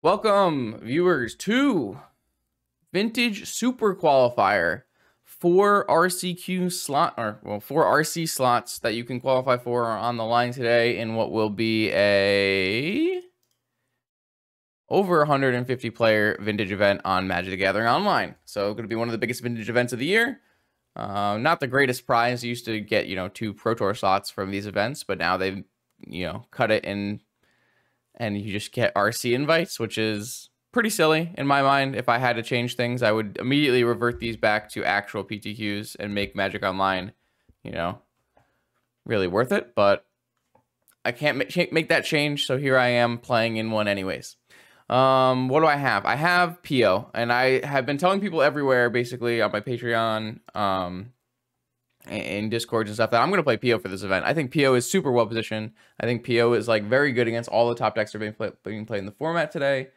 Welcome, viewers, to Vintage Super Qualifier. Four RCQ slot, or well, four RC slots that you can qualify for are on the line today in what will be a over 150 player vintage event on Magic the Gathering Online. So, going to be one of the biggest vintage events of the year. Uh, not the greatest prize. You used to get, you know, two Pro Tour slots from these events, but now they've, you know, cut it in and you just get RC invites, which is pretty silly in my mind. If I had to change things, I would immediately revert these back to actual PTQs and make Magic Online, you know, really worth it. But I can't make that change, so here I am playing in one anyways. Um, what do I have? I have PO, and I have been telling people everywhere, basically on my Patreon, um, in Discords and stuff that I'm going to play PO for this event. I think PO is super well positioned. I think PO is like very good against all the top decks that are being, play, being played in the format today.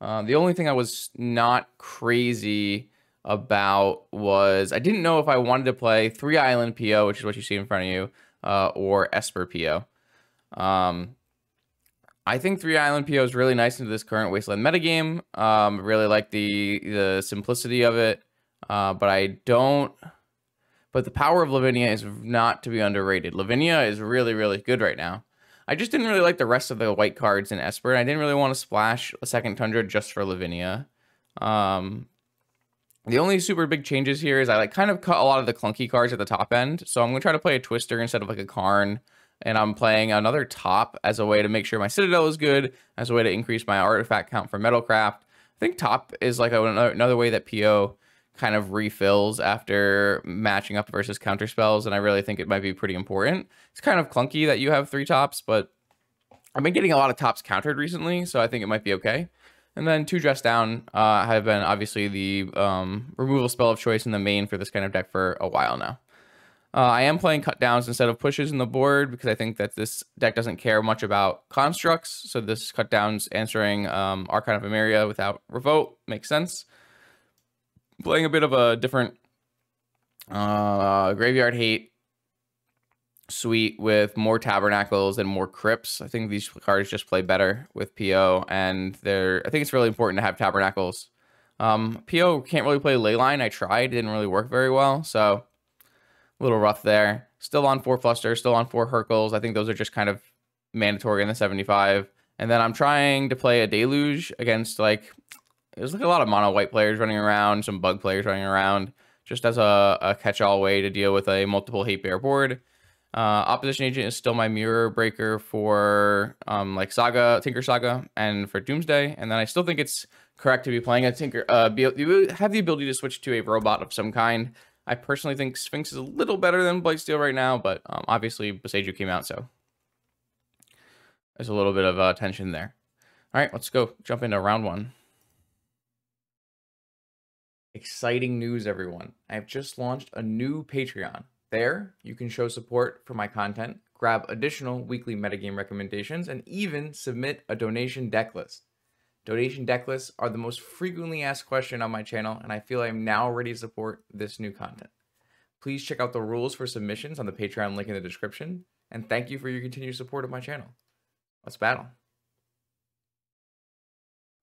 Um, the only thing I was not crazy about was I didn't know if I wanted to play Three Island PO, which is what you see in front of you, uh, or Esper PO. Um, I think Three Island PO is really nice into this current Wasteland metagame. Um, really like the the simplicity of it, uh, but I don't. But the power of Lavinia is not to be underrated. Lavinia is really, really good right now. I just didn't really like the rest of the white cards in Esper. I didn't really want to splash a second Tundra just for Lavinia. Um, the only super big changes here is I like kind of cut a lot of the clunky cards at the top end. So I'm to try to play a Twister instead of like a Karn. And I'm playing another top as a way to make sure my Citadel is good, as a way to increase my artifact count for Metalcraft. I think top is like another, another way that PO kind of refills after matching up versus counter spells, and I really think it might be pretty important. It's kind of clunky that you have three tops, but I've been getting a lot of tops countered recently, so I think it might be okay. And then two dress down uh, have been obviously the um, removal spell of choice in the main for this kind of deck for a while now. Uh, I am playing cut downs instead of pushes in the board because I think that this deck doesn't care much about constructs. So this cut downs answering um, Archon of Emeria without revote makes sense playing a bit of a different uh, graveyard hate suite with more tabernacles and more crypts. I think these cards just play better with PO, and they're. I think it's really important to have tabernacles. Um, PO can't really play Leyline. I tried, didn't really work very well, so a little rough there. Still on four Fluster, still on four Hurkyl's. I think those are just kind of mandatory in the 75. And then I'm trying to play a Deluge against like there's like a lot of mono white players running around, some bug players running around, just as a, a catch-all way to deal with a multiple hate bear board. Uh, opposition agent is still my mirror breaker for um, like Saga, Tinker Saga, and for Doomsday. And then I still think it's correct to be playing a Tinker. Uh, be, have the ability to switch to a robot of some kind. I personally think Sphinx is a little better than Blightsteel right now, but um, obviously Boseiju came out, so there's a little bit of uh, tension there. All right, let's go jump into round one. Exciting news, everyone. I have just launched a new Patreon. There, you can show support for my content, grab additional weekly metagame recommendations, and even submit a donation deck list. Donation deck lists are the most frequently asked question on my channel, and I feel I'm now ready to support this new content. Please check out the rules for submissions on the Patreon link in the description, and thank you for your continued support of my channel. Let's battle.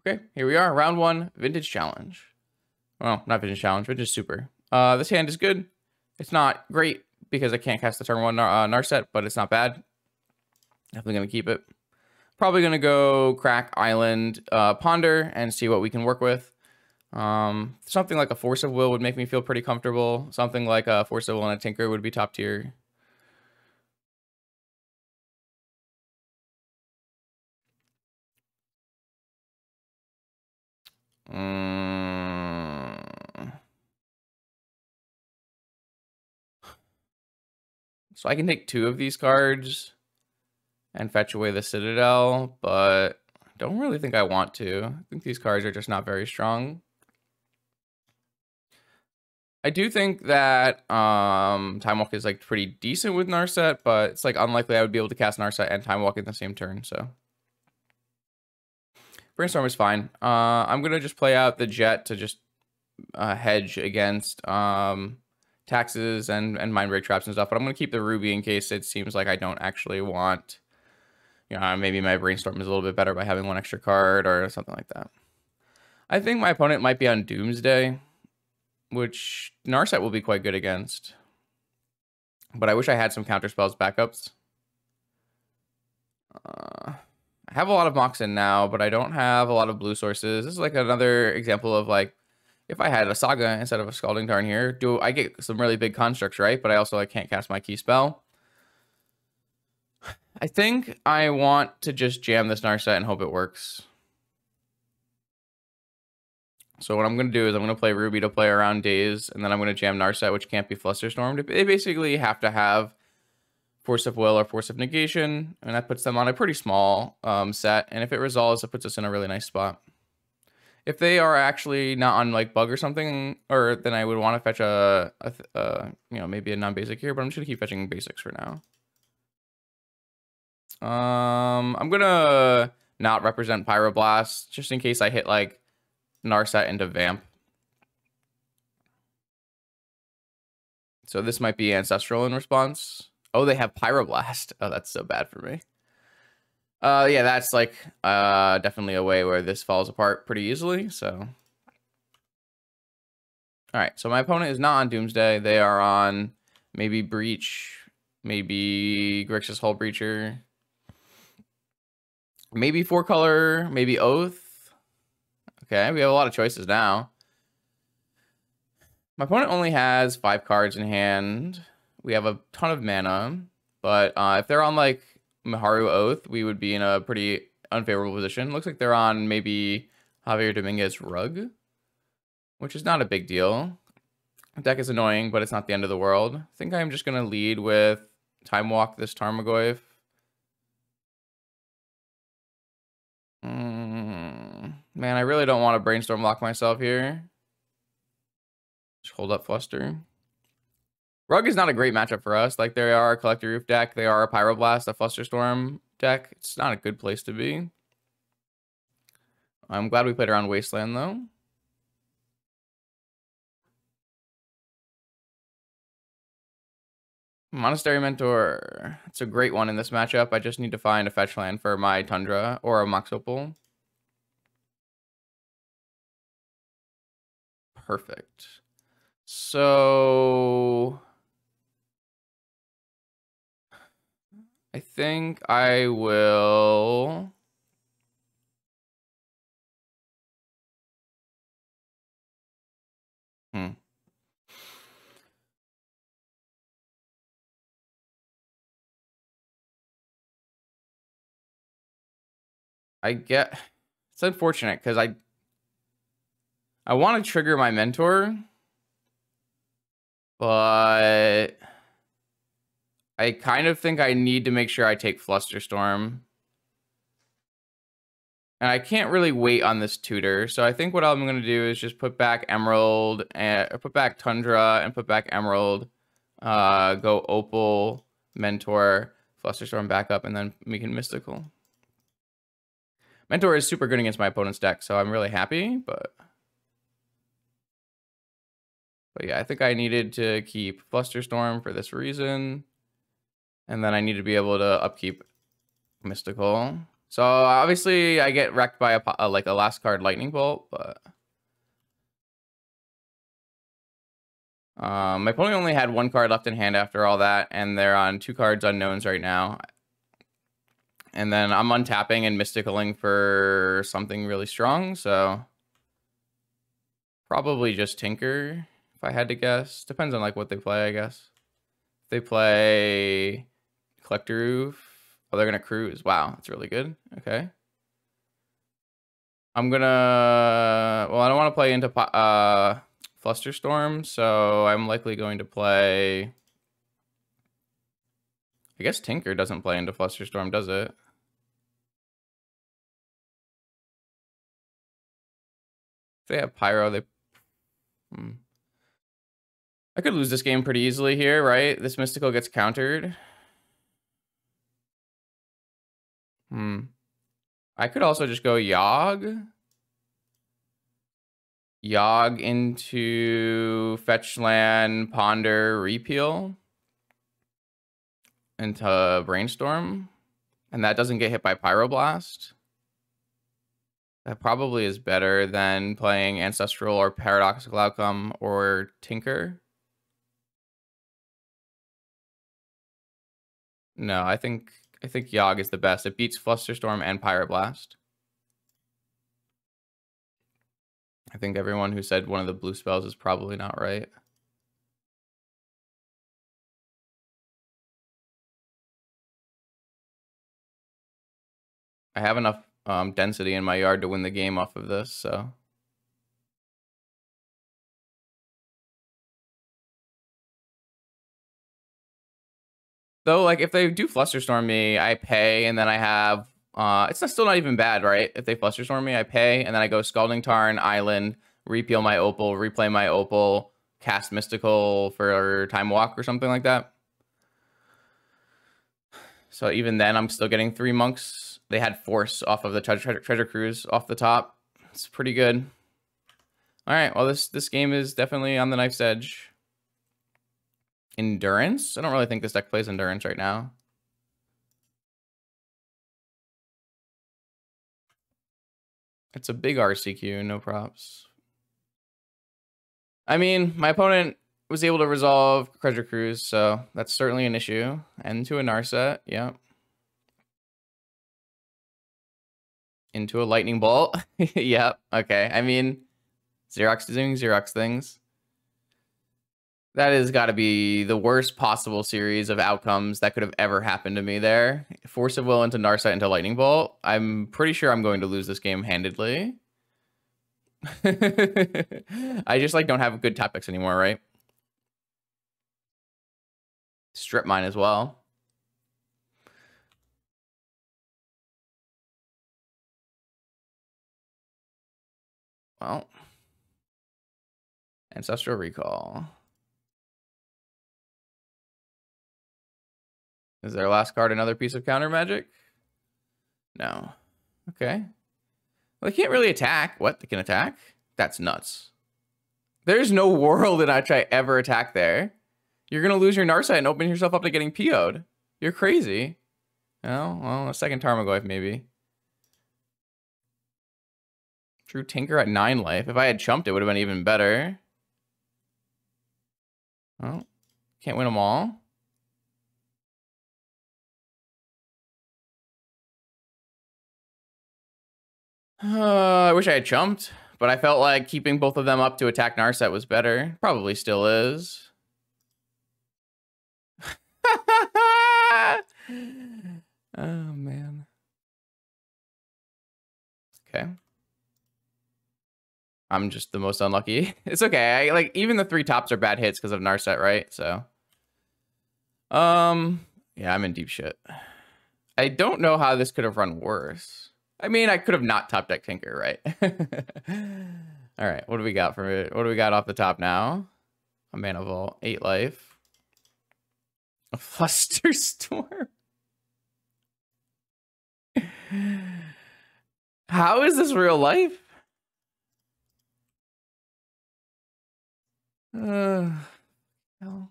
Okay, here we are, round one, Vintage Challenge. Well, not Vintage Challenge, Vintage Super. Uh, this hand is good. It's not great because I can't cast the turn one uh, Narset, but it's not bad. Definitely going to keep it. Probably going to go crack Island uh, Ponder and see what we can work with. Um, something like a Force of Will would make me feel pretty comfortable. Something like a Force of Will and a Tinker would be top tier. Um, So I can take two of these cards and fetch away the Citadel, but I don't really think I want to. I think these cards are just not very strong. I do think that um, Time Walk is like pretty decent with Narset, but it's like unlikely I would be able to cast Narset and Time Walk in the same turn, so. Brainstorm is fine. Uh, I'm going to just play out the Jet to just uh, hedge against um, taxes and and mind break traps and stuff. But I'm gonna keep the ruby in case it seems like I don't actually want. You know, maybe my brainstorm is a little bit better by having one extra card or something like that. I think my opponent might be on Doomsday, which Narset will be quite good against. But I wish I had some counter spells backups. Uh, I have a lot of Moxen now, but I don't have a lot of blue sources. This is like another example of like if I had a Saga instead of a Scalding Tarn here, do I get some really big constructs, right? But I also like can't cast my key spell. I think I want to just jam this Narset and hope it works. So what I'm going to do is I'm going to play Ruby to play around Daze, and then I'm going to jam Narset, which can't be Flusterstormed. They basically have to have Force of Will or Force of Negation, and that puts them on a pretty small um, set. And if it resolves, it puts us in a really nice spot. If they are actually not on like bug or something, or then I would want to fetch a, a, a you know maybe a non-basic here, but I'm just gonna keep fetching basics for now. Um, I'm gonna not represent Pyroblast just in case I hit like Narset into Vamp. So this might be Ancestral in response. Oh, they have Pyroblast. Oh, that's so bad for me. Uh, yeah, that's like uh, definitely a way where this falls apart pretty easily. So, all right. So my opponent is not on Doomsday. They are on maybe Breach, maybe Grixis Hullbreacher, maybe Four Color, maybe Oath. Okay, we have a lot of choices now. My opponent only has five cards in hand. We have a ton of mana, but uh, if they're on like Maharu Oath, we would be in a pretty unfavorable position. Looks like they're on maybe Javier Dominguez Rug, which is not a big deal. Deck is annoying, but it's not the end of the world. I think I'm just going to lead with Time Walk this Tarmogoyf. Mm, man, I really don't want to brainstorm lock myself here. Just hold up Fluster. Rug is not a great matchup for us. Like they are a Collector Ouphe deck. They are a Pyroblast, a Flusterstorm deck. It's not a good place to be. I'm glad we played around Wasteland though. Monastery Mentor. It's a great one in this matchup. I just need to find a fetch land for my Tundra or a Mox Opal. Perfect. So... I think I will... Hmm. I get it's unfortunate because I I want to trigger my mentor, but I kind of think I need to make sure I take Flusterstorm. And I can't really wait on this tutor. So I think what I'm going to do is just put back Emerald and put back Tundra and put back Emerald. Uh, go Opal, Mentor, Flusterstorm back up, and then we can Mystical. Mentor is super good against my opponent's deck, so I'm really happy, but... But yeah, I think I needed to keep Flusterstorm for this reason. And then I need to be able to upkeep Mystical. So obviously I get wrecked by a, a like a last card Lightning Bolt, but... Um, my opponent only had one card left in hand after all that, and they're on two cards unknowns right now. And then I'm untapping and mysticaling for something really strong, so probably just Tinker if I had to guess. Depends on like what they play, I guess. If they play Collector Ouphe, oh, they're gonna cruise. Wow, that's really good. Okay. I'm gonna. Well, I don't want to play into uh, Flusterstorm, so I'm likely going to play. I guess Tinker doesn't play into Flusterstorm, does it? If they have Pyro, they... Hmm. I could lose this game pretty easily here, right? This Mystical gets countered. Hmm. I could also just go Yogg. Yogg into Fetchland, Ponder, Repeal into Brainstorm. And that doesn't get hit by Pyroblast. That probably is better than playing Ancestral or Paradoxical Outcome or Tinker. No, I think I think Yogg is the best. It beats Flusterstorm and Pyroblast. I think everyone who said one of the blue spells is probably not right. I have enough um, density in my yard to win the game off of this, so. Though, like, if they do Flusterstorm me, I pay, and then I have... Uh, it's not, still not even bad, right? If they Flusterstorm me, I pay, and then I go Scalding Tarn, Island, repeal my Opal, replay my Opal, cast Mystical for Time Walk or something like that. So even then, I'm still getting three monks. They had force off of the treasure, cruise off the top. It's pretty good. All right, well, this this game is definitely on the knife's edge. Endurance? I don't really think this deck plays Endurance right now. It's a big RCQ, no props. I mean, my opponent was able to resolve Treasure Cruise, so that's certainly an issue. And to a Narset, yeah. Into a Lightning Bolt. yep, okay. I mean, Xerox doing Xerox things. That has got to be the worst possible series of outcomes that could have ever happened to me there. Force of Will into Narset into Lightning Bolt. I'm pretty sure I'm going to lose this game handedly. I just like don't have good topics anymore, right? Strip mine as well. Well, Ancestral Recall. Is their last card another piece of counter magic? No. Okay. Well, they can't really attack. What? They can attack? That's nuts. There's no world which I ever attack there. You're going to lose your Narset and open yourself up to getting PO'd. You're crazy. Oh, well, a second Tarmogoyf maybe. True Tinker at 9 life. If I had chumped, it would have been even better. Oh, can't win them all. Uh, I wish I had chumped, but I felt like keeping both of them up to attack Narset was better. Probably still is. oh, man. Okay. I'm just the most unlucky. It's okay. I, like even the three tops are bad hits because of Narset, right? So, um, yeah, I'm in deep shit. I don't know how this could have run worse. I mean, I could have not top deck Tinker, right? All right, what do we got for it? What do we got off the top now? A Mana Vault, eight life. A Flusterstorm. How is this real life? Uh, no.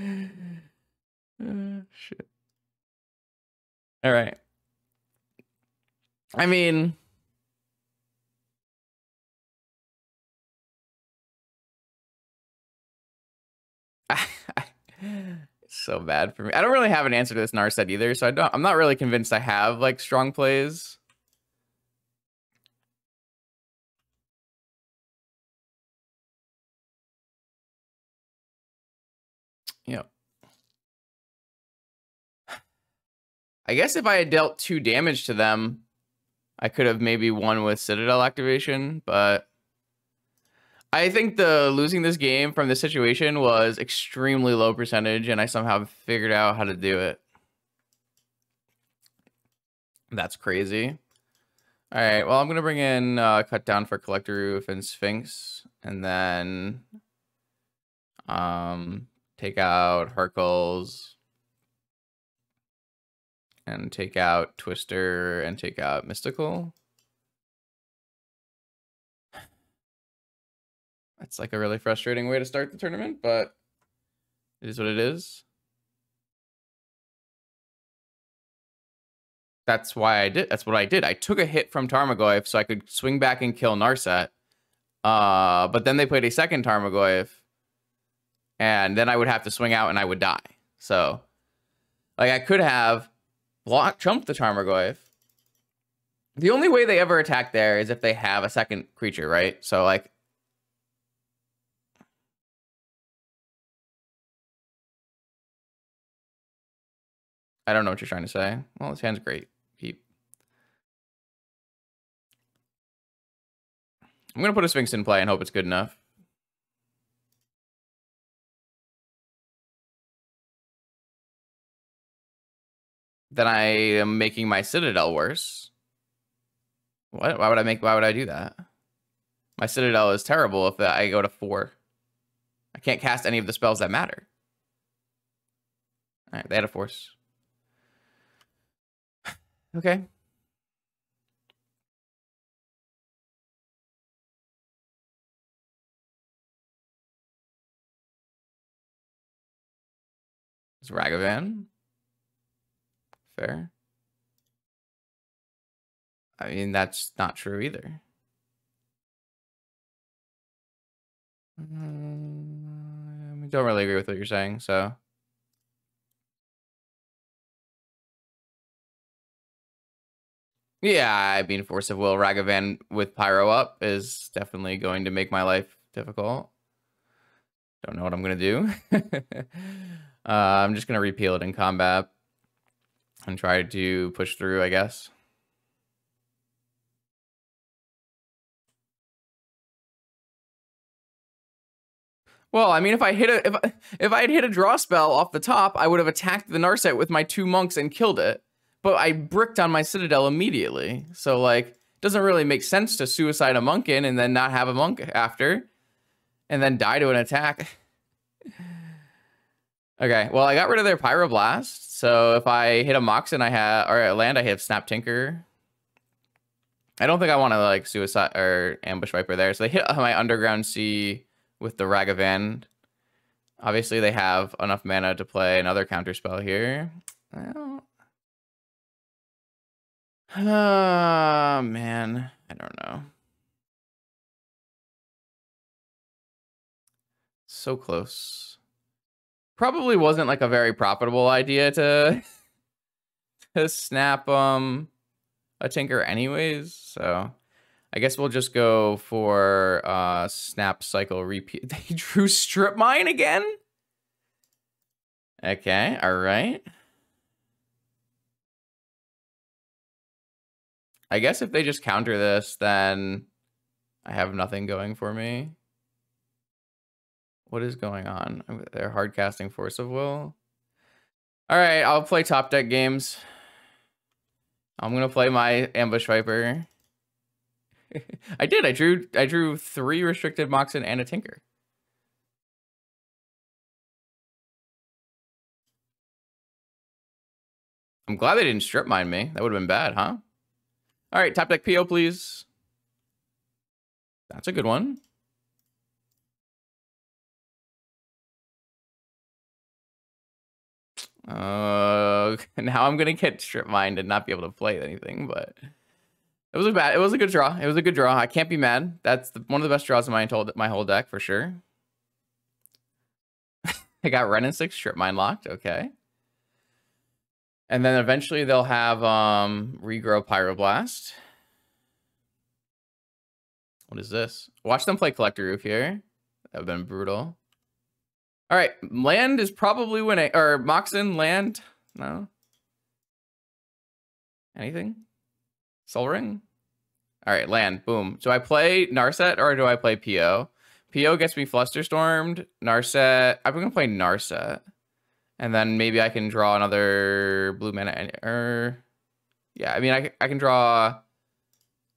uh, shit. All right. I mean, it's so bad for me. I don't really have an answer to this Narset either, so I don't. I'm not really convinced I have like strong plays. Yep. I guess if I had dealt two damage to them, I could have maybe won with Citadel activation, but I think the losing this game from this situation was extremely low percentage, and I somehow figured out how to do it. That's crazy. All right, well, I'm going to bring in uh, Cut Down for Collector Ouphe and Sphinx, and then um, take out Hurkyl's. and take out Twister and take out Mystical. That's like a really frustrating way to start the tournament, but it is what it is. That's why I did. That's what I did. I took a hit from Tarmogoyf so I could swing back and kill Narset. Uh, but then they played a second Tarmogoyf, and then I would have to swing out and I would die. So, like, I could have block jumped the Tarmogoyf. The only way they ever attack there is if they have a second creature, right? So, like, I don't know what you're trying to say. Well, this hand's great. Keep. I'm going to put a Sphinx in play and hope it's good enough. Then I am making my Citadel worse. What? Why would I make, why would I do that? My Citadel is terrible if I go to four. I can't cast any of the spells that matter. All right, they had a force. Okay. It's Ragavan. Fair. I mean, that's not true either. Um, I don't really agree with what you're saying, so. Yeah, I mean, Force of Will Ragavan with Pyro up is definitely going to make my life difficult. Don't know what I'm going to do. uh, I'm just going to repeal it in combat and try to push through, I guess. Well, I mean, if I hit a if I, if I had hit a draw spell off the top, I would have attacked the Narset with my two monks and killed it but I bricked on my Citadel immediately. So like, doesn't really make sense to suicide a monk in and then not have a monk after, and then die to an attack. okay, well I got rid of their Pyroblast. So if I hit a Moxen, I have or a land, I have Snap Tinker. I don't think I want to like suicide or ambush Viper there. So they hit my Underground Sea with the Ragavan. Obviously, they have enough mana to play another counter spell here. Well, Oh, man. I don't know. So close. Probably wasn't like a very profitable idea to to snap um a tinker anyways, so I guess we'll just go for uh snap cycle repeat. They drew strip mine again? Okay, all right. I guess if they just counter this, then I have nothing going for me. What is going on? They're hard casting Force of Will. All right, I'll play top deck games. I'm gonna play my Ambush Viper. I did. I drew. I drew three restricted Moxen and a Tinker. I'm glad they didn't strip mine me. That would have been bad, huh? All right, top deck PO, please. That's a good one. Uh, now I'm gonna get strip mined and not be able to play anything, but it was a bad. It was a good draw. It was a good draw. I can't be mad. That's the, one of the best draws in my whole my whole deck for sure. I got Wrenn and Six strip mine locked. Okay. And then eventually they'll have um, regrow Pyroblast. What is this? Watch them play Collector Ouphe here. That would have been brutal. All right, land is probably winning. Or Moxen, land? No? Anything? Sol Ring? All right, land. Boom. Do I play Narset or do I play PO? PO gets me Flusterstormed. Narset. I'm going to play Narset. And then maybe I can draw another blue mana. Or yeah, I mean, I, I can draw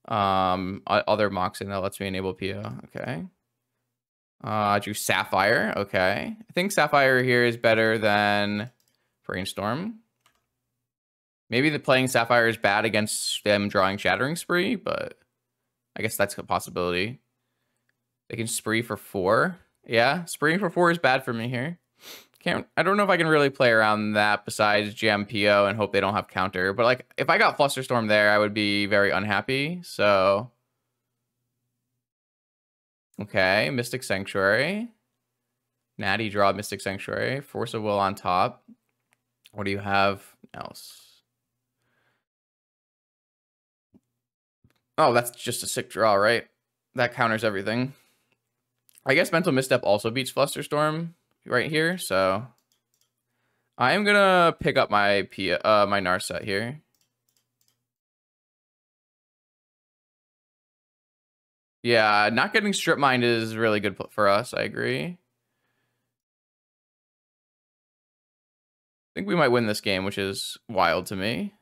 um other Moxen that lets me enable PO. Okay. Uh, I drew Sapphire. Okay. I think Sapphire here is better than Brainstorm. Maybe the playing Sapphire is bad against them drawing Shattering Spree, but I guess that's a possibility. They can spree for four. Yeah, spreeing for four is bad for me here. Can't I don't know if I can really play around that besides GMPO and hope they don't have counter. But like if I got Flusterstorm there, I would be very unhappy. So Okay, Mystic Sanctuary. Natty draw Mystic Sanctuary. Force of Will on top. What do you have else? Oh, that's just a sick draw, right? That counters everything. I guess Mental Misstep also beats Flusterstorm right here, so I am gonna pick up my P uh my Narset here. Yeah, not getting strip mined is really good for us. I agree. I think we might win this game, which is wild to me.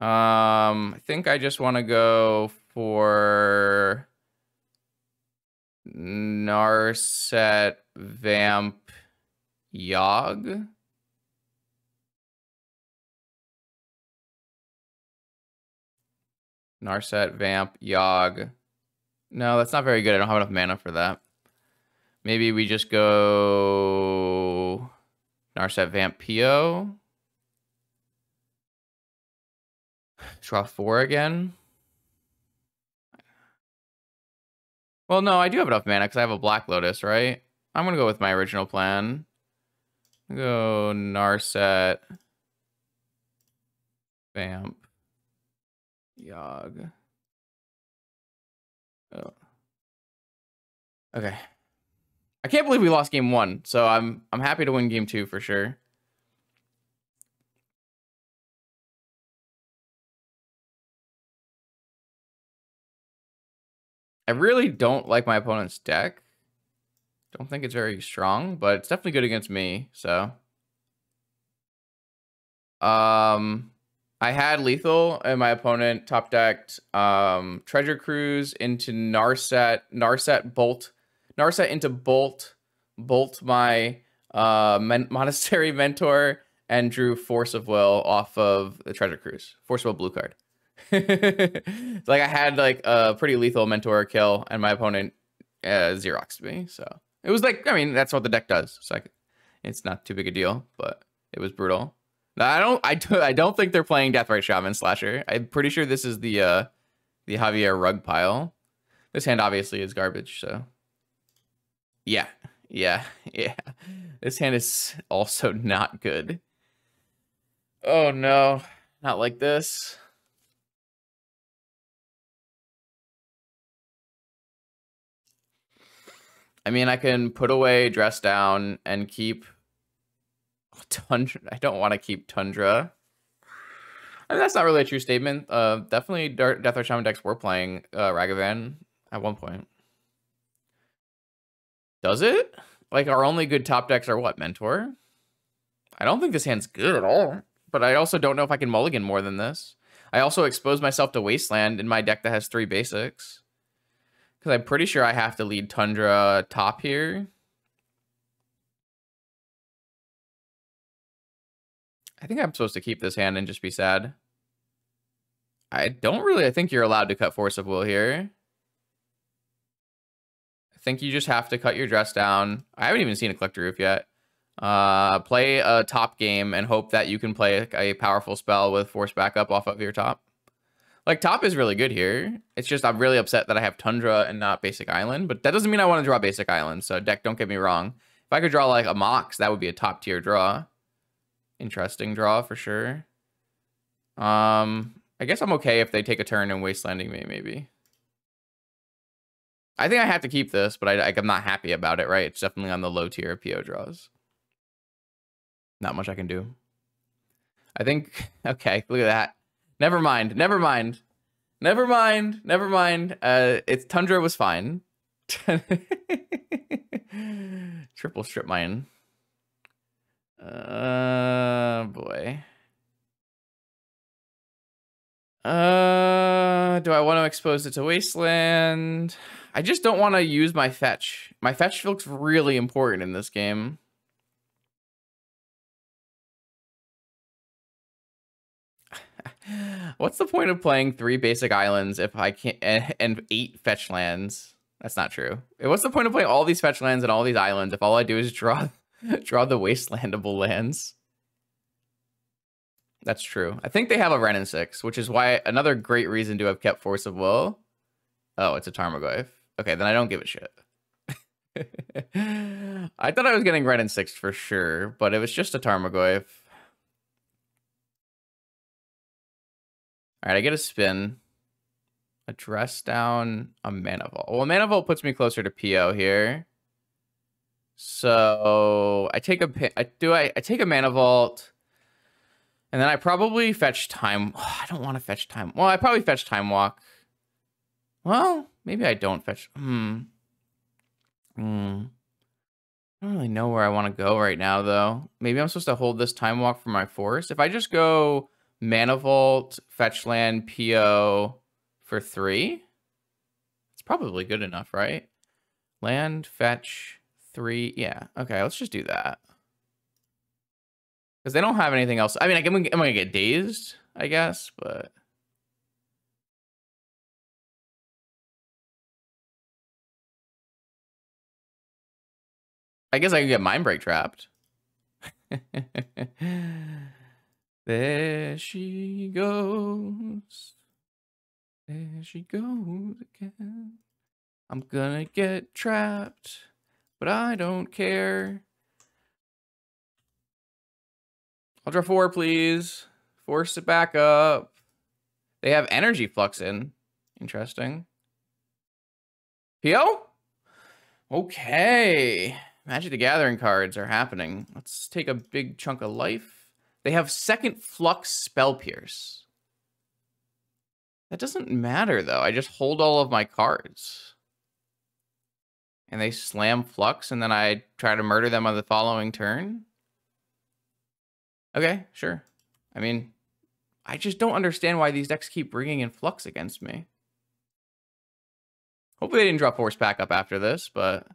Um, I think I just want to go for Narset Vamp Yogg. Narset Vamp Yogg. No, that's not very good. I don't have enough mana for that. Maybe we just go Narset Vamp PO. Draw four again. Well, no, I do have enough mana because I have a Black Lotus, right? I'm going to go with my original plan. Go Narset. Vamp. Yogg. Oh. Okay. I can't believe we lost game one, so I'm I'm happy to win game two for sure. I really don't like my opponent's deck. Don't think it's very strong, but it's definitely good against me, so. Um, I had lethal and my opponent top decked um, Treasure Cruise into Narset, Narset Bolt, Narset into Bolt, Bolt my uh, Men Monastery Mentor, and drew Force of Will off of the Treasure Cruise. Force of Will blue card. like I had like a pretty lethal mentor kill, and my opponent uh, Xeroxed me. So it was like, I mean, that's what the deck does. So I, it's not too big a deal, but it was brutal. I don't, I, do, I don't think they're playing Deathrite Shaman Slasher. I'm pretty sure this is the uh, the Javier Rug pile. This hand obviously is garbage. So yeah, yeah, yeah. This hand is also not good. Oh no, not like this. I mean, I can put away Dress Down and keep Tundra. I don't want to keep Tundra. I mean, that's not really a true statement. Uh, definitely Deathrite Shaman decks were playing uh, Ragavan at one point. Does it? Like, our only good top decks are what? Mentor? I don't think this hand's good at all. But I also don't know if I can mulligan more than this. I also expose myself to Wasteland in my deck that has three basics. Because I'm pretty sure I have to lead Tundra top here. I think I'm supposed to keep this hand and just be sad. I don't really I think you're allowed to cut Force of Will here. I think you just have to cut your dress down. I haven't even seen a Collector Ouphe yet. Uh, play a top game and hope that you can play a powerful spell with Force Backup off of your top. Like top is really good here. It's just I'm really upset that I have Tundra and not Basic Island, but that doesn't mean I want to draw Basic Island. So deck, don't get me wrong. If I could draw like a Mox, that would be a top tier draw. Interesting draw for sure. Um, I guess I'm okay if they take a turn and wastelanding me, maybe. I think I have to keep this, but I, I'm not happy about it, right? It's definitely on the low tier of PO draws. Not much I can do. I think, okay, look at that. Never mind. Never mind. Never mind. Never mind. Uh, it's Tundra was fine. Triple strip mine. Uh, boy. Uh, do I want to expose it to wasteland? I just don't want to use my fetch. My fetch looks really important in this game. What's the point of playing three basic islands if I can't and, and eight fetch lands? That's not true. What's the point of playing all these fetch lands and all these islands if all I do is draw draw the wastelandable lands? That's true. I think they have a Wrenn and 6, which is why another great reason to have kept Force of Will. Oh, it's a Tarmogoyf. Okay, then I don't give a shit. I thought I was getting Wrenn and 6 for sure, but it was just a Tarmogoyf. All right, I get a spin. A dress down, a mana vault. Well, vault puts me closer to PO here. So I take a I do I, I take a mana vault, and then I probably fetch time. Oh, I don't want to fetch time. Well, I probably fetch time walk. Well, maybe I don't fetch. Hmm. Hmm. I don't really know where I want to go right now, though. Maybe I'm supposed to hold this time walk for my force. If I just go mana vault, fetch land, PO for three, it's probably good enough, right? Land, fetch, three. Yeah. Okay, let's just do that. Because they don't have anything else. I mean, I'm, I'm going to get dazed, I guess, but... I guess I could get mind break trapped. there she goes. There she goes again. I'm gonna get trapped, but I don't care. I'll draw four, please. Force it back up. They have energy flux in. Interesting. PO? Okay. Magic the Gathering cards are happening. Let's take a big chunk of life. They have second Flux Spell Pierce. That doesn't matter, though. I just hold all of my cards. And they slam Flux, and then I try to murder them on the following turn? Okay, sure. I mean, I just don't understand why these decks keep bringing in Flux against me. Hopefully they didn't drop Force back up after this, but...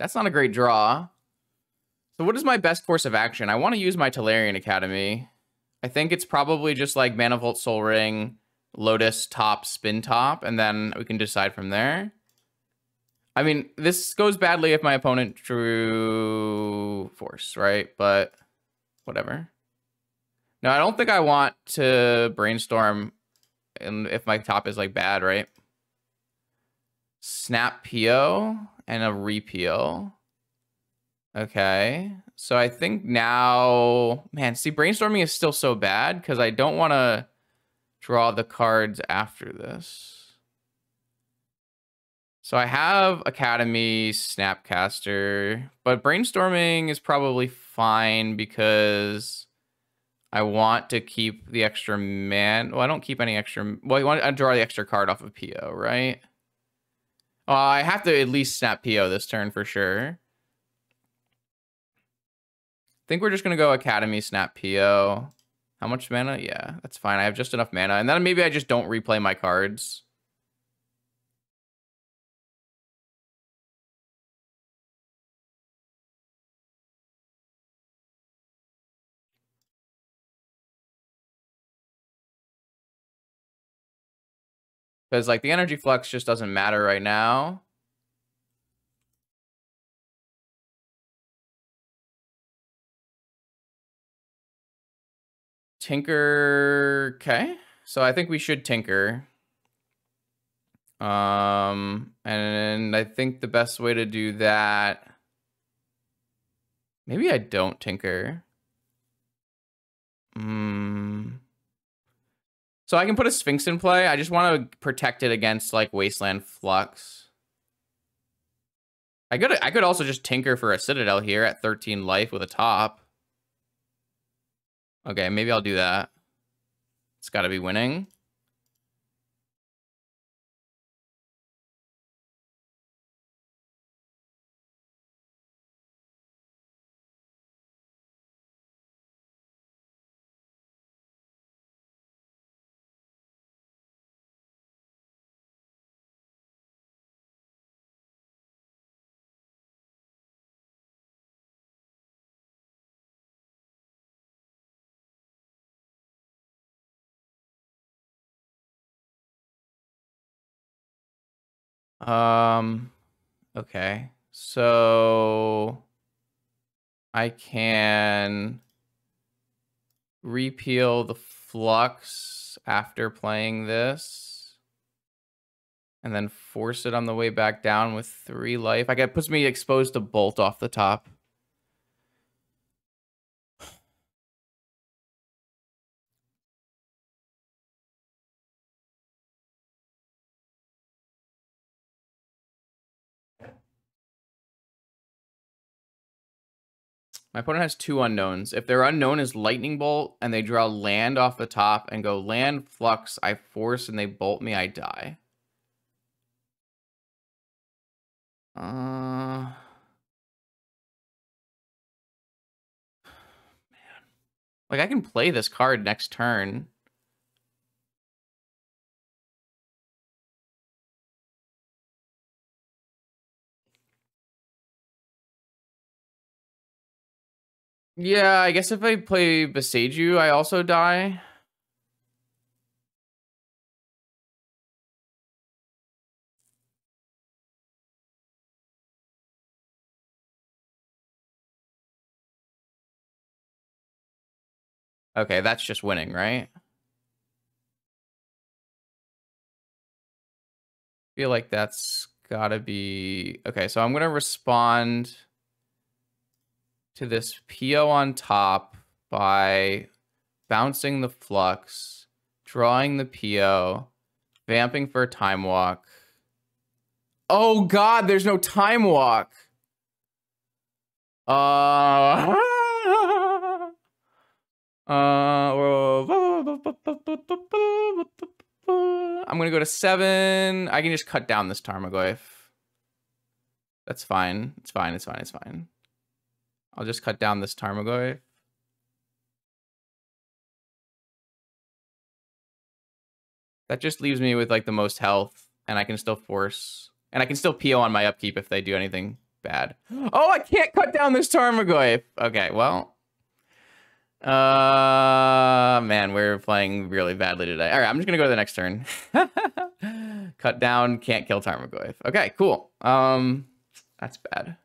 That's not a great draw. So what is my best course of action? I want to use my Tolarian Academy. I think it's probably just like Mana Vault Sol Ring, Lotus top, Spin top, and then we can decide from there. I mean, this goes badly if my opponent drew Force, right? But whatever. No, I don't think I want to brainstorm and if my top is like bad, right? Snap PO and a repeal. Okay. So I think now, man, see, brainstorming is still so bad because I don't want to draw the cards after this. So I have Academy, Snapcaster, but brainstorming is probably fine because I want to keep the extra man. Well, I don't keep any extra. Well, you want to draw the extra card off of PO, right? Uh, I have to at least snap PO this turn for sure. I think we're just going to go Academy, snap PO. How much mana? Yeah, that's fine. I have just enough mana. And then maybe I just don't replay my cards. Because like the energy flux just doesn't matter right now. Tinker, okay. So I think we should tinker. Um, and I think the best way to do that, maybe I don't tinker. Hmm. So I can put a Sphinx in play. I just want to protect it against like Wasteland Flux. I could I could also just tinker for a Citadel here at 13 life with a top. Okay, maybe I'll do that. It's got to be winning. Um, okay. So I can repeal the flux after playing this and then force it on the way back down with three life. I get puts me exposed to bolt off the top. My opponent has two unknowns. If their unknown is Lightning Bolt and they draw land off the top and go land, flux, I force and they bolt me, I die. Uh... Man. Like, I can play this card next turn. Yeah, I guess if I play Boseiju, I also die. Okay, that's just winning, right? feel like that's gotta be... Okay, so I'm gonna respond to this PO on top by bouncing the flux, drawing the PO, vamping for a time walk. Oh god, there's no time walk. Uh, uh, I'm gonna go to seven. I can just cut down this Tarmogoyf. That's fine. It's fine. It's fine. It's fine. I'll just cut down this Tarmogoyf. That just leaves me with like the most health and I can still force and I can still PO on my upkeep if they do anything bad. Oh, I can't cut down this Tarmogoyf. Okay, well. Uh, man, we're playing really badly today. All right, I'm just going to go to the next turn. cut down, can't kill Tarmogoyf. Okay, cool. Um, that's bad.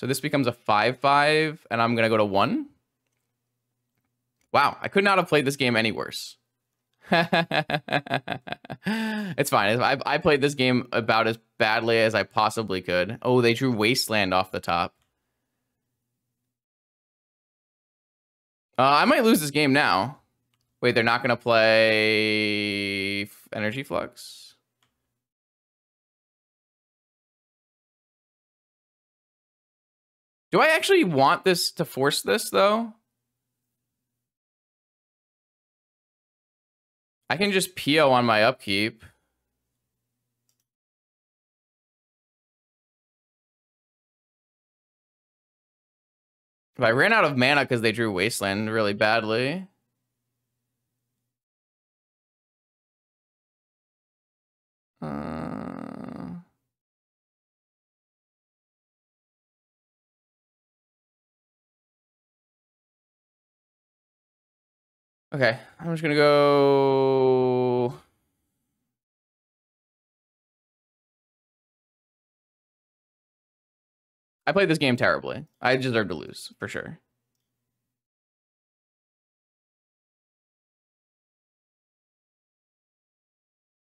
So this becomes a 5-5, and I'm going to go to 1. Wow, I could not have played this game any worse. it's fine. I, I played this game about as badly as I possibly could. Oh, they drew Wasteland off the top. Uh, I might lose this game now. Wait, they're not going to play Energy Flux? Do I actually want this to force this, though? I can just PO on my upkeep. If I ran out of mana because they drew Wasteland really badly. Uh... Okay, I'm just gonna go. I played this game terribly. I deserve to lose for sure.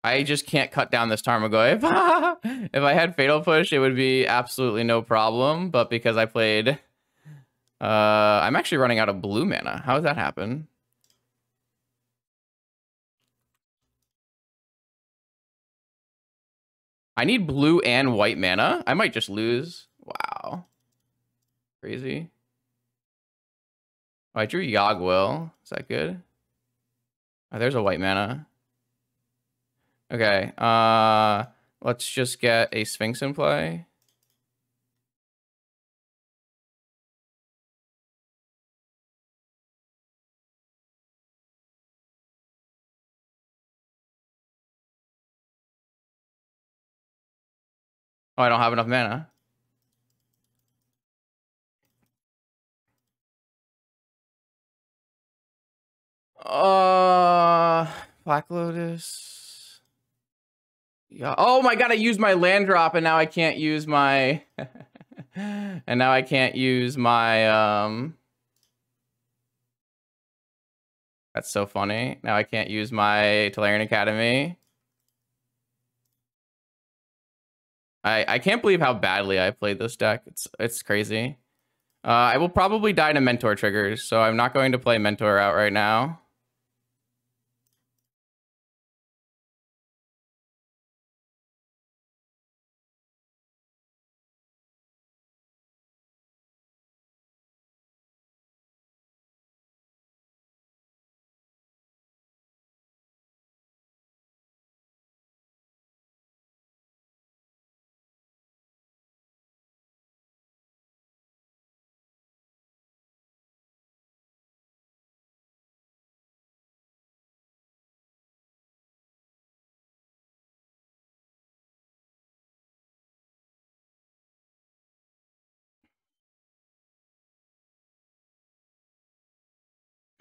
I just can't cut down this Tarmogoyf. if I had Fatal Push, it would be absolutely no problem. But because I played... Uh, I'm actually running out of blue mana. How does that happen? I need blue and white mana. I might just lose. Wow. Crazy. Oh, I drew Yawg-Will. Is that good? Oh, there's a white mana. Okay. Uh, let's just get a Sphinx in play. Oh, I don't have enough mana. Uh, Black Lotus. Yeah. Oh my god, I used my land drop and now I can't use my and now I can't use my um That's so funny. Now I can't use my Tolarian Academy. I I can't believe how badly I played this deck. It's it's crazy. Uh, I will probably die to Mentor triggers, so I'm not going to play Mentor out right now.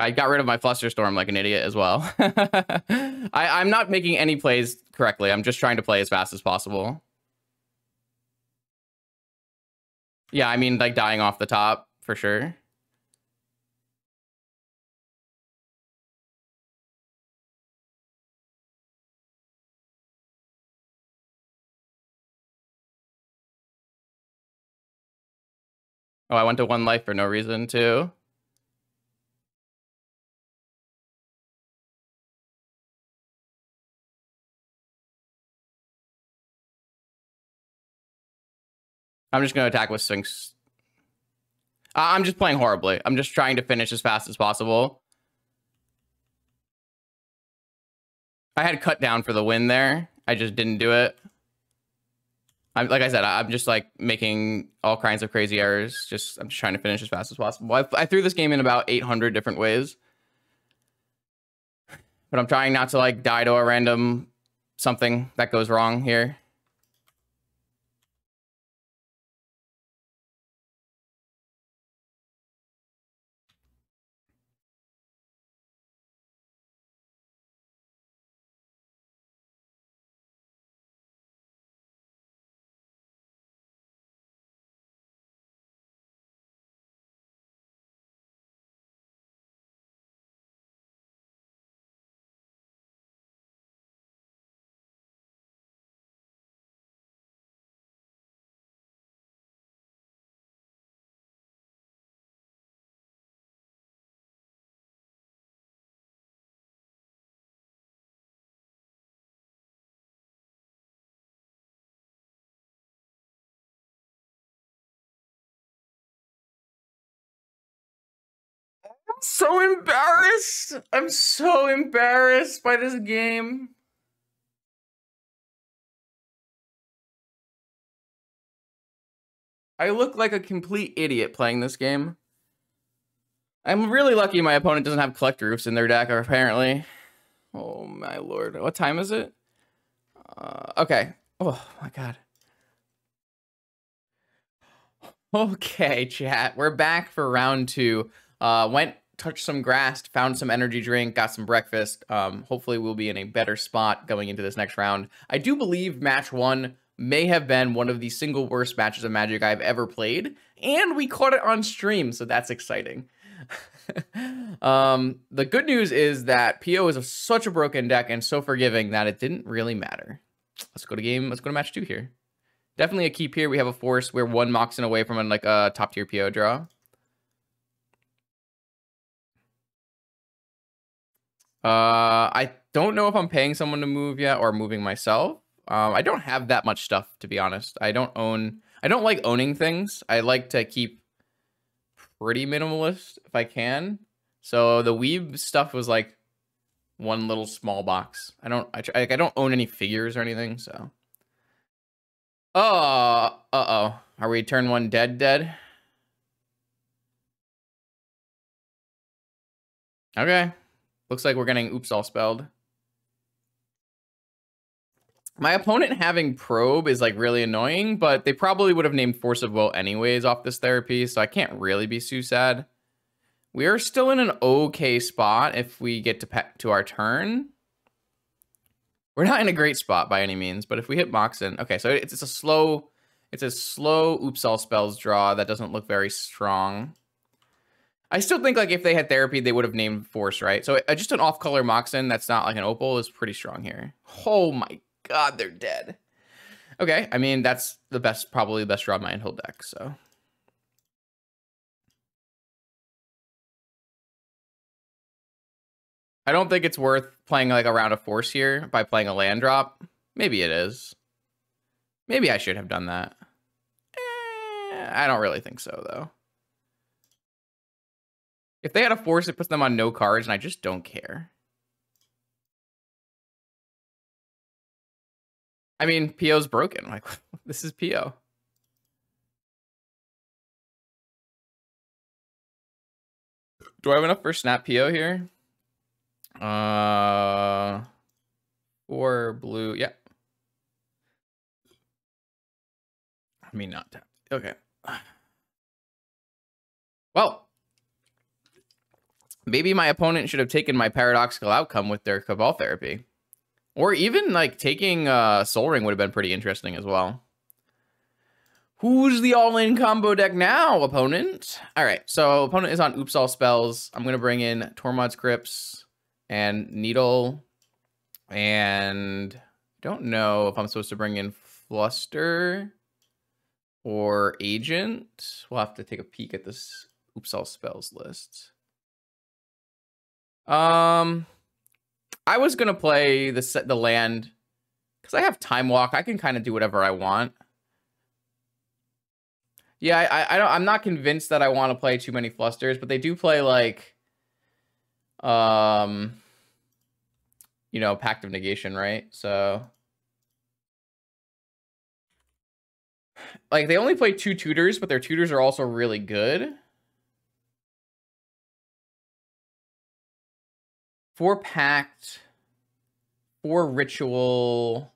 I got rid of my Flusterstorm like an idiot as well. I, I'm not making any plays correctly. I'm just trying to play as fast as possible. Yeah, I mean, like dying off the top for sure. Oh, I went to one life for no reason too. I'm just going to attack with Sphinx. I'm just playing horribly. I'm just trying to finish as fast as possible. I had cut down for the win there. I just didn't do it. I'm like I said, I'm just like making all kinds of crazy errors. Just I'm just trying to finish as fast as possible. I, I threw this game in about 800 different ways, but I'm trying not to like die to a random something that goes wrong here. So embarrassed. I'm so embarrassed by this game. I look like a complete idiot playing this game. I'm really lucky my opponent doesn't have Collector Ouphes in their deck, apparently. Oh my lord. What time is it? Uh, okay. Oh my god. Okay, chat. We're back for round two. Uh, went touched some grass, found some energy drink, got some breakfast. Um, hopefully, we'll be in a better spot going into this next round. I do believe match one may have been one of the single worst matches of Magic I've ever played, and we caught it on stream, so that's exciting. um, the good news is that PO is a, such a broken deck and so forgiving that it didn't really matter. Let's go to game. Let's go to match two here. Definitely a keep here. We have a force. We're one Moxen away from a, like a top tier PO draw. Uh, I don't know if I'm paying someone to move yet or moving myself. Um, I don't have that much stuff to be honest. I don't own. I don't like owning things. I like to keep pretty minimalist if I can. So the weeb stuff was like one little small box. I don't. I I don't own any figures or anything. So. Oh. Uh oh. Are we turn one dead dead? Okay. Looks like we're getting oops all spells. My opponent having probe is like really annoying, but they probably would have named Force of Will anyways off this therapy, so I can't really be too sad. We are still in an okay spot if we get to to our turn. We're not in a great spot by any means, but if we hit Moxen, okay, so it's, it's a slow, it's a slow Oops All Spells draw that doesn't look very strong. I still think like if they had therapy, they would have named Force, right? So uh, just an off-color Moxen that's not like an Opal is pretty strong here. Oh my god, they're dead. Okay, I mean that's the best, probably the best draw my whole deck. So I don't think it's worth playing like a round of force here by playing a land drop. Maybe it is. Maybe I should have done that. Eh, I don't really think so, though. If they had a force, it puts them on no cards, and I just don't care. I mean, PO's broken. Like, this is PO. Do I have enough for snap PO here? Uh, or blue. Yeah. I mean, not tapped. Okay. Well, maybe my opponent should have taken my paradoxical outcome with their cabal therapy. Or even like taking uh, Sol Ring would have been pretty interesting as well. Who's the all-in combo deck now, opponent? All right, so opponent is on Oops All Spells. I'm going to bring in Tormod's Crypts and Needle. And don't know if I'm supposed to bring in Fluster or Agent. We'll have to take a peek at this Oops All Spells list. Um, I was gonna play the set the land because I have Time Walk. I can kind of do whatever I want. Yeah, I, I don't. I'm not convinced that I want to play too many flusters, but they do play like, um, you know, Pact of Negation, right? So, like, they only play two tutors, but their tutors are also really good. Four Pact, four Ritual,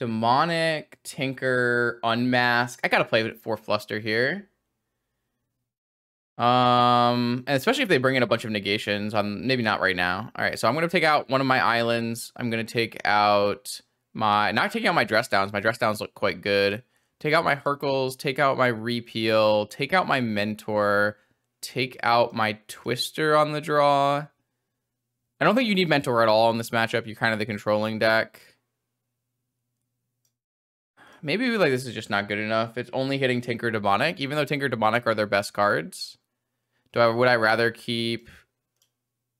Demonic, Tinker, Unmask. I gotta play it for Fluster here. Um, and especially if they bring in a bunch of negations on maybe not right now. All right, so I'm gonna take out one of my islands. I'm gonna take out my not taking out my dress downs. My dress downs look quite good. Take out my Hurkyl's, take out my repeal, take out my mentor, take out my twister on the draw. I don't think you need mentor at all in this matchup. You're kind of the controlling deck. Maybe like this is just not good enough. It's only hitting Tinker Demonic, even though Tinker Demonic are their best cards. Do I would I rather keep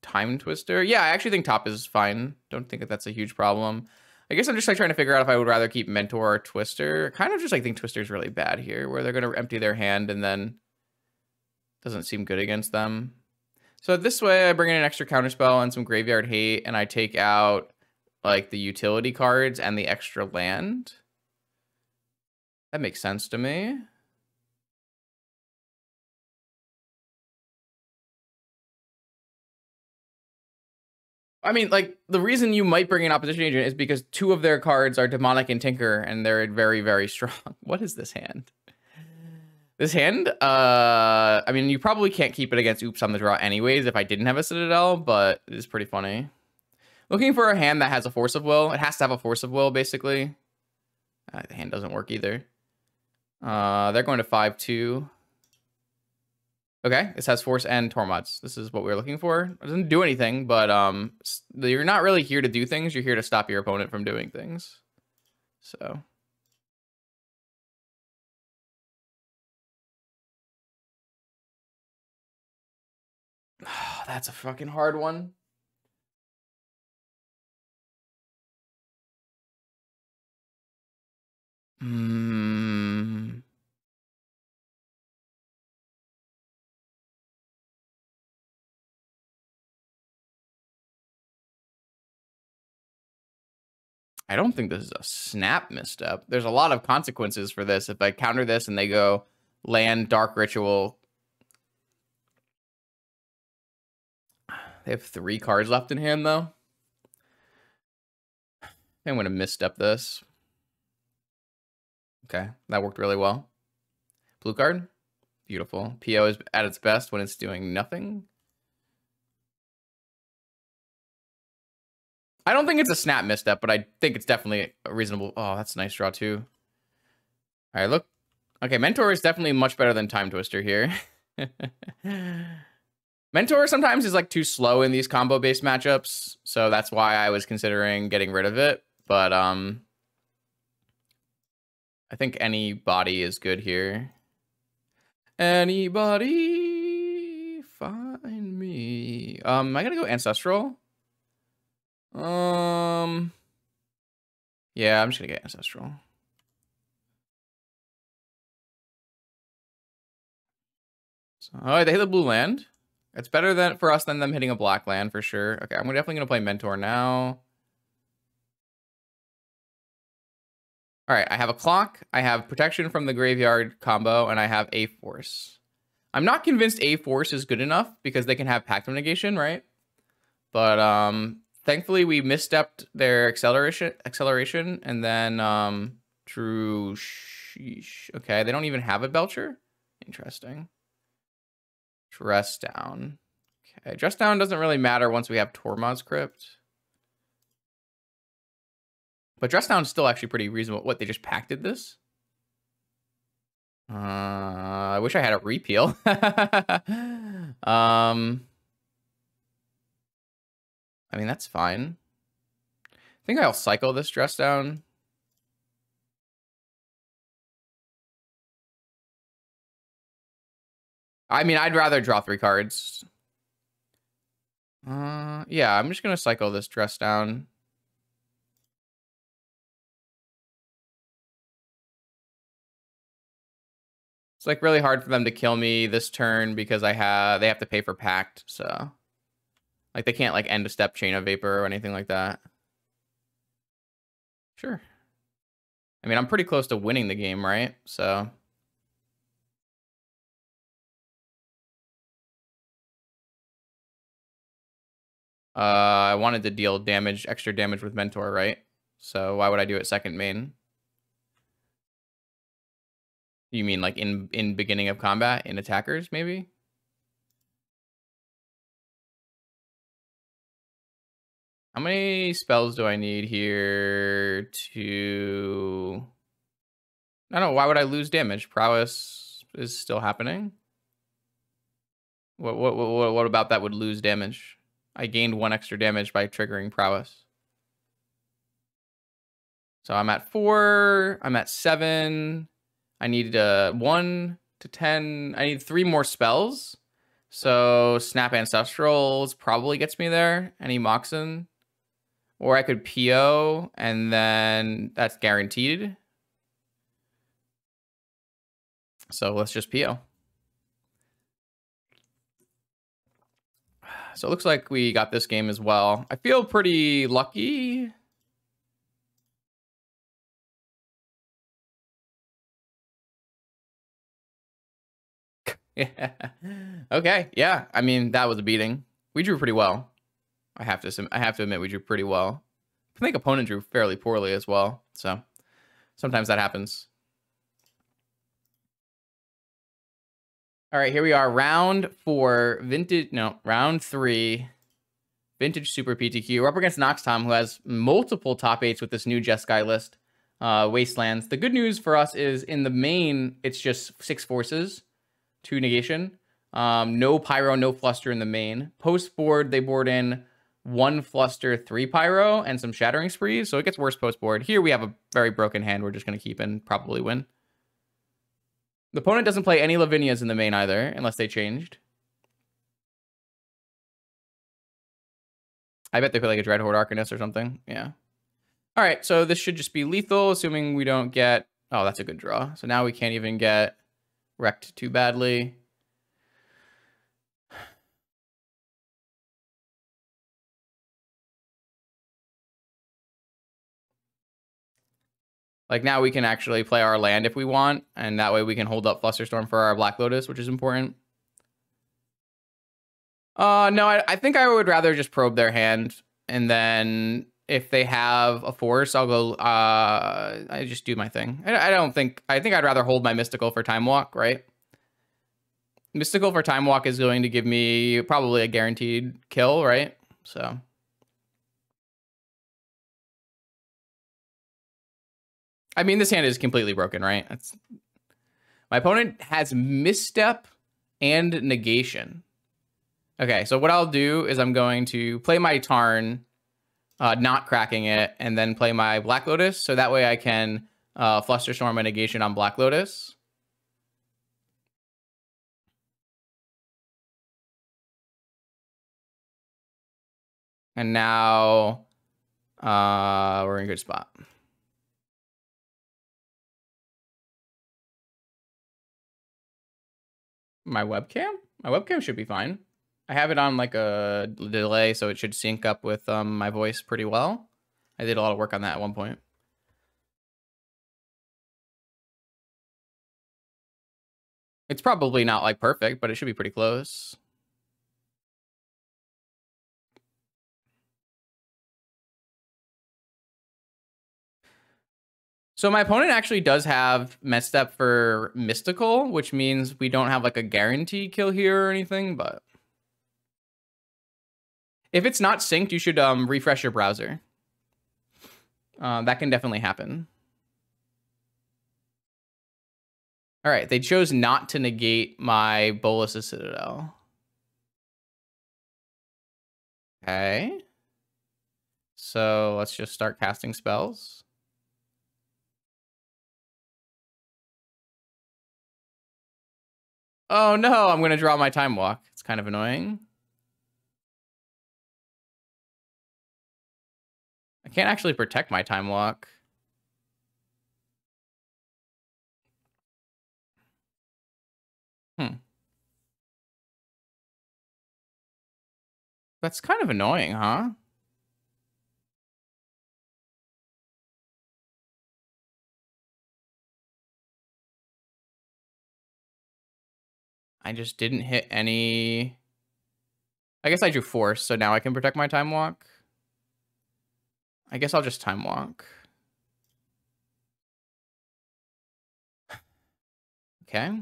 Time Twister? Yeah, I actually think top is fine. Don't think that that's a huge problem. I guess I'm just like trying to figure out if I would rather keep Mentor or Twister. Kind of just like think Twister's really bad here, where they're gonna empty their hand and then doesn't seem good against them. So this way I bring in an extra counterspell and some graveyard hate, and I take out like the utility cards and the extra land. That makes sense to me. I mean, like the reason you might bring an opposition agent is because two of their cards are demonic and tinker, and they're very, very strong. What is this hand? This hand, uh, I mean, you probably can't keep it against Oops on the draw anyways if I didn't have a Citadel, but it is pretty funny. Looking for a hand that has a Force of Will. It has to have a Force of Will, basically. Uh, the hand doesn't work either. Uh, they're going to 5-2. Okay, this has force and Tormods. This is what we are looking for. It doesn't do anything, but um, you're not really here to do things. You're here to stop your opponent from doing things. So. That's a fucking hard one. Hmm. I don't think this is a snap misstep. There's a lot of consequences for this. If I counter this and they go land Dark Ritual, they have three cards left in hand though. I'm going to misstep this. Okay, that worked really well. Blue card, beautiful. PO is at its best when it's doing nothing. I don't think it's a snap misstep, but I think it's definitely a reasonable. Oh, that's a nice draw too. All right, look. Okay, Mentor is definitely much better than Time Twister here. Mentor sometimes is like too slow in these combo based matchups, so that's why I was considering getting rid of it. But um, I think anybody is good here. Anybody find me? Um, I gotta go ancestral. Um, yeah, I'm just gonna get ancestral. So, oh, they hit the blue land. It's better than for us than them hitting a black land for sure. Okay, I'm definitely gonna play mentor now. All right, I have a clock, I have protection from the graveyard combo, and I have a force. I'm not convinced a force is good enough because they can have pact of negation, right? But um, thankfully we misstepped their acceleration, acceleration, and then um, drew. Sheesh. Okay, they don't even have a belcher. Interesting. Dress down. Okay, dress down doesn't really matter once we have Tormod's Crypt. But dress down is still actually pretty reasonable. What, they just pacted this? Uh, I wish I had a repeal. um, I mean, that's fine. I think I'll cycle this dress down. I mean, I'd rather draw three cards. Uh, yeah, I'm just going to cycle this dress down. It's like really hard for them to kill me this turn because I have they have to pay for pact, so like they can't like end a step chain of vapor or anything like that. Sure. I mean, I'm pretty close to winning the game, right? So Uh, I wanted to deal damage, extra damage with Mentor, right? So why would I do it second main? You mean like in in beginning of combat in attackers maybe? How many spells do I need here to I don't know, why would I lose damage? Prowess is still happening. What what what what about that would lose damage? I gained one extra damage by triggering prowess. So I'm at four, I'm at seven, I need uh, one to 10. I need three more spells. So Snap Ancestrals probably gets me there. Any Moxen. Or I could PO, and then that's guaranteed. So let's just PO. So it looks like we got this game as well. I feel pretty lucky Yeah. Okay. Yeah. I mean, that was a beating. We drew pretty well. I have to. I have to admit, we drew pretty well. I think opponent drew fairly poorly as well. So sometimes that happens. All right, here we are. Round four, vintage. No, round three, vintage super PTQ. We're up against Noxtom, who has multiple top eights with this new Jeskai list. Uh, Wastelands. The good news for us is in the main, it's just six forces two negation. Um, no pyro, no fluster in the main. Post board, they board in one fluster, three pyro, and some shattering sprees. So it gets worse post board. Here we have a very broken hand. We're just going to keep and probably win. The opponent doesn't play any Lavinias in the main either, unless they changed. I bet they play like a Dreadhorde Arcanist or something. Yeah. All right, so this should just be lethal, assuming we don't get... Oh, that's a good draw. So now we can't even get wrecked too badly. Like now we can actually play our land if we want, and that way we can hold up Flusterstorm for our Black Lotus, which is important. Uh, no, I, I think I would rather just probe their hand, and then if they have a force, I'll go. Uh, I just do my thing. I, I don't think. I think I'd rather hold my mystical for time walk, right? Mystical for time walk is going to give me probably a guaranteed kill, right? So I mean, this hand is completely broken, right? That's my opponent has misstep and negation. Okay, so what I'll do is I'm going to play my Tarn, uh, not cracking it, and then play my Black Lotus, so that way I can uh, Flusterstorm a negation on Black Lotus. And now uh, we're in a good spot. My webcam? My webcam should be fine. I have it on like a delay, so it should sync up with um, my voice pretty well. I did a lot of work on that at one point. It's probably not like perfect, but it should be pretty close. So my opponent actually does have Misstep for Mystical, which means we don't have like a guarantee kill here or anything, but... If it's not synced, you should um, refresh your browser. Uh, that can definitely happen. All right, they chose not to negate my Bolas's Citadel. Okay. So let's just start casting spells. Oh no, I'm going to draw my time walk. It's kind of annoying. I can't actually protect my time walk. Hmm. That's kind of annoying, huh? I just didn't hit any... I guess I drew force, so now I can protect my time walk. I guess I'll just time walk. Okay.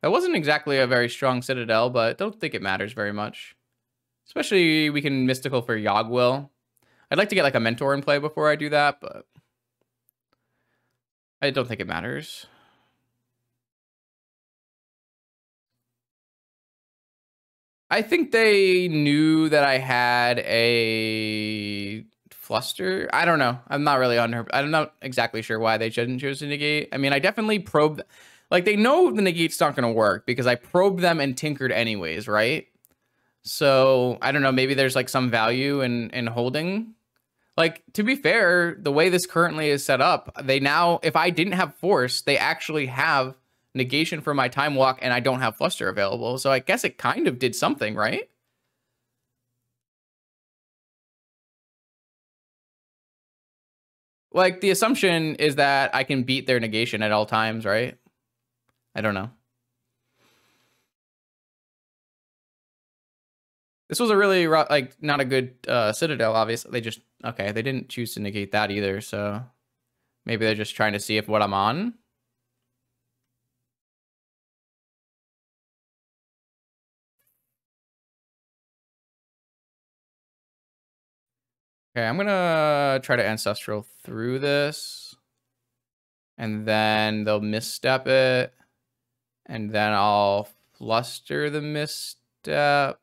That wasn't exactly a very strong Citadel, but don't think it matters very much. Especially we can Mystical for Yawg-Will. I'd like to get like a mentor in play before I do that, but I don't think it matters. I think they knew that I had a fluster. I don't know. I'm not really on her. I'm not exactly sure why they didn't choose to negate. I mean, I definitely probed. Like they know the negate's not going to work because I probed them and tinkered anyways, right? So I don't know. Maybe there's like some value in in holding like to be fair, the way this currently is set up, they now if I didn't have force, they actually have negation for my time walk and I don't have fluster available. So I guess it kind of did something, right? Like the assumption is that I can beat their negation at all times, right? I don't know. This was a really like not a good uh, Citadel. Obviously, they just okay. They didn't choose to negate that either. So maybe they're just trying to see if what I'm on. Okay, I'm gonna try to ancestral through this, and then they'll misstep it, and then I'll fluster the misstep.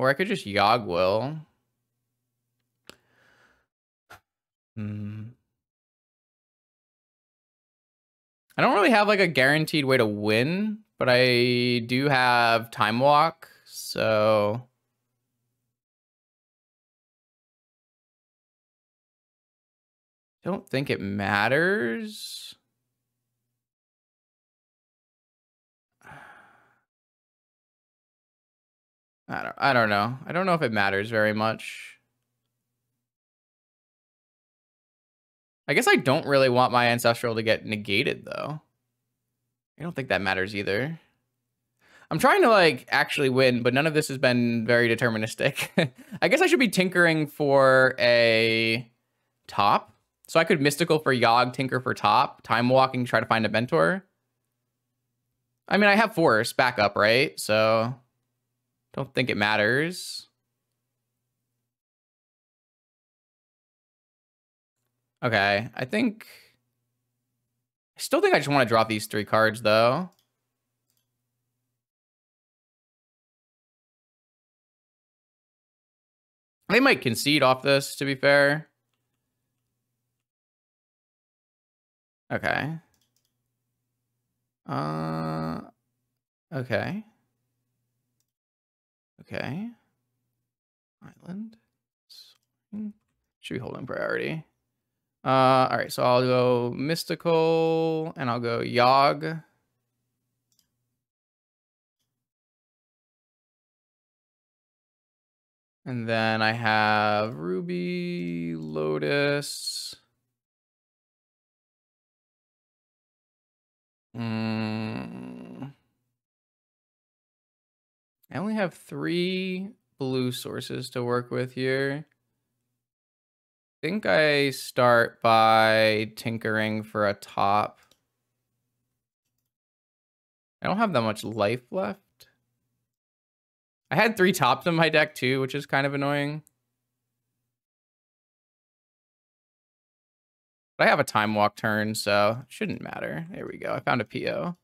Or I could just Yawg-Will. Hmm. I don't really have like a guaranteed way to win, but I do have Time Walk, so... Don't think it matters. I don't I don't know. I don't know if it matters very much. I guess I don't really want my ancestral to get negated though. I don't think that matters either. I'm trying to like actually win, but none of this has been very deterministic. I guess I should be tinkering for a top. So I could mystical for Yawg, tinker for top, time walking, try to find a mentor. I mean, I have force backup, right? So don't think it matters. Okay, I think... I still think I just want to drop these three cards, though. They might concede off this, to be fair. Okay. Uh, okay. Okay. Island. Should be holding priority. Uh, all right, so I'll go Mystical, and I'll go Yawg. And then I have Ruby, Lotus. Mm. I only have three blue sources to work with here. I think I start by tinkering for a top. I don't have that much life left. I had three tops in my deck too, which is kind of annoying. But I have a time walk turn, so it shouldn't matter. There we go. I found a PO.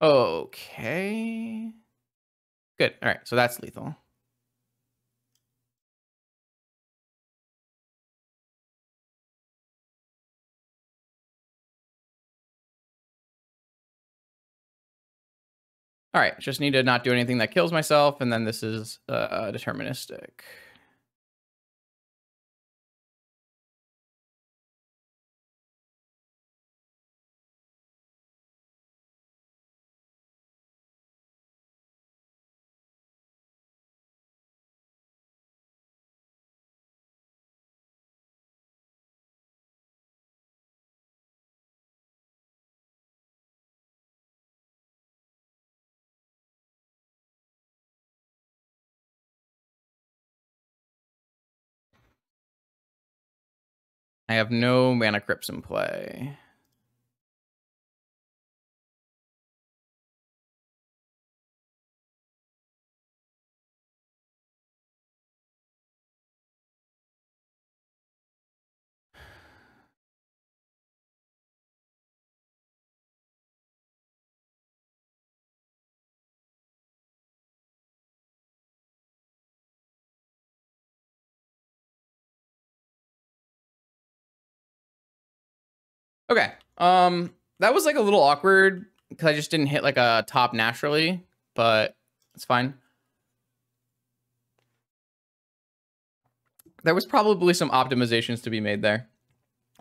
Okay. Good. All right. So that's lethal. All right, just need to not do anything that kills myself, and then this is uh, deterministic. I have no mana crypts in play. Okay. Um, that was like a little awkward because I just didn't hit like a top naturally, but it's fine. There was probably some optimizations to be made there.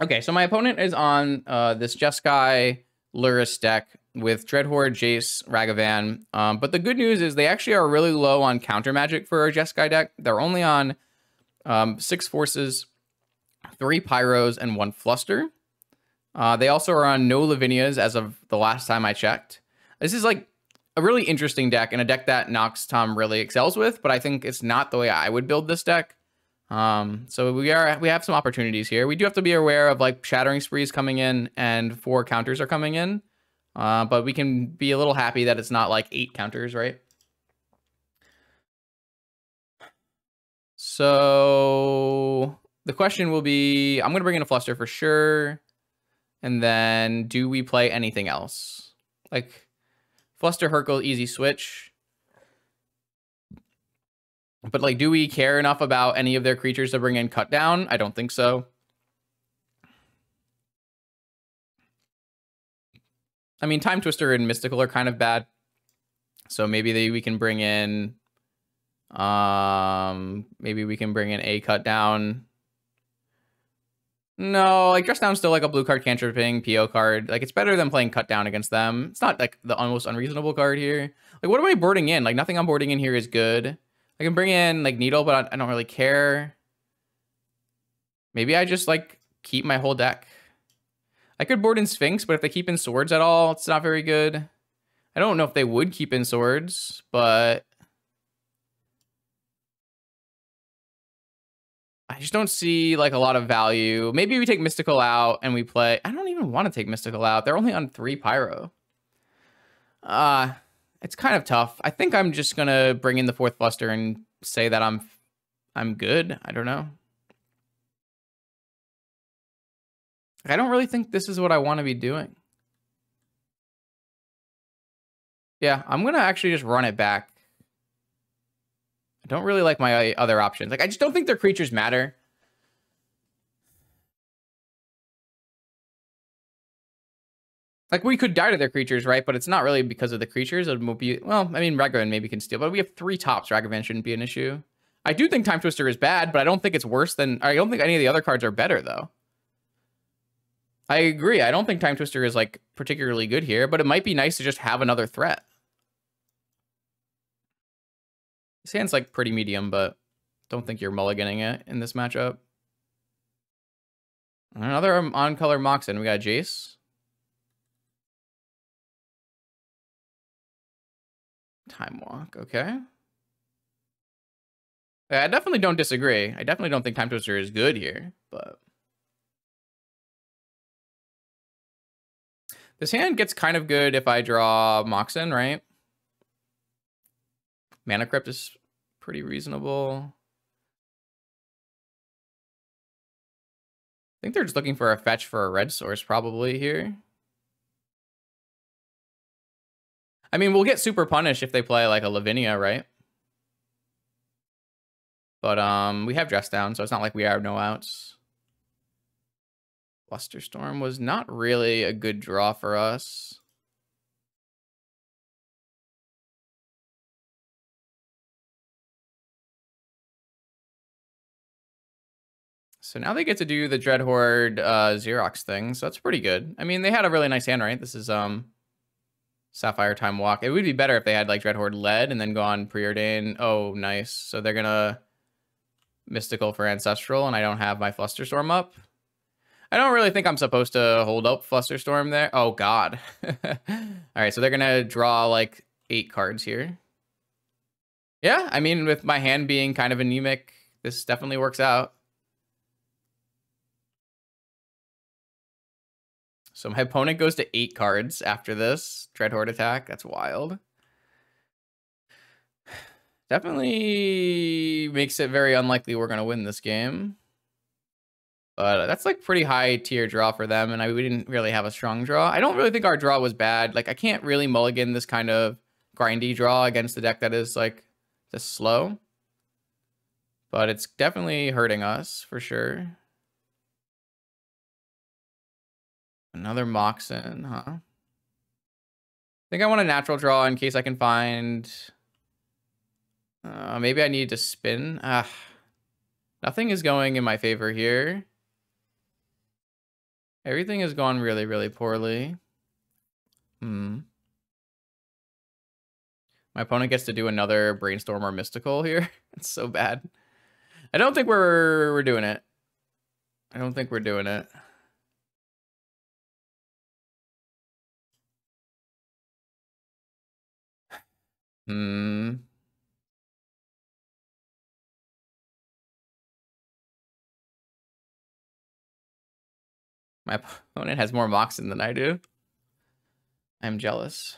Okay, so my opponent is on uh, this Jeskai Lurrus deck with Dreadhorde, Jace, Ragavan. Um, but the good news is they actually are really low on counter magic for a Jeskai deck. They're only on um, six forces, three pyros, and one fluster. Uh, they also are on no Lavinias as of the last time I checked. This is like a really interesting deck and a deck that Nox Tom really excels with, but I think it's not the way I would build this deck. Um, so we are we have some opportunities here. We do have to be aware of like shattering sprees coming in and four counters are coming in. Uh, but we can be a little happy that it's not like eight counters, right? So the question will be, I'm going to bring in a Fluster for sure. And then do we play anything else? Like Fluster Hurkyl, easy switch. But like, do we care enough about any of their creatures to bring in cut down? I don't think so. I mean, Time Twister and Mystical are kind of bad. So maybe they, we can bring in, um, maybe we can bring in a cut down. No, like Dress Down's still like a blue card cantripping PO card. Like it's better than playing Cut Down against them. It's not like the almost unreasonable card here. Like what am I boarding in? Like nothing I'm boarding in here is good. I can bring in like Needle, but I don't really care. Maybe I just like keep my whole deck. I could board in Sphinx, but if they keep in swords at all, it's not very good. I don't know if they would keep in swords, but I just don't see like a lot of value. Maybe we take Mystical out and we play. I don't even want to take Mystical out. They're only on three Pyro. Uh, it's kind of tough. I think I'm just gonna bring in the fourth Fluster and say that I'm I'm good. I don't know. I don't really think this is what I want to be doing. Yeah, I'm gonna actually just run it back. I don't really like my other options. Like, I just don't think their creatures matter. Like, we could die to their creatures, right? But it's not really because of the creatures. It would be, well, I mean, Ragavan maybe can steal, but we have three tops. Ragavan shouldn't be an issue. I do think Time Twister is bad, but I don't think it's worse than, I don't think any of the other cards are better, though. I agree. I don't think Time Twister is, like, particularly good here, but it might be nice to just have another threat. His hand's like pretty medium, but don't think you're mulliganing it in this matchup. Another um, on color Moxen. We got Jace. Time Walk, okay. I definitely don't disagree. I definitely don't think Time Twister is good here, but... This hand gets kind of good if I draw Moxen, right? Mana Crypt is pretty reasonable. I think they're just looking for a fetch for a red source probably here. I mean, we'll get super punished if they play like a Lavinia, right? But um, we have dress down, so it's not like we have no outs. Flusterstorm was not really a good draw for us. So now they get to do the Dreadhorde uh, Xerox thing, so that's pretty good. I mean, they had a really nice hand, right? This is um Sapphire Time Walk. It would be better if they had like Dreadhorde Lead and then go on Preordain. Oh, nice. So they're gonna Mystical for Ancestral, and I don't have my Flusterstorm up. I don't really think I'm supposed to hold up Flusterstorm there. Oh, God. All right, so they're gonna draw like eight cards here. Yeah, I mean, with my hand being kind of anemic, this definitely works out. So my opponent goes to eight cards after this Dreadhorde attack. That's wild. Definitely makes it very unlikely we're going to win this game. But that's like pretty high tier draw for them. And I, we didn't really have a strong draw. I don't really think our draw was bad. Like I can't really mulligan this kind of grindy draw against the deck that is like this slow. But it's definitely hurting us for sure. Another Moxen, huh? I think I want a natural draw in case I can find... Uh, maybe I need to spin. Ah, nothing is going in my favor here. Everything has gone really, really poorly. Hmm. My opponent gets to do another brainstorm or mystical here. it's so bad. I don't think we're we're doing it. I don't think we're doing it. Hmm. My opponent has more Moxen than I do. I'm jealous.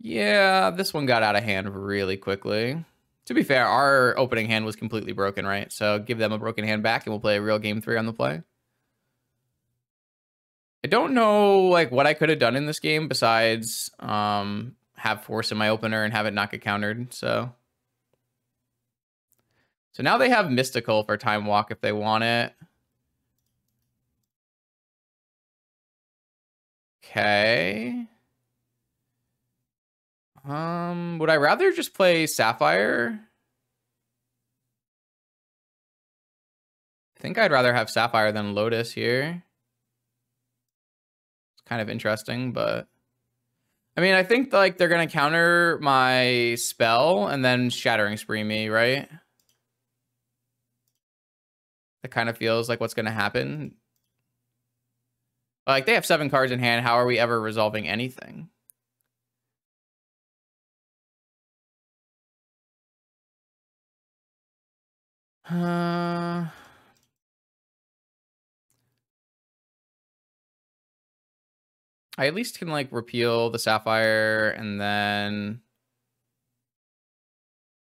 Yeah, this one got out of hand really quickly. To be fair, our opening hand was completely broken, right? So give them a broken hand back and we'll play a real game three on the play. I don't know like what I could have done in this game besides um, have force in my opener and have it not get countered. So, so now they have mystical for time walk if they want it. Okay. Um, would I rather just play Sapphire? I think I'd rather have Sapphire than Lotus here kind of interesting, but I mean, I think like they're gonna counter my spell and then Shattering Spree me, right? That kind of feels like what's gonna happen. Like they have seven cards in hand. How are we ever resolving anything? Uh, I at least can like repeal the sapphire and then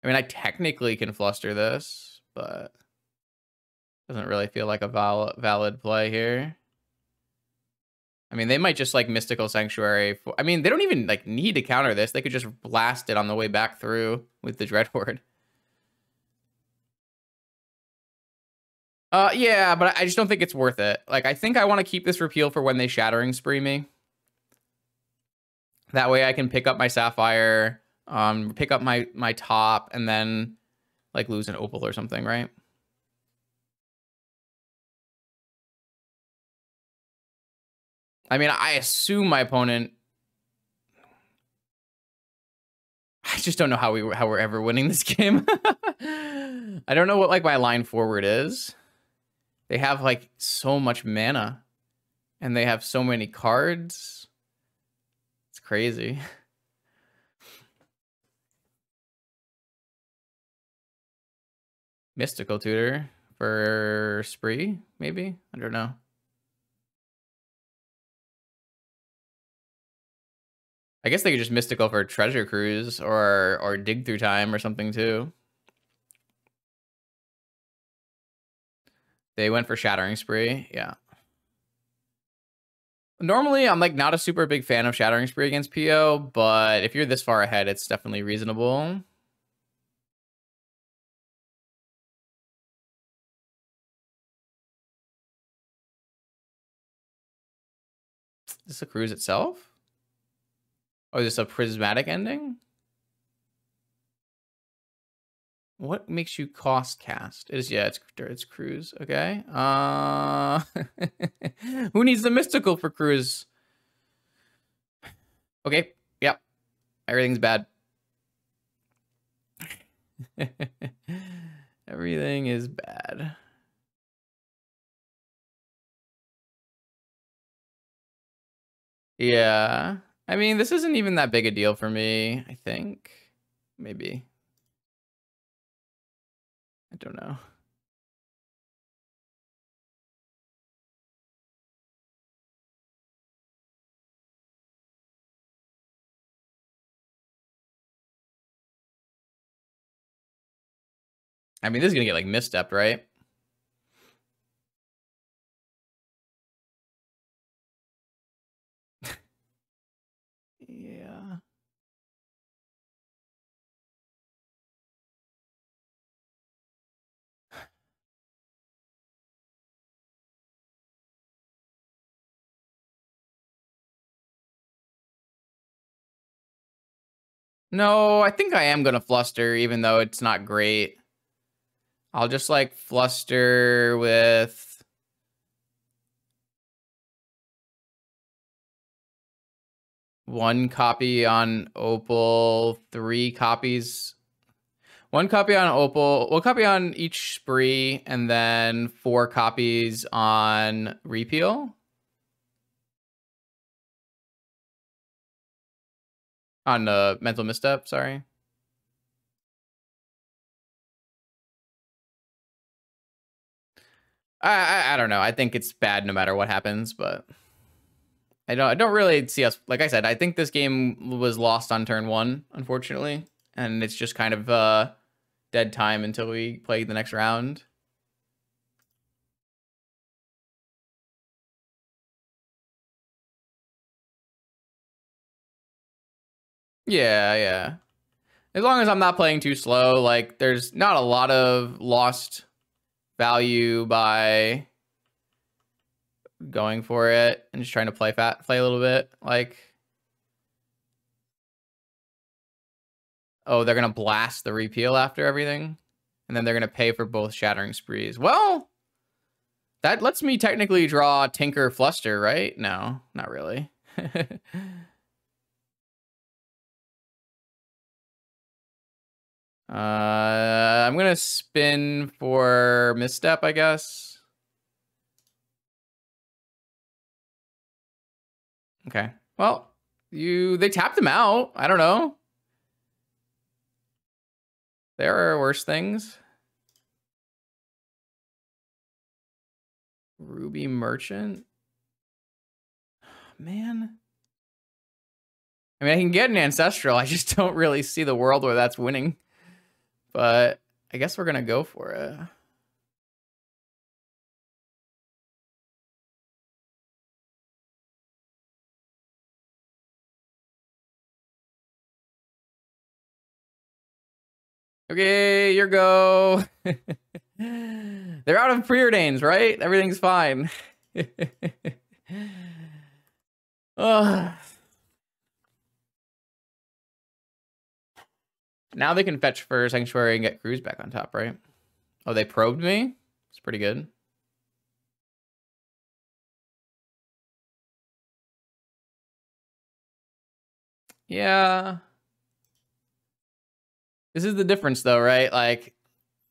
I mean I technically can fluster this, but doesn't really feel like a val valid play here. I mean, they might just like Mystical Sanctuary. For, I mean, they don't even like need to counter this. They could just blast it on the way back through with the Dreadhorde. Uh, yeah, but I just don't think it's worth it. Like, I think I want to keep this repeal for when they Shattering Spree me. That way I can pick up my Sapphire, um, pick up my, my top, and then, like, lose an Opal or something, right? I mean, I assume my opponent... I just don't know how we how we're ever winning this game. I don't know what like my line forward is. They have like so much mana and they have so many cards. Crazy. Mystical tutor for spree, maybe? I don't know. I guess they could just mystical for treasure cruise or or dig through time or something too. They went for Shattering Spree. Yeah. Normally, I'm like not a super big fan of Shattering Spree against PO, but if you're this far ahead, it's definitely reasonable. Is this a cruise itself? Or is this a prismatic ending? What makes you cost cast? It is yeah, it's it's cruise. Okay. Uh who needs the mystical for cruise? Okay. Yep. Everything's bad. Everything is bad. Yeah. I mean, this isn't even that big a deal for me, I think. Maybe. I don't know. I mean, this is gonna get like misstepped, right? No, I think I am gonna fluster, even though it's not great. I'll just like fluster with one copy on Opal, three copies. One copy on Opal, one copy on each spree, and then four copies on repeal. On the uh, mental misstep, sorry. I, I, I don't know. I think it's bad no matter what happens, but I don't I don't really see us like I said, I think this game was lost on turn one, unfortunately. And it's just kind of uh dead time until we play the next round. Yeah, yeah. As long as I'm not playing too slow, like there's not a lot of lost value by going for it and just trying to play fat play a little bit like oh they're gonna blast the repeal after everything? And then they're gonna pay for both shattering sprees. Well that lets me technically draw tinker fluster right? No not really Uh, I'm gonna spin for misstep, I guess. Okay. Well, you they tapped him out. I don't know. There are worse things. Ruby Merchant. Man. I mean, I can get an Ancestral. I just don't really see the world where that's winning. But I guess we're going to go for it. Okay, your go. They're out of preordains, right? Everything's fine. Ugh. Now they can fetch for Sanctuary and get Cruise back on top, right? Oh, they probed me? It's pretty good. Yeah. This is the difference, though, right? Like,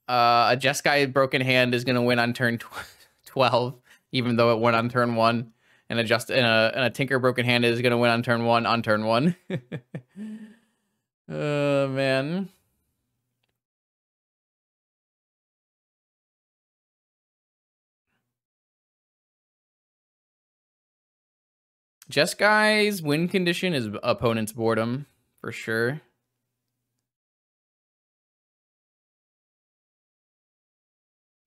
uh, a Jeskai Broken Hand is going to win on turn 12, even though it went on turn 1. And a, just, and a, and a Tinker Broken Hand is going to win on turn 1 on turn 1. Uh, man. Jeskai's win condition is opponent's boredom, for sure.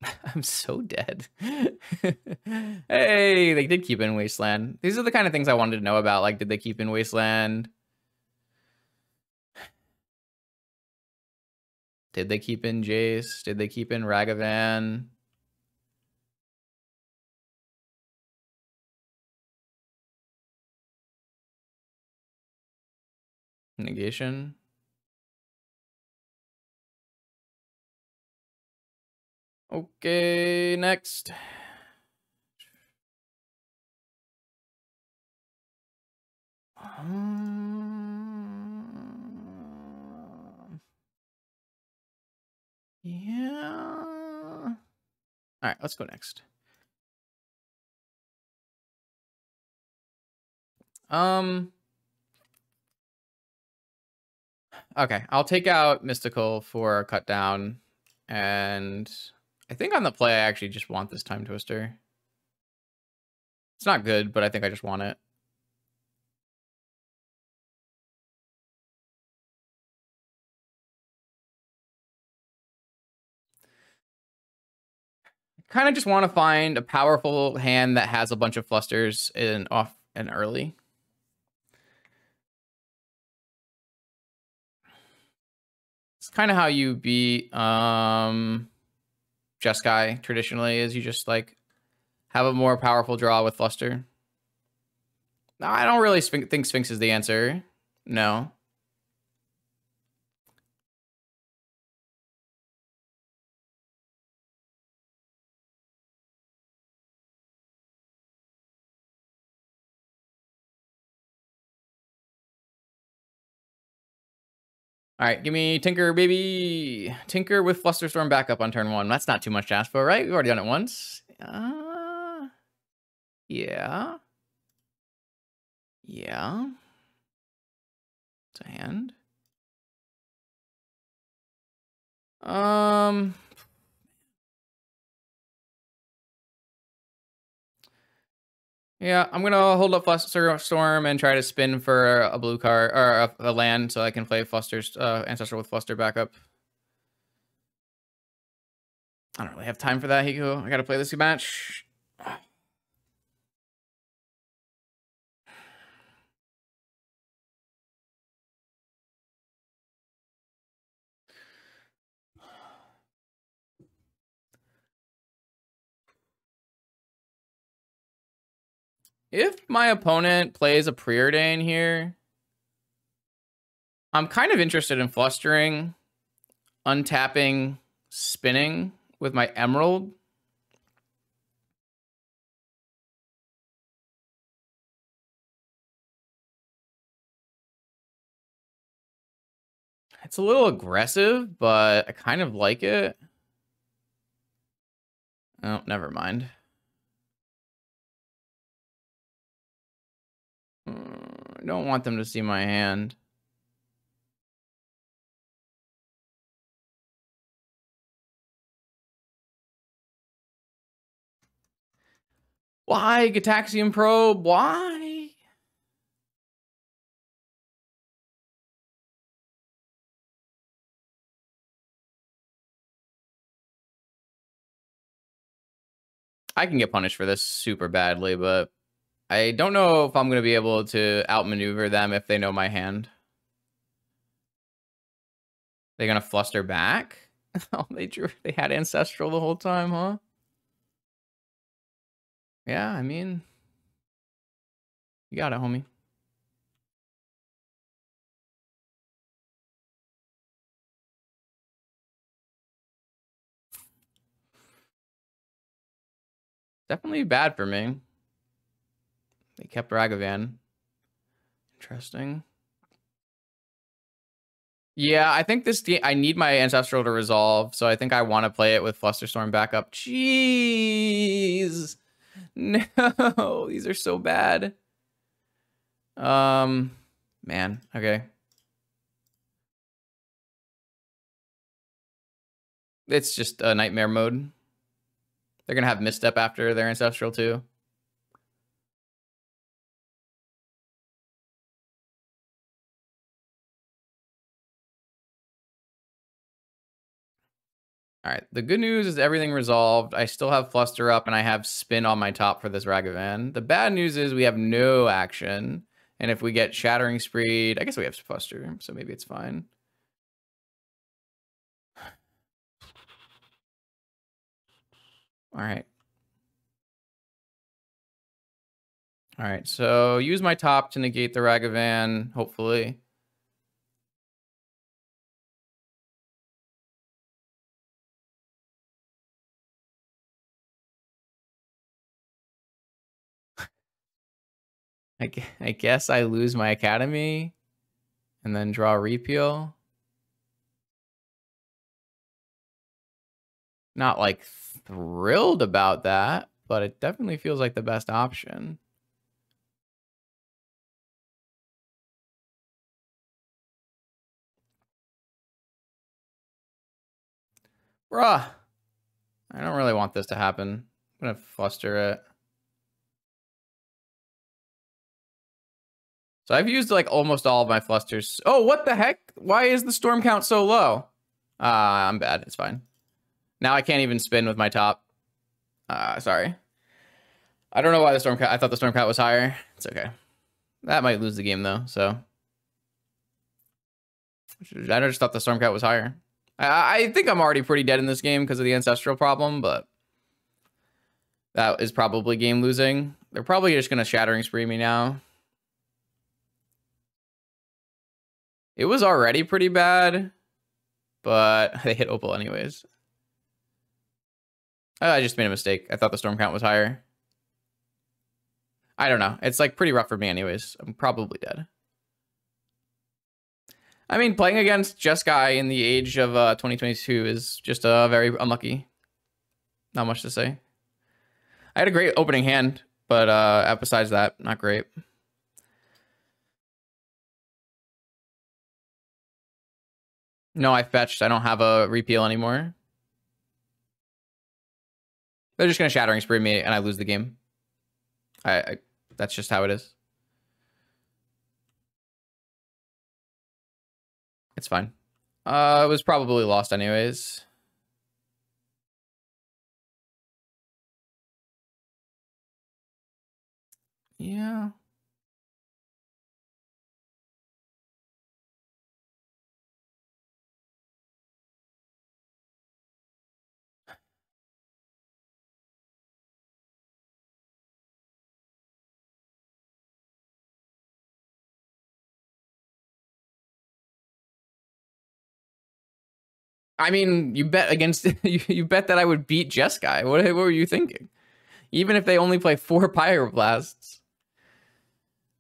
I'm so dead. hey, they did keep in Wasteland. These are the kind of things I wanted to know about. Like, did they keep in Wasteland? Did they keep in Jace? Did they keep in Ragavan? Negation. Okay, next. Um, yeah. All right, let's go next. Um. Okay, I'll take out Mystical for a cut down, and I think on the play, I actually just want this Time Twister. It's not good, but I think I just want it. Kind of just want to find a powerful hand that has a bunch of flusters in off and early. It's kind of how you beat um Jeskai traditionally is you just like have a more powerful draw with Fluster. No, I don't really think Sphinx is the answer. No. All right, give me Tinker, baby. Tinker with Flusterstorm backup on turn one. That's not too much to ask for, right? We've already done it once. Uh, yeah. Yeah. It's a hand. Um, Yeah, I'm gonna hold up Fluster Storm and try to spin for a blue card or a, a land so I can play Fluster's uh, Ancestral with Fluster backup. I don't really have time for that, Hiku. I gotta play this match. If my opponent plays a Preordain here, I'm kind of interested in flustering, untapping, spinning with my Emerald. It's a little aggressive, but I kind of like it. Oh, never mind. I don't want them to see my hand. Why, Gitaxian Probe? Why? I can get punished for this super badly, but I don't know if I'm going to be able to outmaneuver them if they know my hand. They gonna fluster back? oh, they drew. They had ancestral the whole time, huh? Yeah, I mean, you got it, homie. Definitely bad for me. They kept Ragavan. Interesting. Yeah, I think this game, I need my Ancestral to resolve, so I think I want to play it with Flusterstorm back up. Jeez. No, these are so bad. Um, man, okay. It's just a nightmare mode. They're going to have misstep after their Ancestral too. All right. The good news is everything resolved. I still have Fluster up and I have Spin on my top for this Ragavan. The bad news is we have no action. And if we get Shattering Spree, I guess we have Fluster, so maybe it's fine. All right. All right, so use my top to negate the Ragavan, hopefully. I, I guess I lose my academy and then draw repeal. Not like thrilled about that, but it definitely feels like the best option. Bruh. I don't really want this to happen. I'm going to fluster it. So I've used like almost all of my flusters. Oh, what the heck? Why is the storm count so low? Uh, I'm bad. It's fine. Now I can't even spin with my top. Uh, sorry. I don't know why the storm count. I thought the storm count was higher. It's okay. That might lose the game though. So I just thought the storm count was higher. I, I think I'm already pretty dead in this game because of the ancestral problem, but that is probably game losing. They're probably just gonna shattering spree me now. It was already pretty bad, but they hit Opal anyways. Oh, I just made a mistake. I thought the storm count was higher. I don't know. It's like pretty rough for me anyways. I'm probably dead. I mean, playing against Jeskai in the age of uh, 2022 is just uh, very unlucky. Not much to say. I had a great opening hand, but uh, besides that, not great. No, I fetched. I don't have a repeal anymore. They're just gonna shattering spree me and I lose the game. I, I that's just how it is. It's fine. Uh, it was probably lost anyways. Yeah. I mean, you bet against you, you bet that I would beat Jeskai. What, what were you thinking? Even if they only play four Pyroblasts.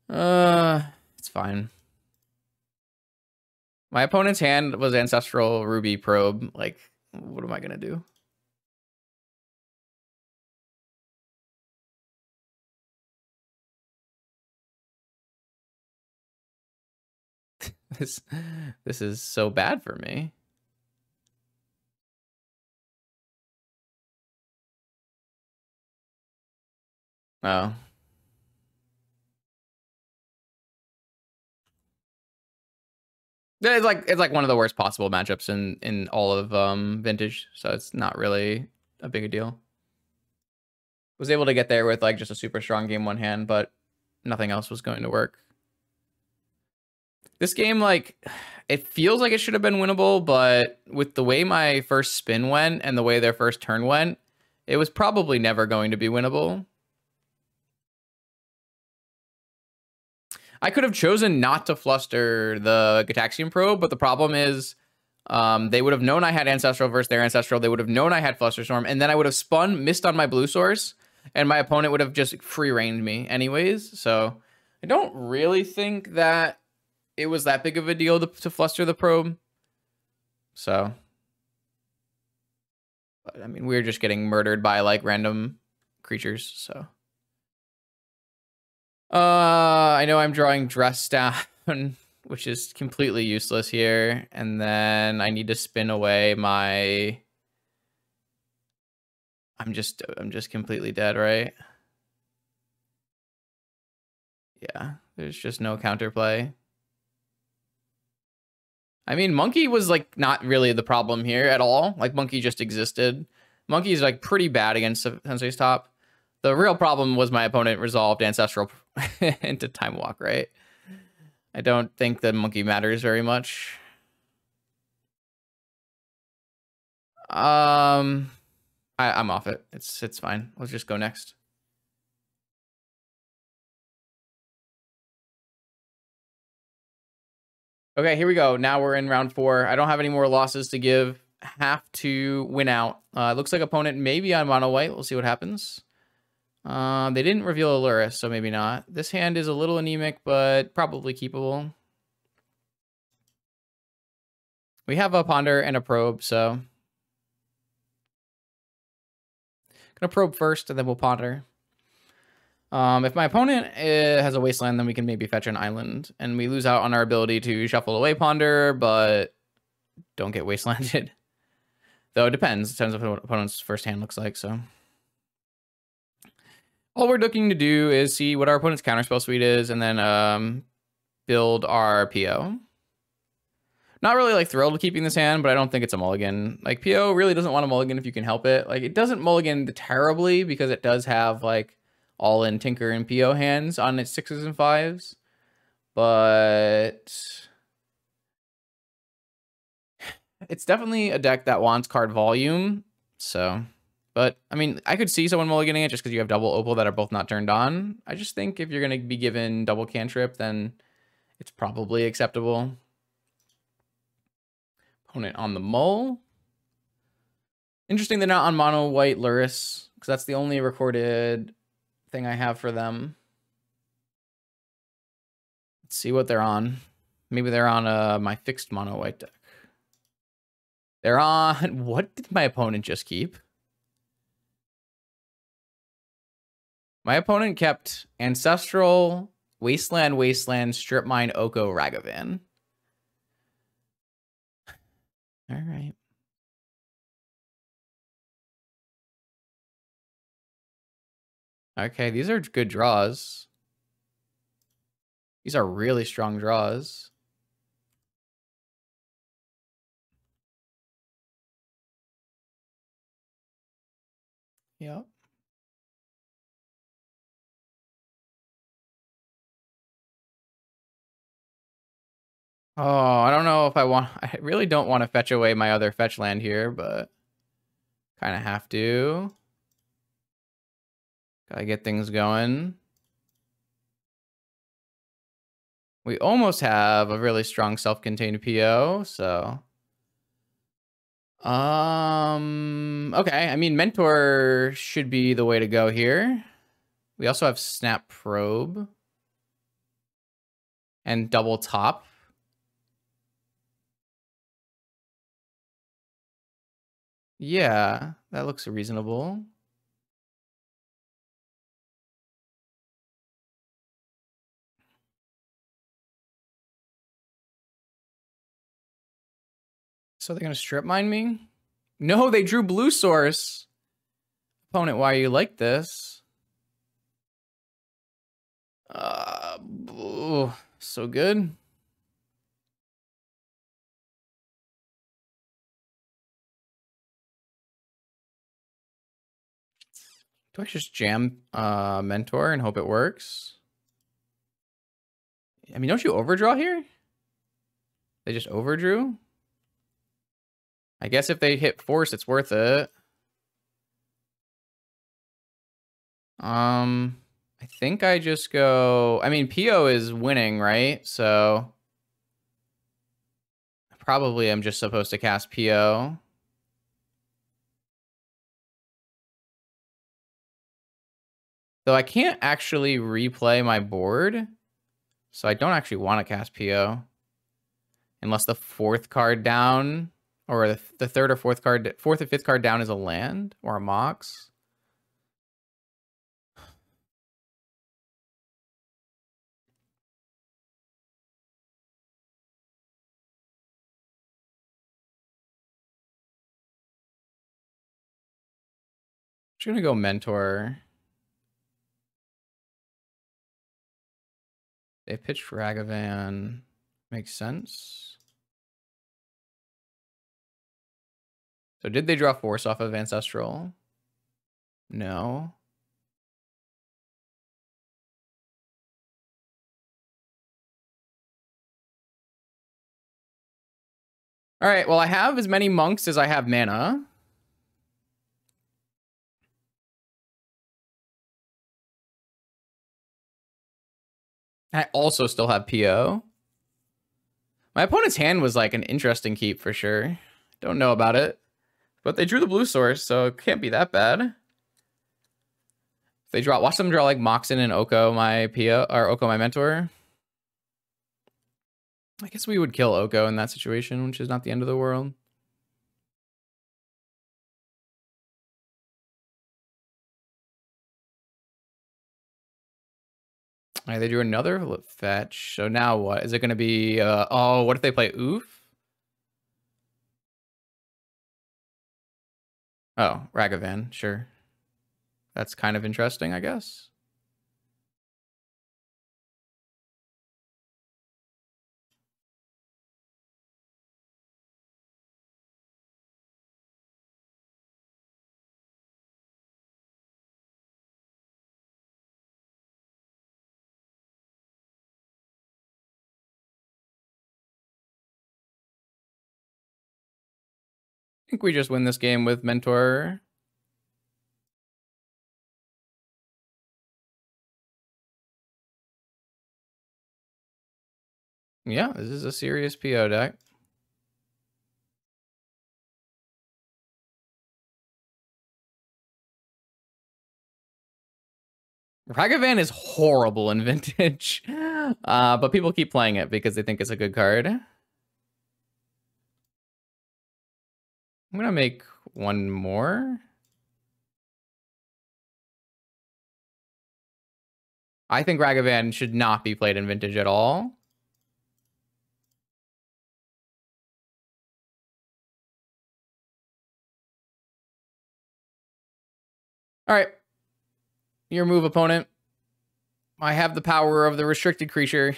Uh, it's fine. My opponent's hand was Ancestral Ruby Probe. Like, what am I going to do? this this is so bad for me. Oh. It's like it's like one of the worst possible matchups in in all of um vintage, so it's not really a big deal. Was able to get there with like just a super strong game one hand, but nothing else was going to work. This game, like, it feels like it should have been winnable, but with the way my first spin went and the way their first turn went, it was probably never going to be winnable. I could have chosen not to fluster the Gitaxian probe, but the problem is um, they would have known I had Ancestral versus their Ancestral. They would have known I had Flusterstorm, and then I would have spun, missed on my blue source, and my opponent would have just free reigned me anyways. So I don't really think that it was that big of a deal to, to fluster the probe. So, but I mean, we are just getting murdered by like random creatures. So. Uh, I know I'm drawing dress down, which is completely useless here. And then I need to spin away my... I'm just, I'm just completely dead, right? Yeah, there's just no counterplay. I mean, Monkey was like not really the problem here at all. Like Monkey just existed. Monkey's like pretty bad against Sensei's top. The real problem was my opponent resolved Ancestral into Time Walk, right? I don't think the monkey matters very much. Um, I, I'm off it. It's it's fine. Let's just go next. Okay, here we go. Now we're in round four. I don't have any more losses to give. Have to win out. Uh, looks like opponent maybe on mono white. We'll see what happens. Uh, they didn't reveal Lurrus, so maybe not. This hand is a little anemic, but probably keepable. We have a ponder and a probe, so gonna probe first, and then we'll ponder. Um, if my opponent uh, has a wasteland, then we can maybe fetch an island, and we lose out on our ability to shuffle away ponder, but don't get wastelanded. Though it depends. It depends on what opponent's first hand looks like. So. All we're looking to do is see what our opponent's counterspell suite is and then um, build our PO. Not really like thrilled with keeping this hand, but I don't think it's a mulligan. Like PO really doesn't want a mulligan if you can help it. Like it doesn't mulligan terribly because it does have like all in Tinker and PO hands on its sixes and fives. But it's definitely a deck that wants card volume. So but I mean, I could see someone mulliganing it just because you have double opal that are both not turned on. I just think if you're going to be given double cantrip, then it's probably acceptable. Opponent on the mull. Interesting they're not on mono white Lurrus, because that's the only recorded thing I have for them. Let's see what they're on. Maybe they're on uh, my fixed mono white deck. They're on... What did my opponent just keep? My opponent kept Ancestral, Wasteland, Wasteland, Strip Mine, Oko, Ragavan. All right. Okay, these are good draws. These are really strong draws. Yep. Oh, I don't know if I want... I really don't want to fetch away my other fetch land here, but... Kind of have to. Gotta get things going. We almost have a really strong self-contained PO, so... Um, okay, I mean, Mentor should be the way to go here. We also have Snap Probe. And Double Top. Yeah, that looks reasonable. So they're gonna strip mine me? No, they drew blue source. Opponent, why are you like this? Uh, ooh, so good. Do I just jam uh, Mentor and hope it works? I mean, don't you overdraw here? They just overdrew? I guess if they hit force, it's worth it. Um, I think I just go... I mean, PO is winning, right? So... Probably I'm just supposed to cast PO. Though I can't actually replay my board. So I don't actually want to cast PO. Unless the fourth card down, or the, third or fourth card, fourth or fifth card down is a land or a mox. Just gonna go mentor. They pitched Ragavan. Makes sense. So did they draw force off of Ancestral? No. All right, well, I have as many monks as I have mana. I also still have PO. My opponent's hand was like an interesting keep for sure. Don't know about it. But they drew the blue source, so it can't be that bad. If they draw, watch them draw like Moxen and Oko, my PO, or Oko, my mentor. I guess we would kill Oko in that situation, which is not the end of the world. All right, they do another fetch. So now what? Is it going to be, uh, oh, what if they play Oof? Oh, Ragavan, sure. That's kind of interesting, I guess. I think we just win this game with Mentor. Yeah, this is a serious PO deck. Ragavan is horrible in Vintage, uh, but people keep playing it because they think it's a good card. I'm to make one more. I think Ragavan should not be played in Vintage at all. All right. Your move, opponent. I have the power of the restricted creature.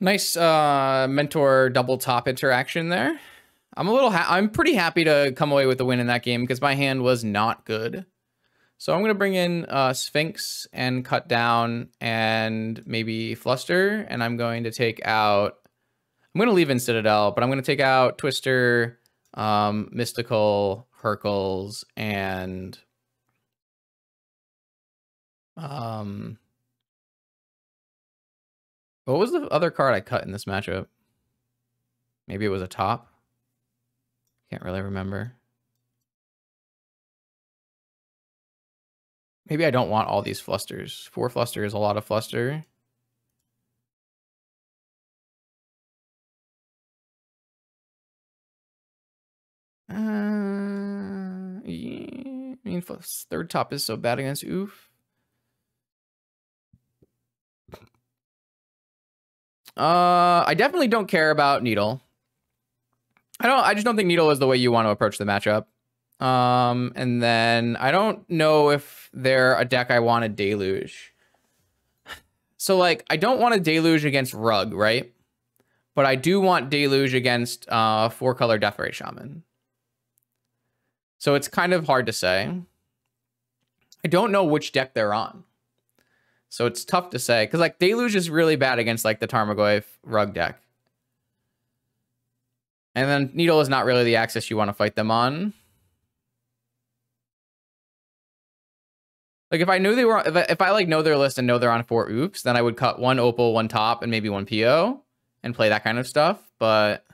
Nice uh, mentor double top interaction there. I'm a little, I'm pretty happy to come away with the win in that game because my hand was not good. So I'm going to bring in uh, Sphinx and cut down and maybe Fluster. And I'm going to take out, I'm going to leave in Citadel, but I'm going to take out Twister, um, Mystical, Hurkyl's, and um, what was the other card I cut in this matchup? Maybe it was a top. Can't really remember. Maybe I don't want all these flusters. Four fluster is a lot of fluster. Uh, yeah. I mean, third top is so bad against Oof. Uh, I definitely don't care about Needle. I don't. I just don't think Needle is the way you want to approach the matchup. Um, and then I don't know if they're a deck I want to deluge. So like, I don't want to deluge against Rug, right? But I do want deluge against uh four color Deathrite Shaman. So it's kind of hard to say. I don't know which deck they're on. So it's tough to say because like Deluge is really bad against like the Tarmogoyf rug deck. And then Needle is not really the axis you want to fight them on. Like if I knew they were, if I, if I like know their list and know they're on four oops, then I would cut one opal, one top, and maybe one PO and play that kind of stuff. But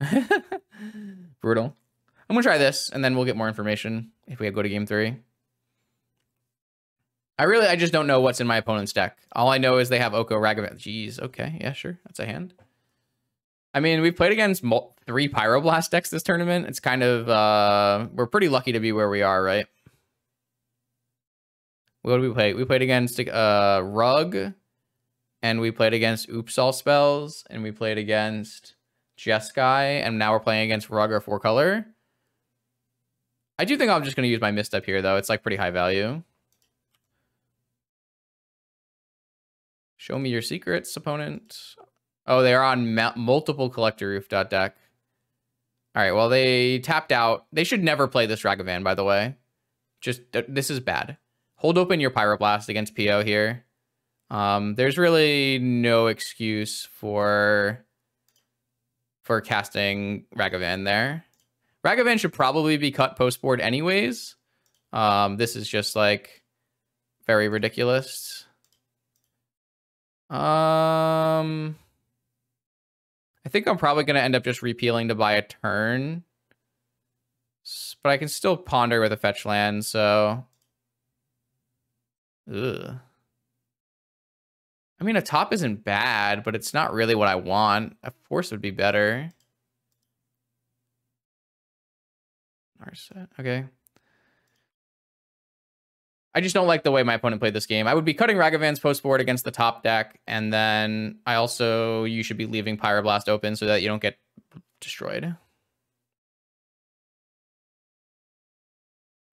brutal. I'm gonna try this, and then we'll get more information if we go to game three. I really, I just don't know what's in my opponent's deck. All I know is they have Oko Ragavan. Jeez, okay, yeah, sure, that's a hand. I mean, we've played against three Pyroblast decks this tournament. It's kind of, uh, we're pretty lucky to be where we are, right? What did we play? We played against uh, Rug, and we played against Oops All Spells, and we played against Jeskai, and now we're playing against Rug or Four Color. I do think I'm just going to use my misstep here, though. It's like pretty high value. Show me your secrets, opponent. Oh, they're on multiple Collector Ouphe dot deck. All right, well, they tapped out. They should never play this Ragavan, by the way. Just, this is bad. Hold open your Pyroblast against PO here. Um, there's really no excuse for for casting Ragavan there. Ragavan should probably be cut post board anyways. Um, this is just like very ridiculous. Um, I think I'm probably going to end up just repealing to buy a turn. But I can still ponder with a fetch land, so... Ugh. I mean, a top isn't bad, but it's not really what I want. A force would be better. Okay. I just don't like the way my opponent played this game. I would be cutting Ragavan's post board against the top deck, and then I also you should be leaving Pyroblast open so that you don't get destroyed.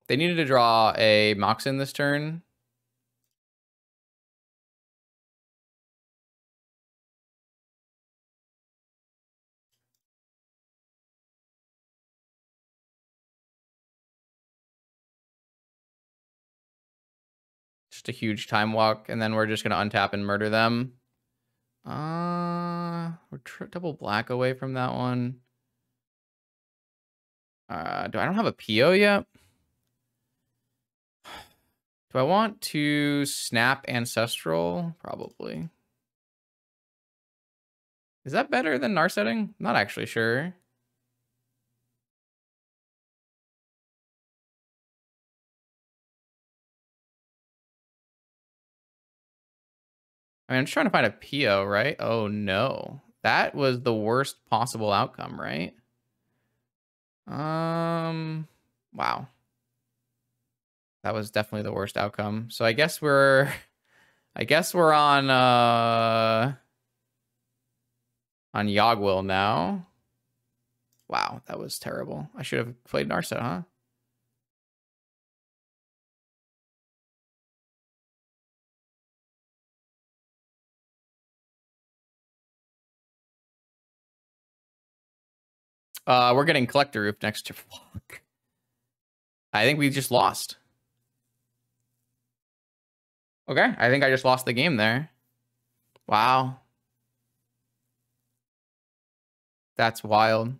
They needed to draw a Moxen this turn. A huge time walk, and then we're just going to untap and murder them. Uh, we're double black away from that one. Uh, do I don't have a PO yet? Do I want to snap Ancestral? Probably. Is that better than Narsetting? Not actually sure. I mean, I'm just trying to find a PO, right? Oh, no. That was the worst possible outcome, right? Um, wow. That was definitely the worst outcome. So I guess we're, I guess we're on, uh, on Yawg-Will now. Wow, that was terrible. I should have played Narset, huh? Uh, we're getting Collector Ouphe next to Flock. I think we just lost. Okay, I think I just lost the game there. Wow. That's wild.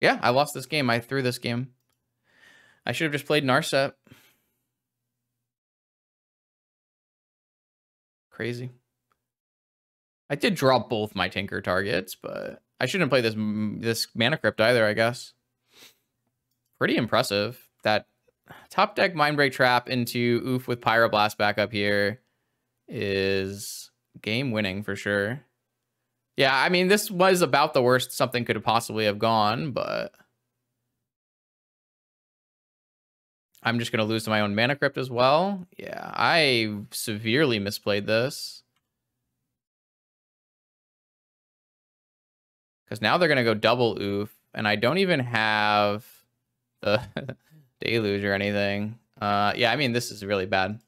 Yeah, I lost this game. I threw this game. I should have just played Narset. Crazy. I did draw both my Tinker targets, but I shouldn't play this this Mana Crypt either, I guess. Pretty impressive. That top deck Mindbreak Trap into Ouphe with Pyroblast back up here is game winning for sure. Yeah, I mean, this was about the worst something could have possibly have gone, but... I'm just going to lose to my own Mana Crypt as well. Yeah, I severely misplayed this. Because now they're going to go double Ouphe, and I don't even have the deluge or anything. Uh, yeah, I mean, this is really bad.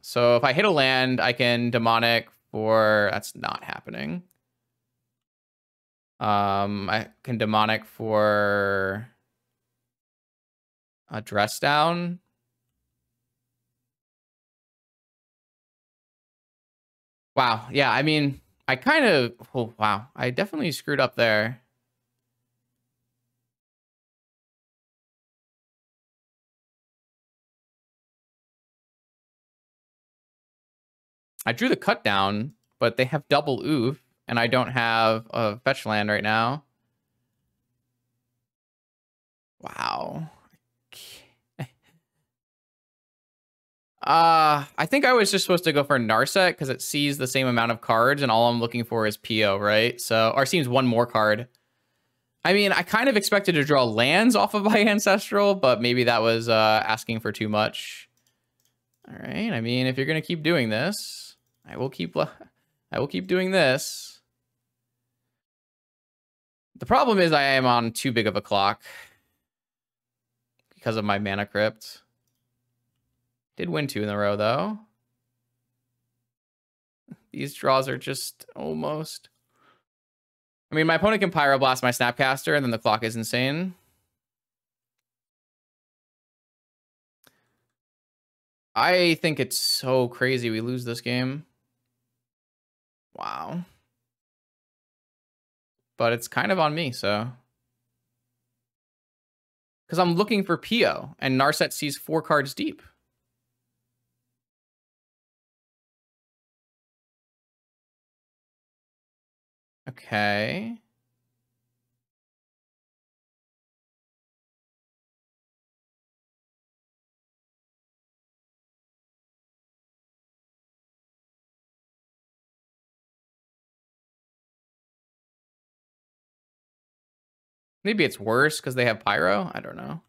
So if I hit a land, I can demonic for... That's not happening. Um, I can demonic for a dress down. Wow. Yeah, I mean, I kind of, oh, wow. I definitely screwed up there. I drew the cut down, but they have double Ouphe, and I don't have a fetch land right now. Wow. Uh, I think I was just supposed to go for Narset because it sees the same amount of cards, and all I'm looking for is PO, right? So, or seems one more card. I mean, I kind of expected to draw lands off of my Ancestral, but maybe that was uh, asking for too much. All right. I mean, if you're gonna keep doing this, I will keep. I will keep doing this. The problem is I am on too big of a clock because of my mana crypt. Did win two in a row, though. These draws are just almost... I mean, my opponent can Pyroblast my Snapcaster, and then the clock is insane. I think it's so crazy we lose this game. Wow. But it's kind of on me, so... Because I'm looking for PO, and Narset sees four cards deep. Okay. Maybe it's worse because they have Pyro. I don't know.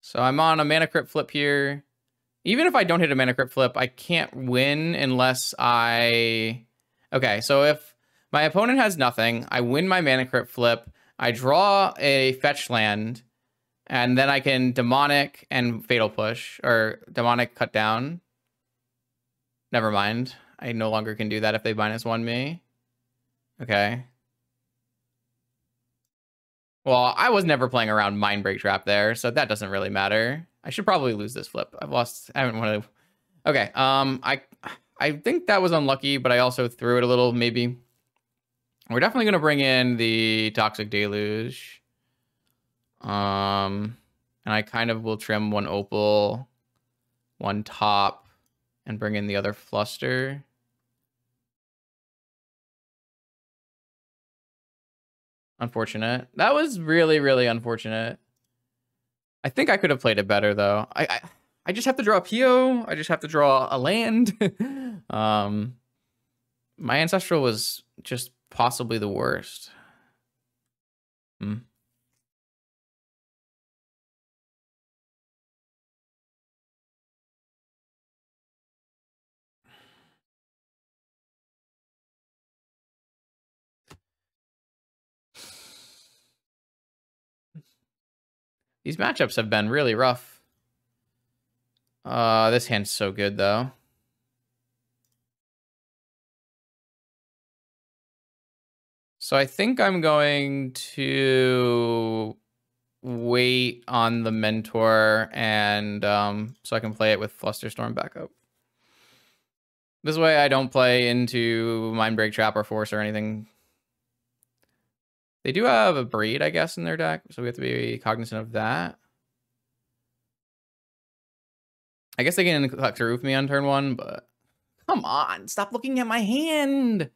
So I'm on a mana crypt flip here even if I don't hit a mana crypt flip, I can't win unless I... Okay, so if my opponent has nothing, I win my mana crypt flip, I draw a fetch land, and then I can demonic and fatal push, or demonic cut down. Never mind. I no longer can do that if they minus one me. Okay. Well, I was never playing around Mindbreak Trap there, so that doesn't really matter. I should probably lose this flip. I've lost. I haven't won. To... Okay. Um. I I think that was unlucky, but I also threw it a little. Maybe. We're definitely gonna bring in the toxic deluge. Um, and I kind of will trim one opal, one top, and bring in the other fluster. Unfortunate. That was really, really unfortunate. I think I could have played it better though. I, I, I just have to draw a PO. I just have to draw a land. um, my ancestral was just possibly the worst. Hmm. These matchups have been really rough. Uh, this hand's so good, though. So I think I'm going to wait on the mentor and um, so I can play it with Flusterstorm backup. This way I don't play into Mindbreak Trap or Force or anything they do have a breed, I guess, in their deck, so we have to be cognizant of that. I guess they can Collector Ouphe me on turn one, but come on, stop looking at my hand.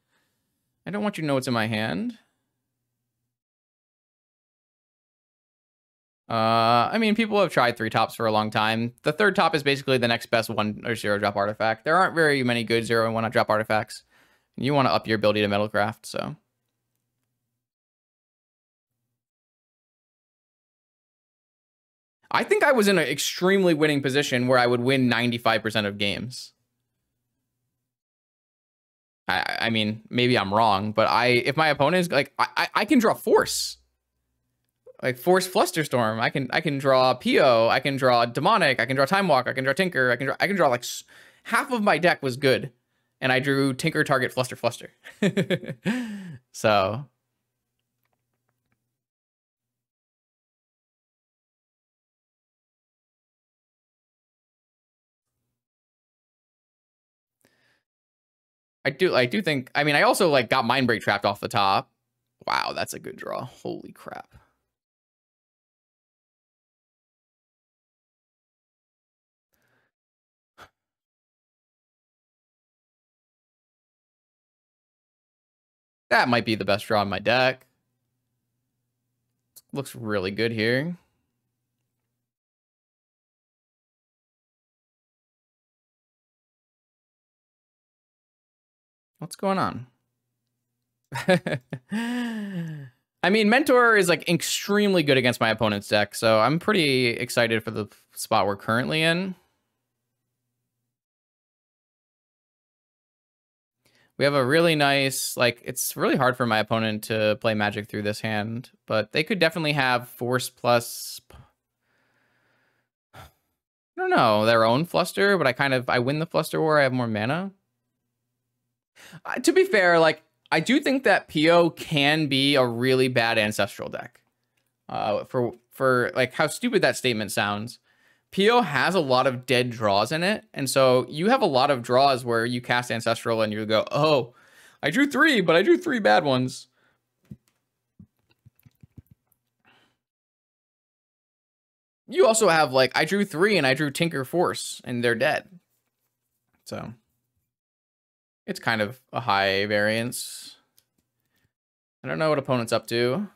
I don't want you to know what's in my hand. Uh, I mean, people have tried three tops for a long time. The third top is basically the next best one or zero drop artifact. There aren't very many good zero and one drop artifacts. You want to up your ability to metalcraft, so. I think I was in an extremely winning position where I would win 95% of games. I, I mean, maybe I'm wrong, but I if my opponent is like I, I can draw force. Like force flusterstorm. I can I can draw PO, I can draw demonic, I can draw time walk, I can draw tinker, I can draw I can draw like half of my deck was good. And I drew tinker target fluster fluster. so I do I do think I mean I also like got mind break trapped off the top. Wow, that's a good draw. Holy crap. That might be the best draw in my deck. Looks really good here. What's going on? I mean, Mentor is like extremely good against my opponent's deck, so I'm pretty excited for the spot we're currently in. We have a really nice, like, it's really hard for my opponent to play Magic through this hand, but they could definitely have Force plus, I don't know, their own Fluster, but I kind of, I win the Fluster War, I have more mana. Uh, to be fair, like I do think that PO can be a really bad ancestral deck. Uh, for for like how stupid that statement sounds. PO has a lot of dead draws in it, and so you have a lot of draws where you cast ancestral and you go, "Oh, I drew three, but I drew three bad ones." You also have like I drew three and I drew Tinker Force, and they're dead. So it's kind of a high variance. I don't know what opponent's up to.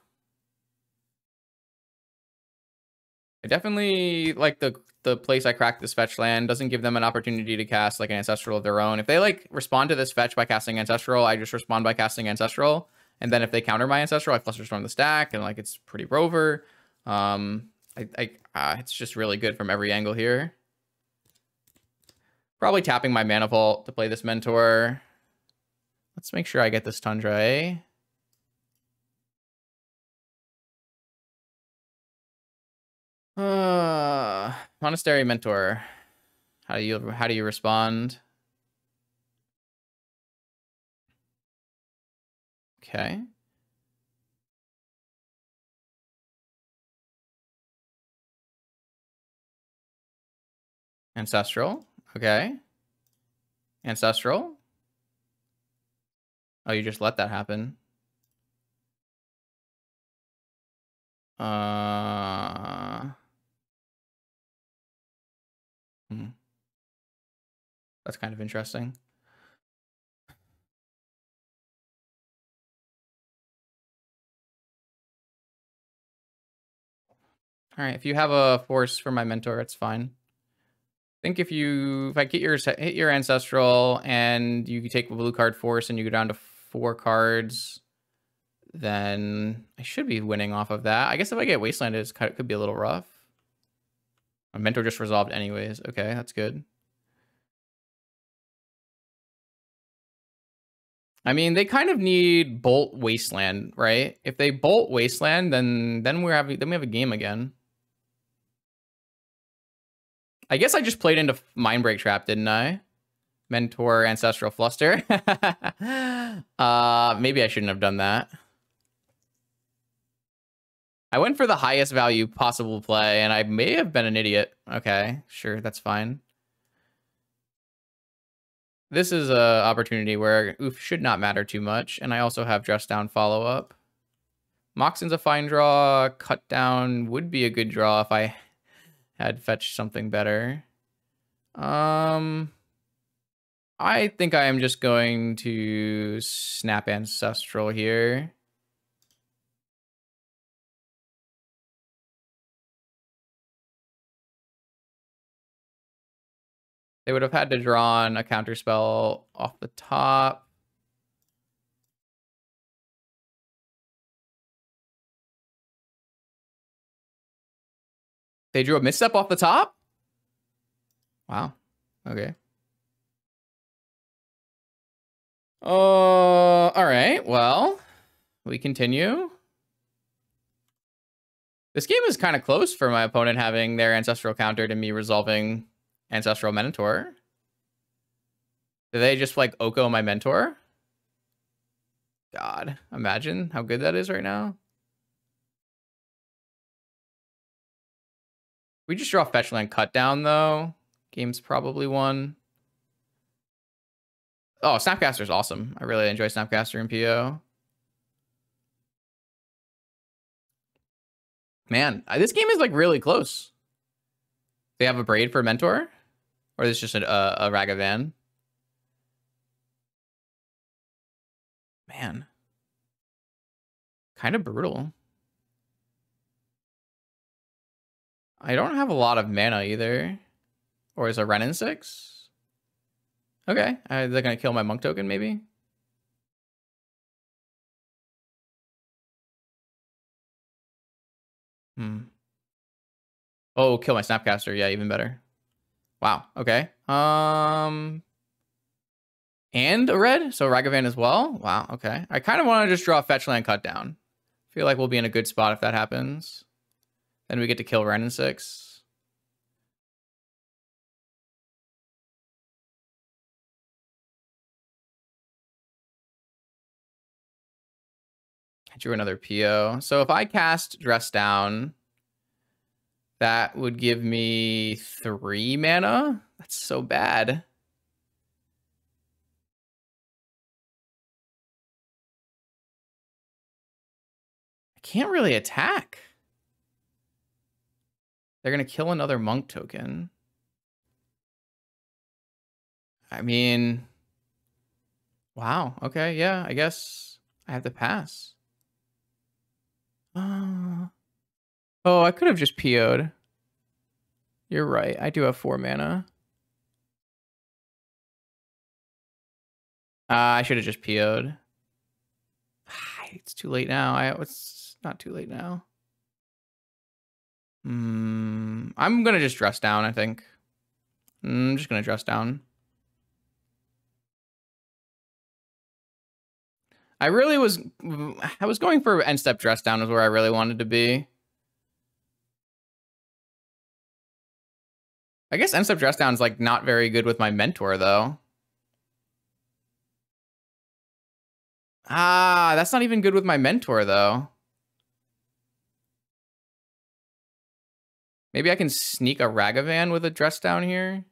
I definitely like the the place I cracked this fetch land doesn't give them an opportunity to cast like an ancestral of their own. If they like respond to this fetch by casting ancestral, I just respond by casting ancestral. And then if they counter my ancestral, I fluster storm the stack and like it's pretty rover. Um, I, I uh, it's just really good from every angle here. Probably tapping my Mana Vault to play this Mentor. Let's make sure I get this Tundra, eh? Uh, Monastery Mentor. How do you how do you respond? Okay. Ancestral. Okay. Ancestral. Oh, you just let that happen. Uh... Hmm. That's kind of interesting. All right, if you have a force for my mentor, it's fine I think if you if I get your hit your ancestral and you take a blue card force and you go down to four cards, then I should be winning off of that. I guess if I get wasteland, it could be a little rough. My mentor just resolved anyways. Okay, that's good. I mean, they kind of need bolt wasteland, right? If they bolt wasteland, then then we're having then we have a game again. I guess I just played into Mindbreak Trap, didn't I? Mentor Ancestral Fluster. uh, maybe I shouldn't have done that. I went for the highest value possible play, and I may have been an idiot. Okay, sure, that's fine. This is a opportunity where Ouphe should not matter too much, and I also have Dress Down follow-up. Moxon's a fine draw. Cut Down would be a good draw if I had fetched something better. Um, I think I am just going to snap Ancestral here. They would have had to draw on a counterspell off the top. They drew a misstep off the top? Wow. Okay. Uh, all right. Well, we continue. This game is kind of close for my opponent having their Ancestral countered and me resolving Ancestral Mentor. Did they just like Oko my mentor? God, imagine how good that is right now. We just draw fetch land cut down though. Game's probably won. Oh, Snapcaster's awesome. I really enjoy Snapcaster and PO. Man, this game is like really close. They have a braid for mentor, or is this just uh, a, a, a Ragavan? Man, kind of brutal. I don't have a lot of mana either. Or is a Wrenn and 6? Okay, uh, they're gonna kill my monk token maybe? Hmm. Oh, kill my Snapcaster. Yeah, even better. Wow. Okay. Um. And a red, so Ragavan as well. Wow. Okay. I kind of want to just draw fetch land cut down. Feel like we'll be in a good spot if that happens. Then we get to kill Wrenn six. Drew another PO. So if I cast Dress Down, that would give me three mana. That's so bad. I can't really attack. They're going to kill another monk token. I mean, wow. Okay, yeah, I guess I have to pass. Uh, oh, I could have just PO'd. You're right. I do have four mana. Uh, I should have just PO'd. It's too late now. I it's not too late now. Mm, I'm gonna just dress down. I think. Mm, I'm just gonna dress down. I really was. I was going for end step dress down. is where I really wanted to be. I guess end step dress down is like not very good with my mentor though. Ah, that's not even good with my mentor though. Maybe I can sneak a Ragavan with a dress down here.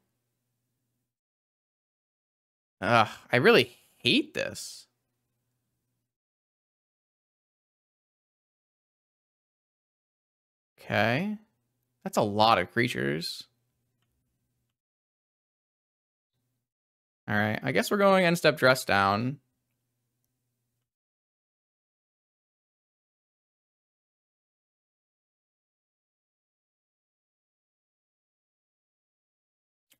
Ugh, I really hate this. Okay. That's a lot of creatures. All right, I guess we're going end step dress down.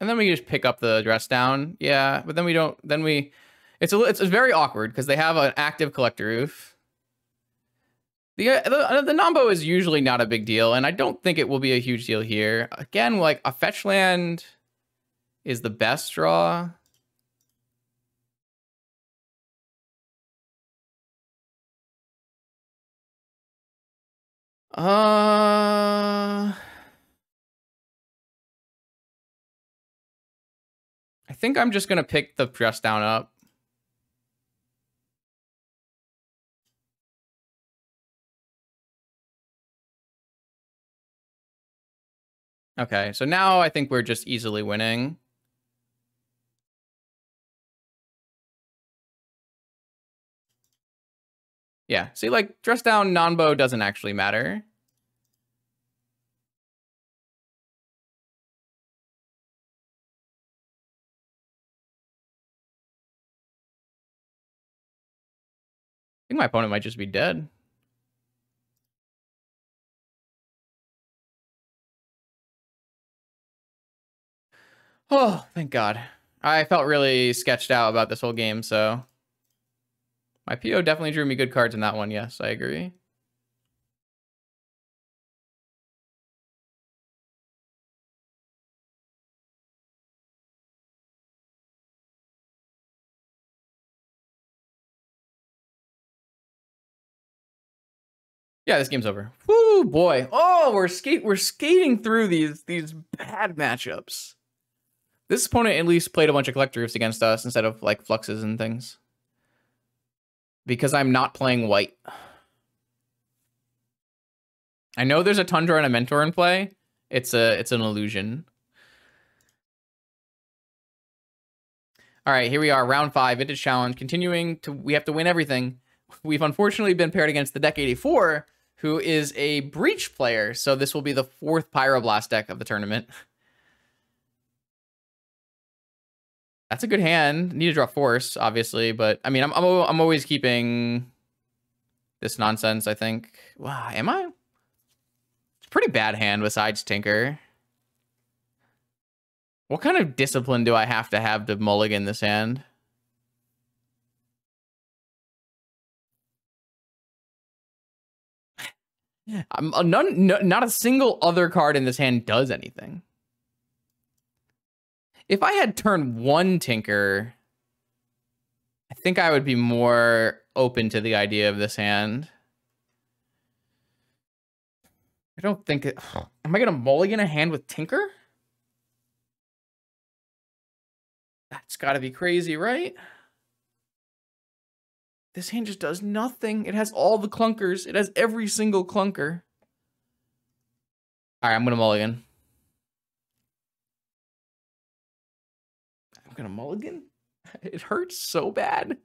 and then we just pick up the dress down. Yeah, but then we don't. Then we, it's a it's, very awkward because they have an active collector Ouphe. The, uh, the uh, the nonbo is usually not a big deal, and I don't think it will be a huge deal here. Again, like a fetch land is the best draw. Uh I think I'm just gonna pick the dress down up. Okay, so now I think we're just easily winning. Yeah, see, like, dress down nonbo doesn't actually matter. I think my opponent might just be dead. Oh, thank God. I felt really sketched out about this whole game, so... My PO definitely drew me good cards in that one, yes, I agree. Yeah, this game's over. Whoo, boy. Oh, we're skate we're skating through these these bad matchups. This opponent at least played a bunch of collector collectors against us instead of like fluxes and things. Because I'm not playing white. I know there's a Tundra and a Mentor in play. It's a it's an illusion. All right, here we are, round five, vintage challenge. Continuing to, we have to win everything. We've unfortunately been paired against the deck 84, who is a breach player. So this will be the fourth Pyroblast deck of the tournament. That's a good hand. Need to draw force, obviously, but I mean, I'm I'm, I'm always keeping this nonsense. I think. Wow, am I? It's pretty bad hand besides Tinker. What kind of discipline do I have to have to mulligan this hand? I'm, uh, none, no, not a single other card in this hand does anything. If I had turn one Tinker, I think I would be more open to the idea of this hand. I don't think it... Am I going to mulligan a hand with Tinker? That's got to be crazy, right? This hand just does nothing. It has all the clunkers. It has every single clunker. All right, I'm going to mulligan. To mulligan? It hurts so bad.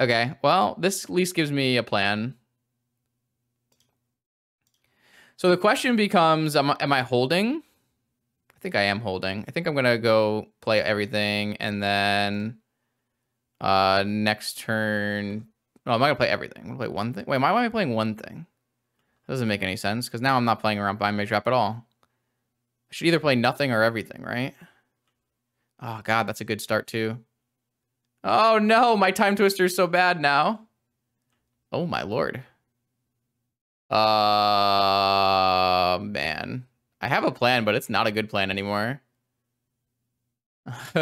Okay, well, this at least gives me a plan. So the question becomes, am, am I holding? I think I am holding. I think I'm going to go play everything and then uh, next turn. No, I'm not going to play everything. I'm going to play one thing. Wait, why am I playing one thing? Doesn't make any sense because now I'm not playing around Mindbreak Trap at all. I should either play nothing or everything, right? Oh, God, that's a good start too. Oh, no, my Time Twister is so bad now. Oh, my lord. Uh, man. I have a plan, but it's not a good plan anymore.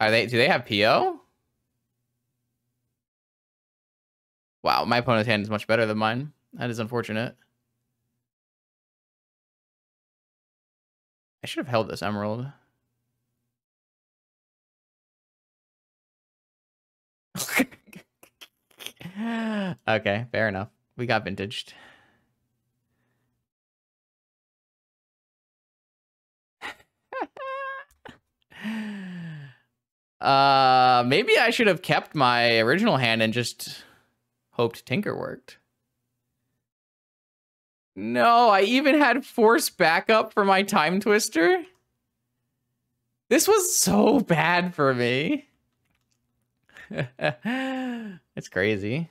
Are they, do they have PO? Wow, my opponent's hand is much better than mine. That is unfortunate. I should have held this emerald. okay, fair enough. We got vintaged. uh, maybe I should have kept my original hand and just hoped Tinker worked. No, I even had force backup for my time twister. This was so bad for me. it's crazy.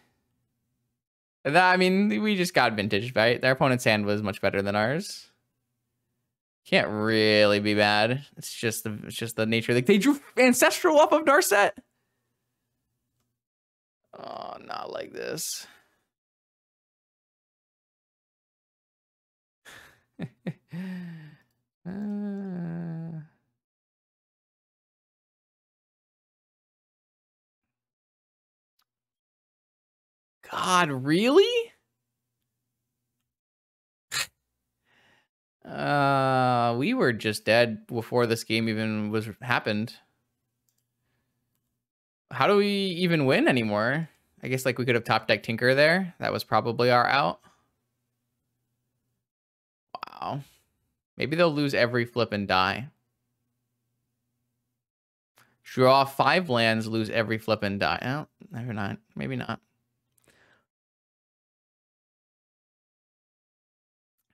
I mean, we just got vintage, right? Their opponent's hand was much better than ours. Can't really be bad. It's just the it's just the nature. Like they drew ancestral off of Narset. Oh, not like this. uh... God, really? uh, we were just dead before this game even was happened. How do we even win anymore? I guess like we could have top deck Tinker there. That was probably our out. Wow. Maybe they'll lose every flip and die. Draw five lands, lose every flip and die. Oh, maybe not. Maybe not.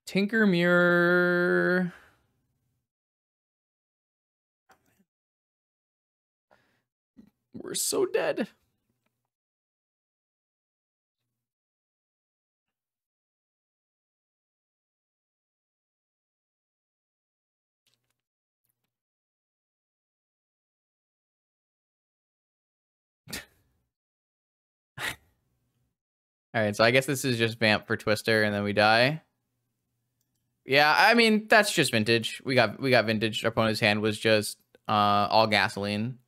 Tinker Mirror. We're so dead. All right, so I guess this is just vamp for Twister, and then we die. Yeah, I mean that's just vintage. We got we got vintage. Our opponent's hand was just uh all gasoline.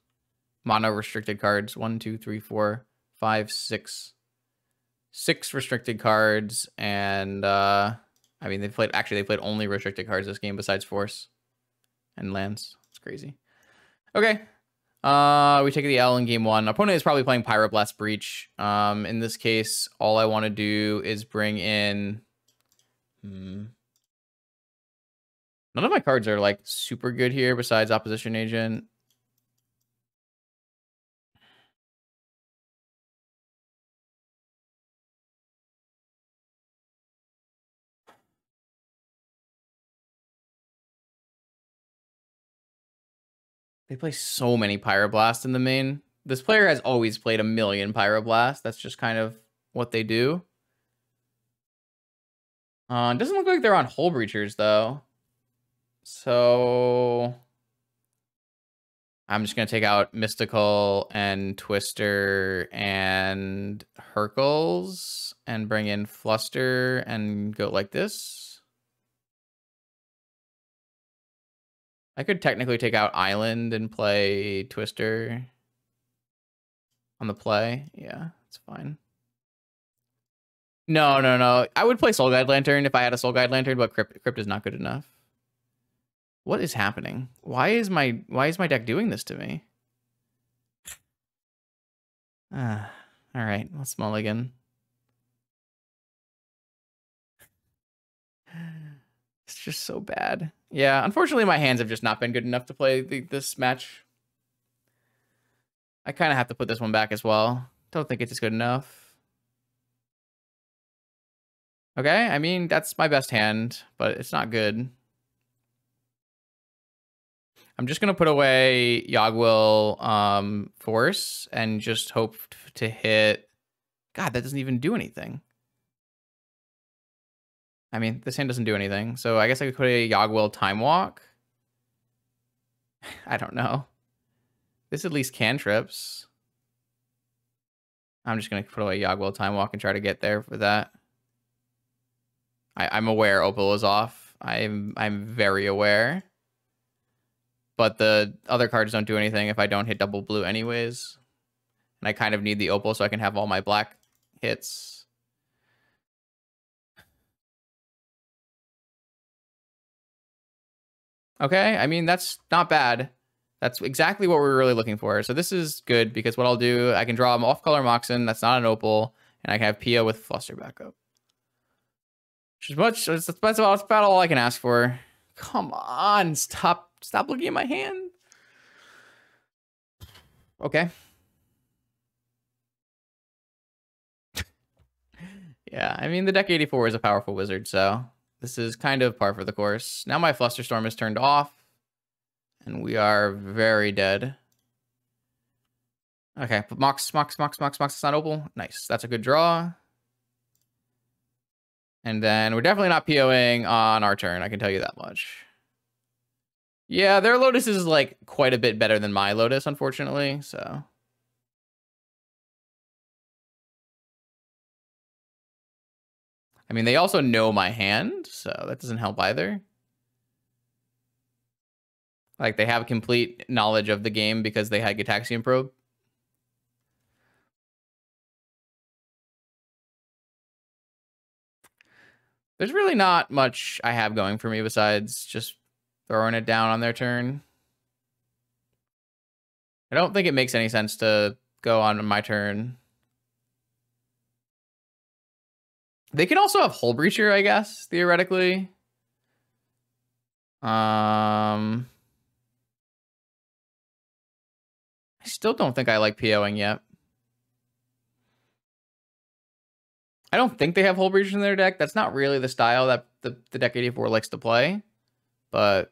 Mono restricted cards. One, two, three, four, five, six. Six restricted cards, and uh I mean they played actually they played only restricted cards this game besides force and lands. It's crazy. Okay. Uh we take the L in game one. Opponent is probably playing Pyroblast Breach. Um in this case, all I want to do is bring in hmm, None of my cards are like super good here besides opposition agent. They play so many Pyroblast in the main. This player has always played a million Pyroblast. That's just kind of what they do. Uh, doesn't look like they're on Hullbreachers, though. So I'm just gonna take out Mystical and Twister and Hurkyl's and bring in Fluster and go like this. I could technically take out Island and play Twister on the play. Yeah, it's fine. No, no, no. I would play Soul Guide Lantern if I had a Soul Guide Lantern, but Crypt, Crypt is not good enough. What is happening? Why is my why is my deck doing this to me? Ah, all right, let's mulligan. It's just so bad. Yeah, unfortunately, my hands have just not been good enough to play the, this match. I kind of have to put this one back as well. Don't think it's good enough. Okay, I mean, that's my best hand, but it's not good. I'm just gonna put away Yawg-Will um, Force and just hope to hit. God, that doesn't even do anything. I mean, this hand doesn't do anything, so I guess I could put a Yawg-Will Time Walk. I don't know. This at least cantrips. I'm just gonna put away Yawg-Will Time Walk and try to get there for that. I, I'm aware Opal is off. I'm I'm very aware but the other cards don't do anything if I don't hit double blue anyways. And I kind of need the opal so I can have all my black hits. Okay, I mean, that's not bad. That's exactly what we're really looking for. So this is good because what I'll do, I can draw an off-color Moxen, that's not an opal, and I can have PO with Fluster backup. Which is much, that's about, about all I can ask for. Come on, stop Stop looking at my hand. Okay. yeah, I mean, the deck 84 is a powerful wizard, so this is kind of par for the course. Now my Flusterstorm is turned off, and we are very dead. Okay, but Mox, Mox, Mox, Mox, Mox, it's not Opal. Nice, that's a good draw. And then we're definitely not POing on our turn, I can tell you that much. Yeah, their Lotus is like quite a bit better than my Lotus, unfortunately. So. I mean, they also know my hand, so that doesn't help either. Like, they have complete knowledge of the game because they had Gitaxian Probe. There's really not much I have going for me besides just throwing it down on their turn. I don't think it makes any sense to go on my turn. They can also have Hullbreacher, I guess, theoretically. Um, I still don't think I like POing yet. I don't think they have Hullbreacher in their deck. That's not really the style that the, the deck 84 likes to play. But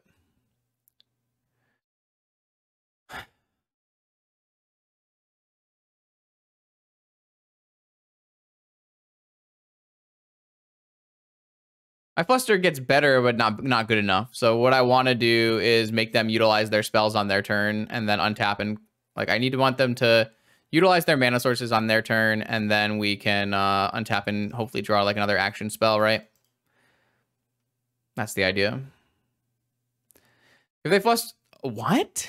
my fluster gets better, but not not good enough. So what I want to do is make them utilize their spells on their turn and then untap and like I need to want them to utilize their mana sources on their turn and then we can uh, untap and hopefully draw like another action spell, right? That's the idea. If they flush, what?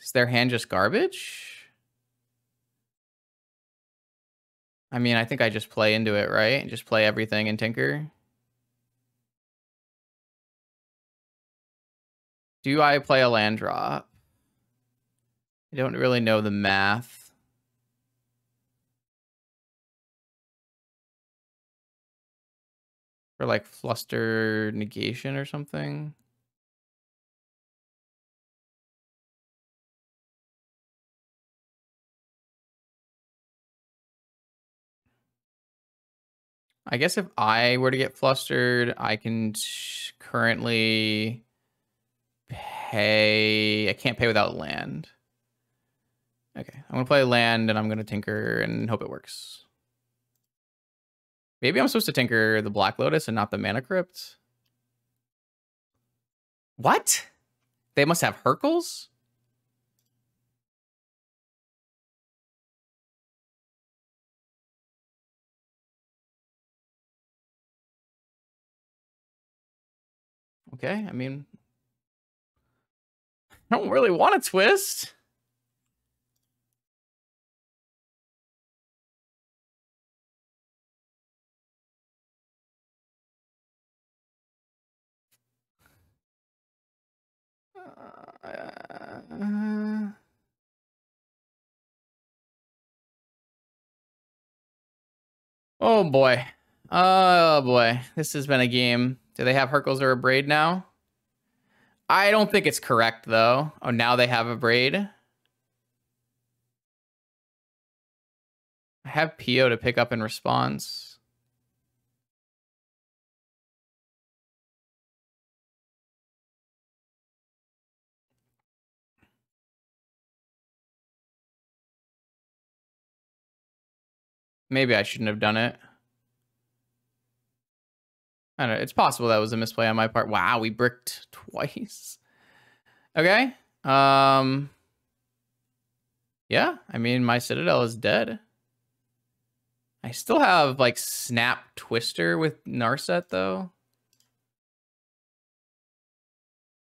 Is their hand just garbage? I mean, I think I just play into it, right? And just play everything and tinker. Do I play a land drop? I don't really know the math. For like fluster negation or something. I guess if I were to get flustered, I can currently pay. I can't pay without land. Okay, I'm gonna play land and I'm gonna tinker and hope it works. Maybe I'm supposed to tinker the Black Lotus and not the Mana Crypt. What? They must have Hurkyl's? Okay, I mean, I don't really want a twist. Uh, oh boy. Oh boy. This has been a game. Do they have Hurkyl's or Abrade now? I don't think it's correct though. Oh, now they have Abrade. I have PO to pick up in response. Maybe I shouldn't have done it. I don't know. It's possible that was a misplay on my part. Wow, we bricked twice. Okay. Um. Yeah, I mean, my Citadel is dead. I still have, like, Snap Twister with Narset, though.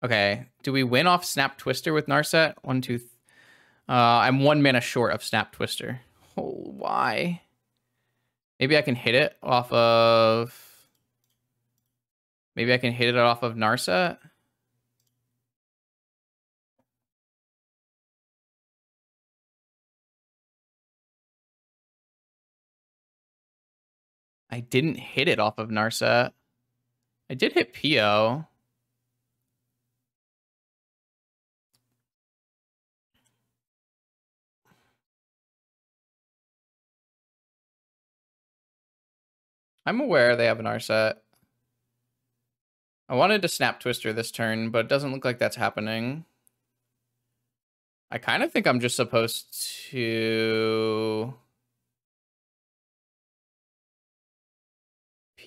Okay, do we win off Snap Twister with Narset? One, two... uh, I'm one mana short of Snap Twister. Oh, why? Maybe I can hit it off of... Maybe I can hit it off of Narset? I didn't hit it off of Narset. I did hit PO. I'm aware they have an Narset. I wanted to snap Twister this turn, but it doesn't look like that's happening. I kind of think I'm just supposed to...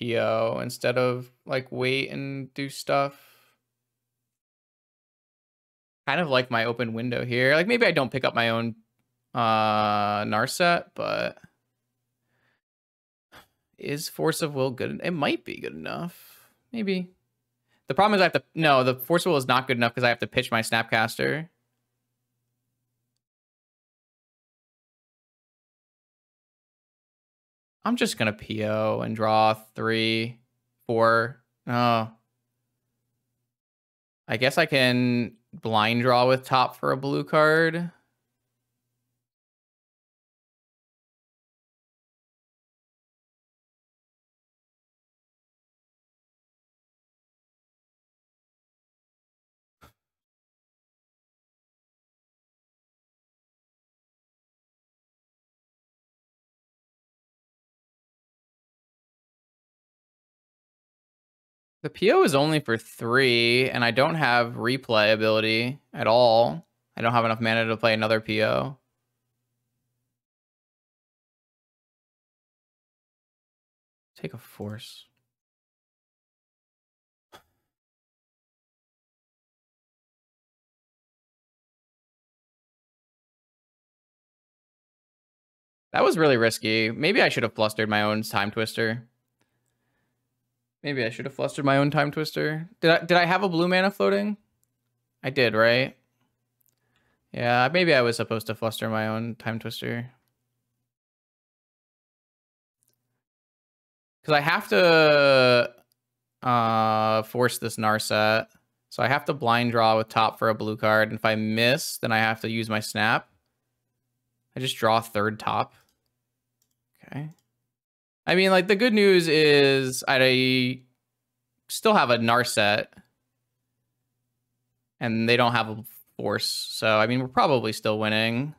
PO instead of like wait and do stuff. Kind of like my open window here. Like maybe I don't pick up my own uh Narset, but is Force of Will good? It might be good enough. Maybe. The problem is I have to no, the Force is not good enough because I have to pitch my Snapcaster. I'm just gonna PO and draw three, four. Oh. I guess I can blind draw with top for a blue card. The PO is only for three, and I don't have replay ability at all. I don't have enough mana to play another PO. Take a force. That was really risky. Maybe I should have flustered my own time twister. Maybe I should have flustered my own time twister. Did I did I have a blue mana floating? I did, right? Yeah, maybe I was supposed to fluster my own time twister. Because I have to uh, force this Narset. So I have to blind draw with top for a blue card. And if I miss, then I have to use my snap. I just draw third top. Okay. I mean, like, the good news is I still have a Narset. And they don't have a force. So, I mean, we're probably still winning.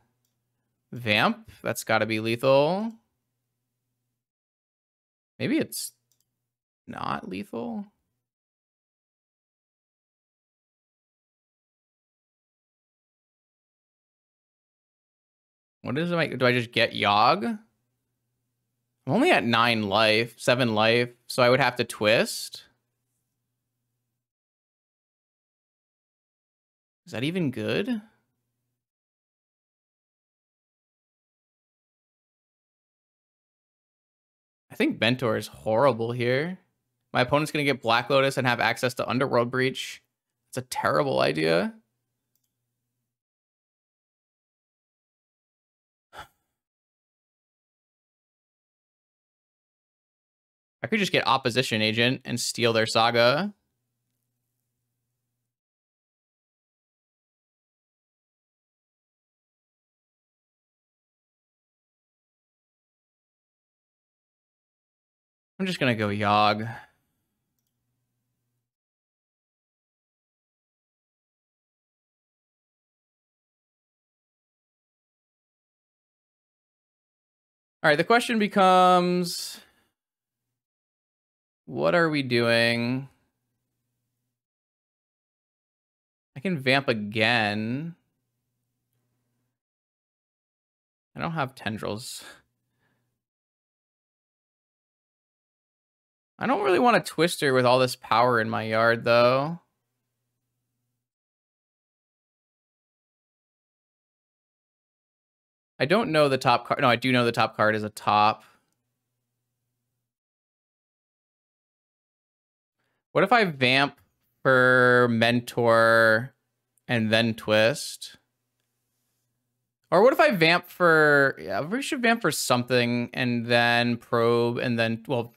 Vamp, that's got to be lethal. Maybe it's not lethal. What is it? Like? Do I just get Yawg? I'm only at nine life, seven life, so I would have to twist. Is that even good? I think Mentor is horrible here. My opponent's going to get Black Lotus and have access to Underworld Breach. It's a terrible idea. I could just get Opposition Agent and steal their Saga. I'm just going to go Yawg. All right, the question becomes what are we doing? I can vamp again. I don't have tendrils. I don't really want a twister with all this power in my yard, though. I don't know the top card. No, I do know the top card is a top. What if I vamp for mentor and then twist? Or what if I vamp for, yeah, we should vamp for something and then probe and then, well,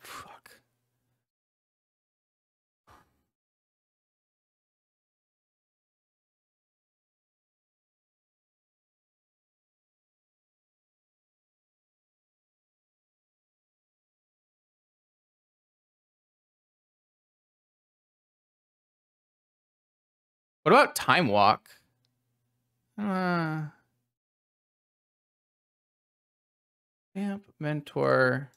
What about Time Walk? Uh, Amp, Mentor,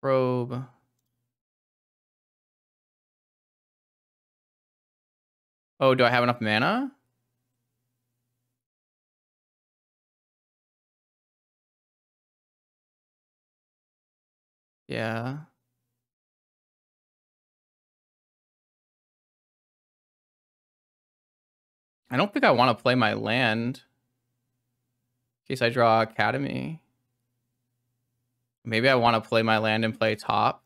Probe. Oh, do I have enough mana? Yeah. I don't think I want to play my land. In case I draw Academy. Maybe I want to play my land and play top.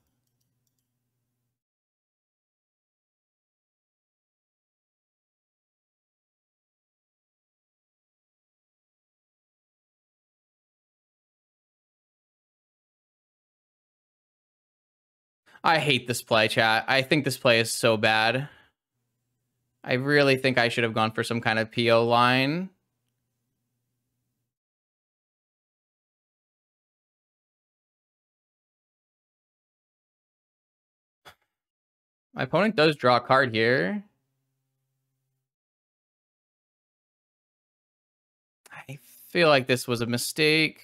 I hate this play, chat. I think this play is so bad. I really think I should have gone for some kind of PO line. My opponent does draw a card here. I feel like this was a mistake.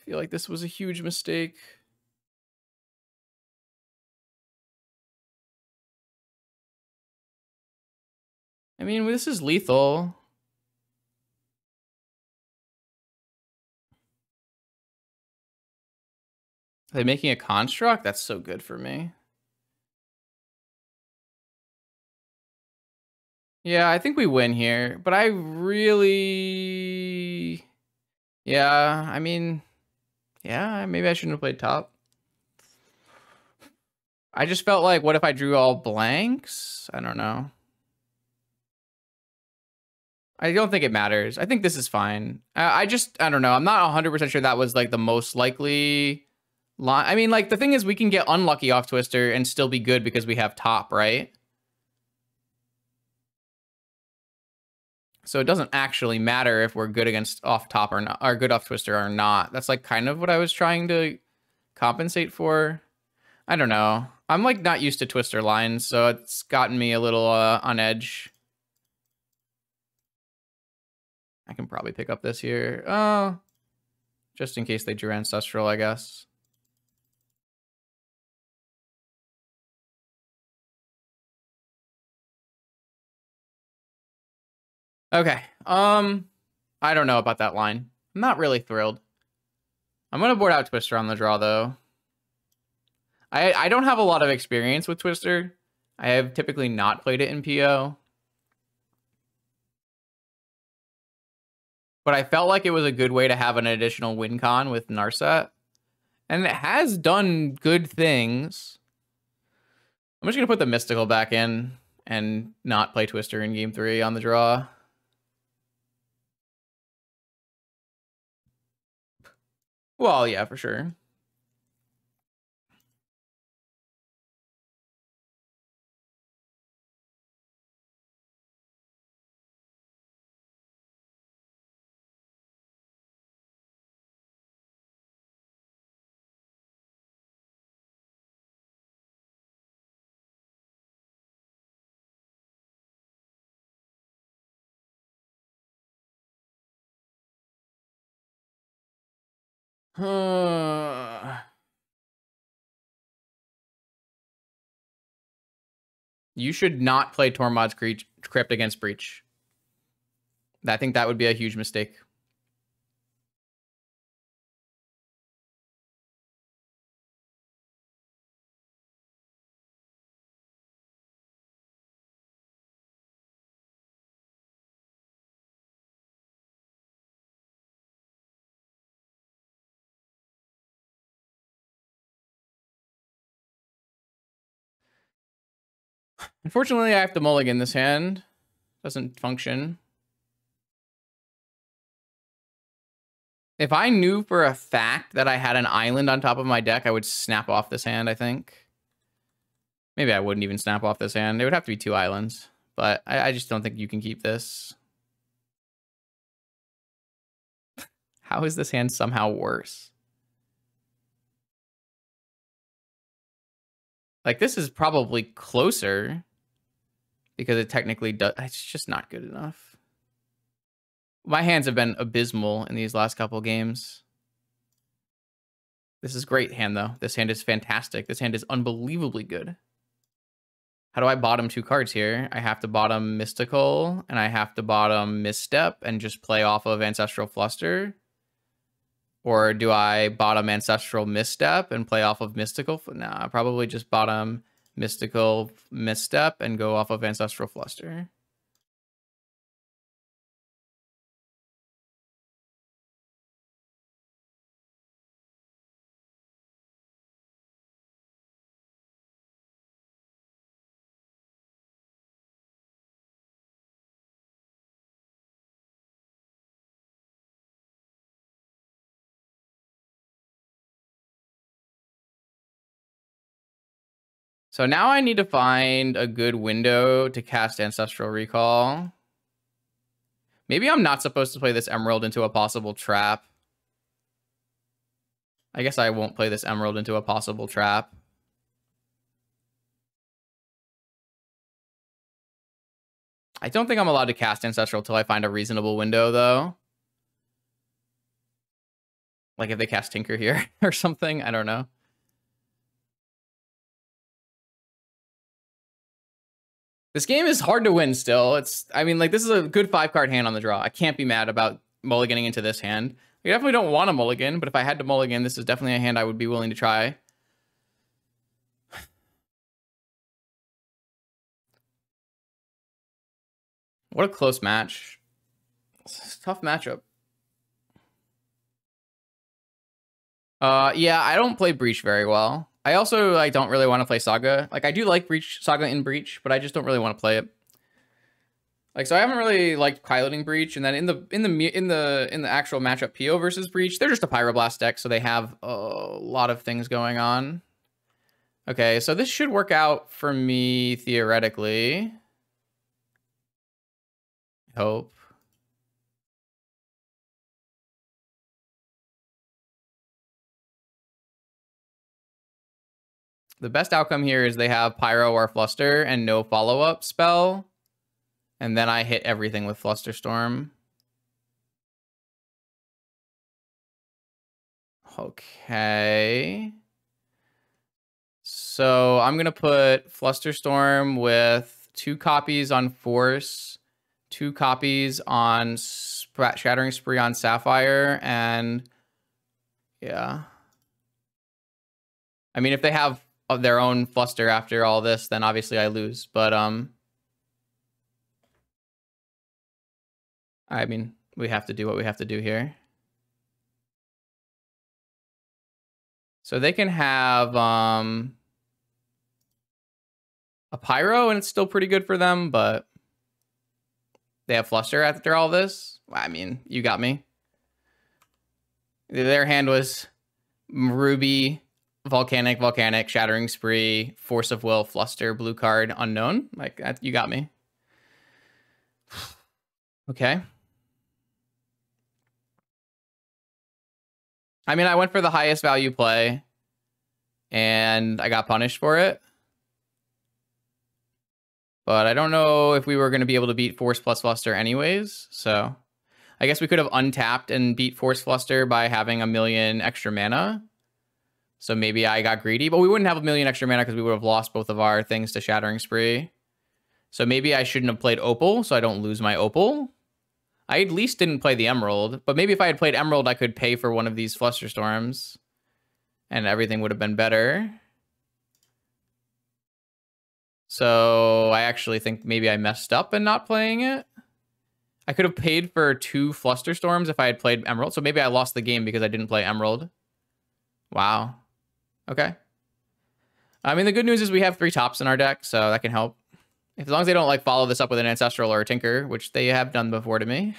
I feel like this was a huge mistake. I mean, this is lethal. Are they making a construct? That's so good for me. Yeah, I think we win here, but I really... Yeah, I mean... Yeah, maybe I shouldn't have played top. I just felt like, what if I drew all blanks? I don't know. I don't think it matters. I think this is fine. I, I just, I don't know. I'm not 100% sure that was like the most likely line. I mean, like the thing is we can get unlucky off Twister and still be good because we have top, right? So it doesn't actually matter if we're good against off top or not, or good off Twister or not. That's like kind of what I was trying to compensate for. I don't know. I'm like not used to Twister lines, so it's gotten me a little uh, on edge. I can probably pick up this here. Oh, just in case they drew Ancestral, I guess. Okay. Um, I don't know about that line. I'm not really thrilled. I'm going to board out Twister on the draw, though. I, I don't have a lot of experience with Twister. I have typically not played it in PO. But I felt like it was a good way to have an additional win con with Narset. And it has done good things. I'm just going to put the Mystical back in and not play Twister in game three on the draw. Well, yeah, for sure. You should not play Tormod's Crypt against Breach. I think that would be a huge mistake. Unfortunately, I have to mulligan this hand. Doesn't function. If I knew for a fact that I had an island on top of my deck, I would snap off this hand, I think. Maybe I wouldn't even snap off this hand. It would have to be two islands. But I, I just don't think you can keep this. How is this hand somehow worse? Like, this is probably closer because it technically does. It's just not good enough. My hands have been abysmal in these last couple games. This is great hand, though. This hand is fantastic. This hand is unbelievably good. How do I bottom two cards here? I have to bottom Mystical, and I have to bottom Misstep, and just play off of Ancestral Fluster. Or do I bottom Ancestral Misstep and play off of Mystical? Nah, probably just bottom Mystical Misstep and go off of Ancestral Fluster. So now I need to find a good window to cast Ancestral Recall. Maybe I'm not supposed to play this Emerald into a possible trap. I guess I won't play this Emerald into a possible trap. I don't think I'm allowed to cast Ancestral till I find a reasonable window, though. Like if they cast Tinker here or something, I don't know. This game is hard to win still. It's, I mean, like, this is a good five card hand on the draw. I can't be mad about mulliganing into this hand. I definitely don't want to mulligan, but if I had to mulligan, this is definitely a hand I would be willing to try. What a close match. tough matchup. Uh, yeah, I don't play Breach very well. I also like don't really want to play Saga. Like I do like Breach Saga in Breach, but I just don't really want to play it. Like so, I haven't really liked piloting Breach, and then in the in the in the in the actual matchup, PO versus Breach, they're just a Pyroblast deck, so they have a lot of things going on. Okay, so this should work out for me theoretically. Hope. The best outcome here is they have Pyro or Fluster and no follow-up spell. And then I hit everything with Flusterstorm. Okay. So I'm going to put Flusterstorm with two copies on Force, two copies on Shattering Spree on Sapphire, and yeah. I mean, if they have their own Fluster after all this, then obviously I lose. But um, I mean, we have to do what we have to do here. So they can have um, a Pyro, and it's still pretty good for them, but they have Fluster after all this. I mean, you got me. Their hand was Ruby, Volcanic, Volcanic, Shattering Spree, Force of Will, Fluster, Blue Card, Unknown. Like, you got me. okay. I mean, I went for the highest value play and I got punished for it. But I don't know if we were going to be able to beat Force plus Fluster anyways. So I guess we could have untapped and beat Force Fluster by having a million extra mana. So maybe I got greedy, but we wouldn't have a million extra mana because we would have lost both of our things to Shattering Spree. So maybe I shouldn't have played Opal so I don't lose my Opal. I at least didn't play the Emerald, but maybe if I had played Emerald, I could pay for one of these Flusterstorms and everything would have been better. So I actually think maybe I messed up in not playing it. I could have paid for two Flusterstorms if I had played Emerald. So maybe I lost the game because I didn't play Emerald. Wow. Okay. I mean, the good news is we have three tops in our deck, so that can help. As long as they don't like follow this up with an ancestral or a tinker, which they have done before to me.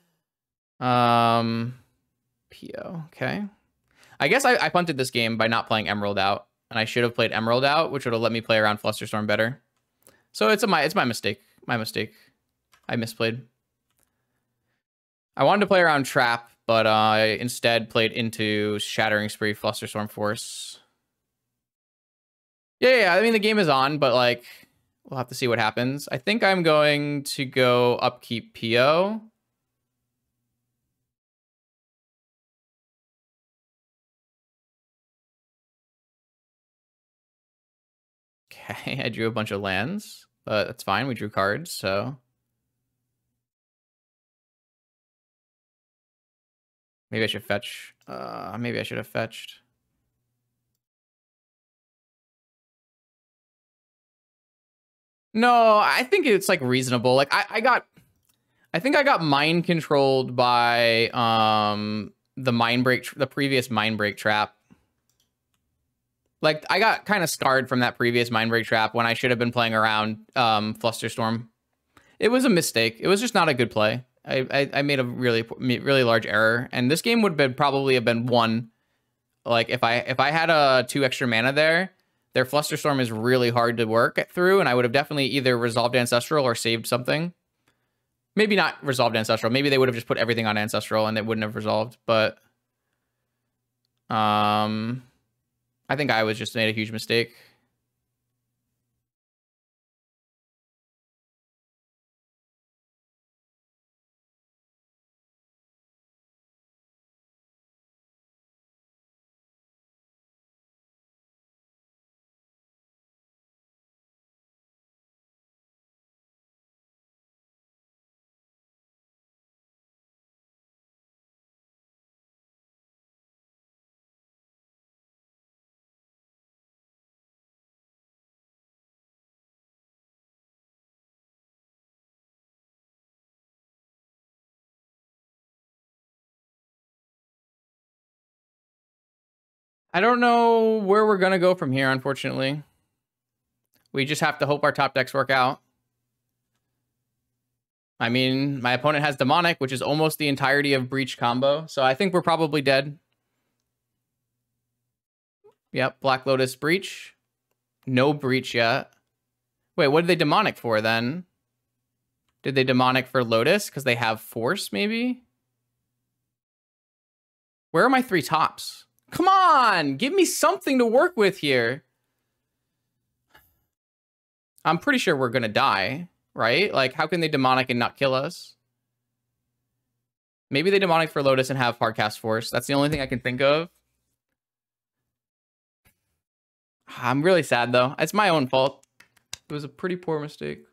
um, PO. Okay. I guess I, I punted this game by not playing Emerald out, and I should have played Emerald out, which would have let me play around Flusterstorm better. So it's a my it's my mistake. My mistake. I misplayed. I wanted to play around Trap, but I instead played into Shattering Spree, Flusterstorm Force. Yeah, yeah, I mean the game is on, but like We'll have to see what happens. I think I'm going to go upkeep PO. Okay, I drew a bunch of lands, but that's fine. We drew cards, so. Maybe I should fetch. Uh, maybe I should have fetched. No, I think it's like reasonable. Like I, I got I think I got mind controlled by um the Mindbreak the previous Mindbreak Trap. Like I got kind of scarred from that previous Mindbreak Trap when I should have been playing around um Flusterstorm. It was a mistake. It was just not a good play. I, I, made a really really large error, and this game would have been probably have been won. Like if I if I had a two extra mana there, their Flusterstorm is really hard to work through, and I would have definitely either resolved Ancestral or saved something. Maybe not resolved Ancestral. Maybe they would have just put everything on Ancestral and it wouldn't have resolved, but... Um, I think I was just made a huge mistake. I don't know where we're going to go from here, unfortunately. We just have to hope our top decks work out. I mean, my opponent has Demonic, which is almost the entirety of Breach combo. So I think we're probably dead. Yep, Black Lotus Breach. No Breach yet. Wait, what did they Demonic for then? Did they Demonic for Lotus? Because they have Force, maybe? Where are my three tops? Come on, give me something to work with here. I'm pretty sure we're to die, right? Like, how can they demonic and not kill us? Maybe they demonic for Lotus and have Hardcast Force. That's the only thing I can think of. I'm really sad, though. It's my own fault. It was a pretty poor mistake.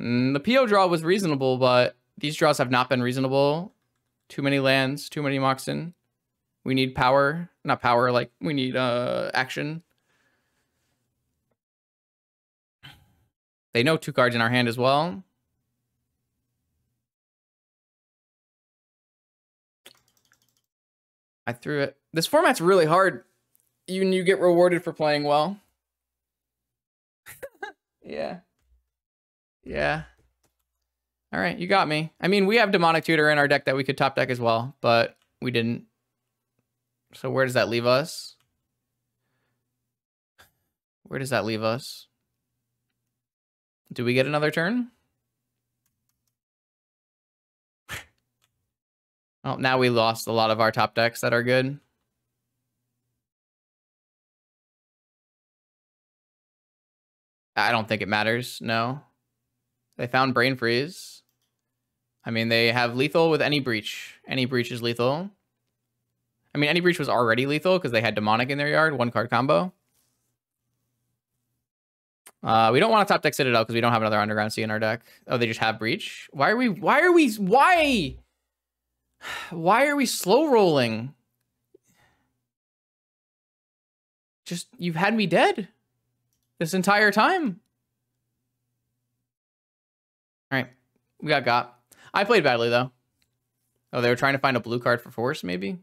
Mm, the PO draw was reasonable, but these draws have not been reasonable. Too many lands, too many Moxen. We need power. Not power, like, we need uh action. They know two cards in our hand as well. I threw it. This format's really hard. You you get rewarded for playing well. yeah. Yeah. All right, you got me. I mean, we have Demonic Tutor in our deck that we could top deck as well, but we didn't. So where does that leave us? Where does that leave us? Do we get another turn? well, oh, now we lost a lot of our top decks that are good. I don't think it matters, no. They found Brain Freeze. I mean, they have lethal with any breach. Any breach is lethal. I mean, any breach was already lethal because they had demonic in their yard, one card combo. Uh, we don't want to top deck Citadel because we don't have another Underground Sea in our deck. Oh, they just have Breach. Why are we? Why are we? Why? Why are we slow rolling? Just you've had me dead this entire time. All right, we got got. I played badly though. Oh, they were trying to find a blue card for force, maybe.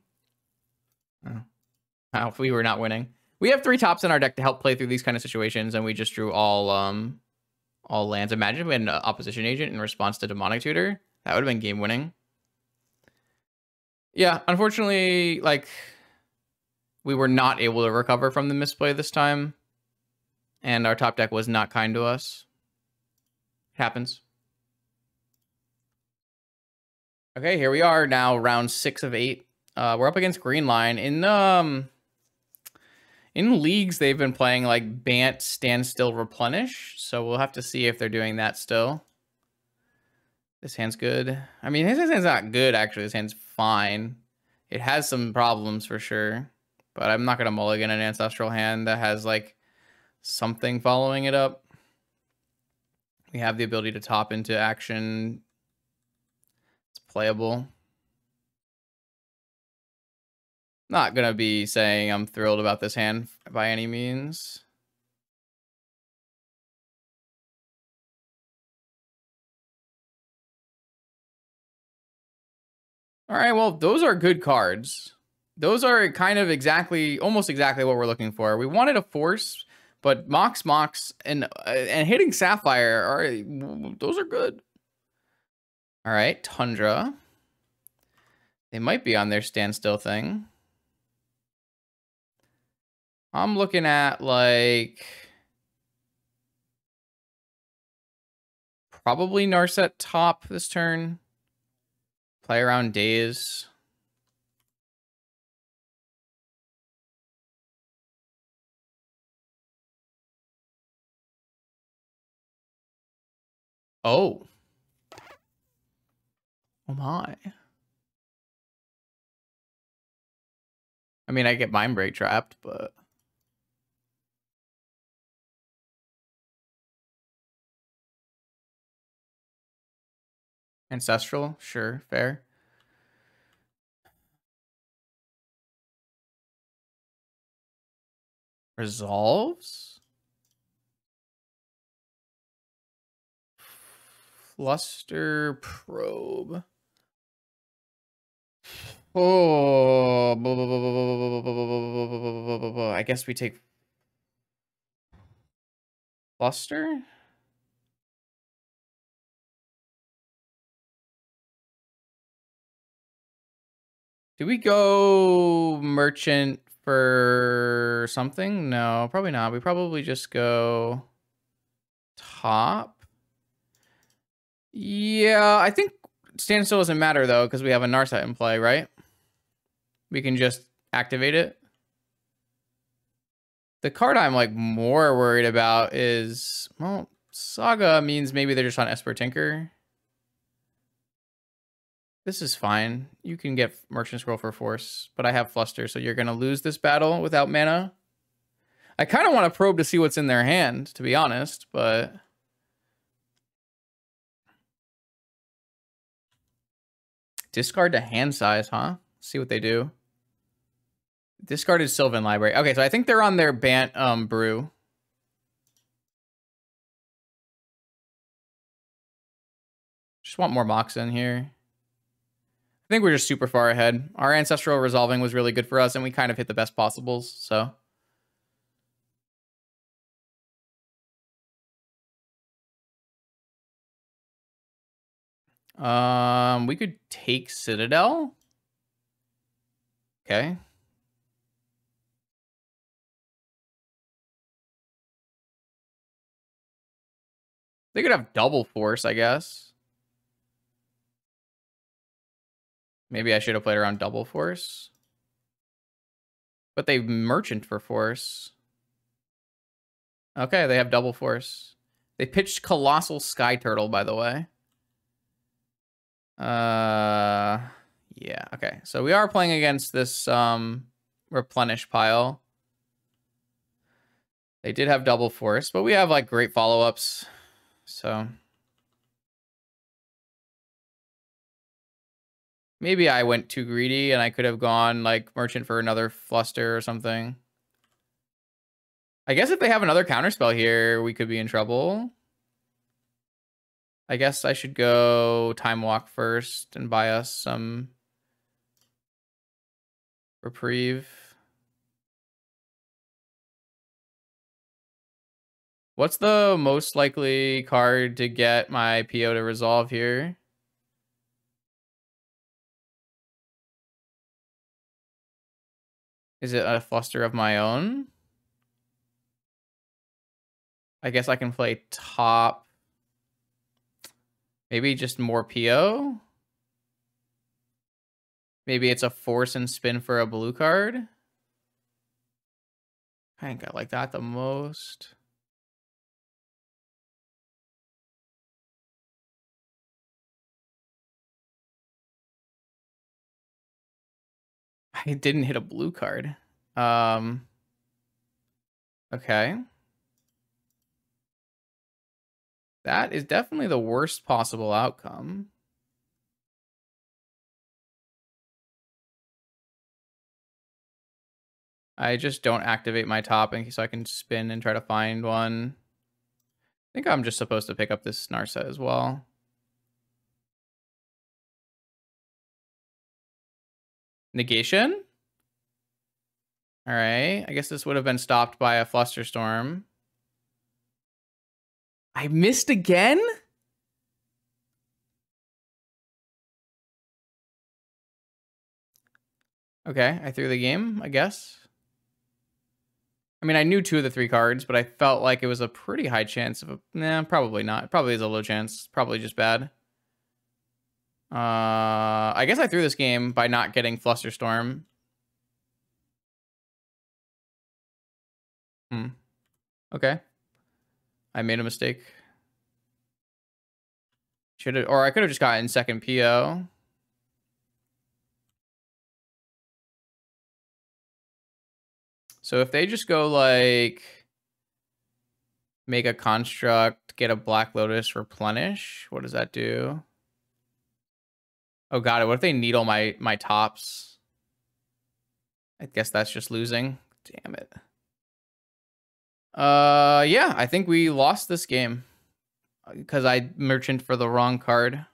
Oh, we were not winning. We have three tops in our deck to help play through these kind of situations, and we just drew all um all lands. Imagine we had an opposition agent in response to demonic tutor. That would have been game winning. Yeah, unfortunately, like we were not able to recover from the misplay this time, and our top deck was not kind to us. It happens. Okay, here we are now, round six of eight. Uh, we're up against Green Line in um in leagues they've been playing like Bant, Standstill, Replenish. So we'll have to see if they're doing that still. This hand's good. I mean, his hand's not good, actually. This hand's fine. It has some problems for sure. But I'm not going to mulligan an Ancestral hand that has like something following it up. We have the ability to top into action. It's playable. Not gonna be saying I'm thrilled about this hand by any means. All right, well, those are good cards. Those are kind of exactly, almost exactly what we're looking for. We wanted a force, but Mox, Mox, and uh, and hitting Sapphire are those are good. All right, Tundra. They might be on their standstill thing. I'm looking at like probably Narset top this turn. Play around Daze. Oh. Oh my. I mean, I get Mindbreak trapped, but Ancestral, sure, fair. Resolves? Fluster probe. Oh. I guess we take Fluster. Do we go merchant for something? No, probably not. We probably just go top. Yeah, I think standstill doesn't matter though because we have a Narset in play, right? We can just activate it. The card I'm like more worried about is well, Saga means maybe they're just on Esper Tinker. This is fine. You can get Merchant Scroll for Force, but I have Fluster, so you're going to lose this battle without mana. I kind of want to probe to see what's in their hand, to be honest, but... Discard to hand size, huh? See what they do. Discarded Sylvan Library. Okay, so I think they're on their Bant um, Brew. Just want more Mox in here. I think we're just super far ahead. Our ancestral resolving was really good for us, and we kind of hit the best possibles, so. Um, we could take Citadel. Okay. They could have double force, I guess. Maybe I should have played around double force. But they merchant for force. Okay, they have double force. They pitched Colossal Sky Turtle, by the way. Uh, yeah, okay. So we are playing against this um, replenish pile. They did have double force, but we have like great follow-ups. So Maybe I went too greedy and I could have gone like merchant for another fluster or something. I guess if they have another counterspell here, we could be in trouble. I guess I should go time walk first and buy us some reprieve. What's the most likely card to get my PO to resolve here? Is it a fluster of my own? I guess I can play top. Maybe just more PO? Maybe it's a force and spin for a blue card? I think I like that the most. I didn't hit a blue card. Um, okay. That is definitely the worst possible outcome. I just don't activate my top case I can spin and try to find one. I think I'm just supposed to pick up this Narset as well. Negation? All right. I guess this would have been stopped by a Flusterstorm. I missed again? Okay, I threw the game, I guess. I mean, I knew two of the three cards, but I felt like it was a pretty high chance of a... Nah, probably not. Probably is a low chance. Probably just bad. Uh, I guess I threw this game by not getting Flusterstorm. Hmm. Okay. I made a mistake. Should have, or I could have just gotten second PO. So if they just go like make a construct, get a Black Lotus, replenish, what does that do? Oh god, what if they needle my my tops? I guess that's just losing. Damn it. Uh yeah, I think we lost this game because I merchant for the wrong card.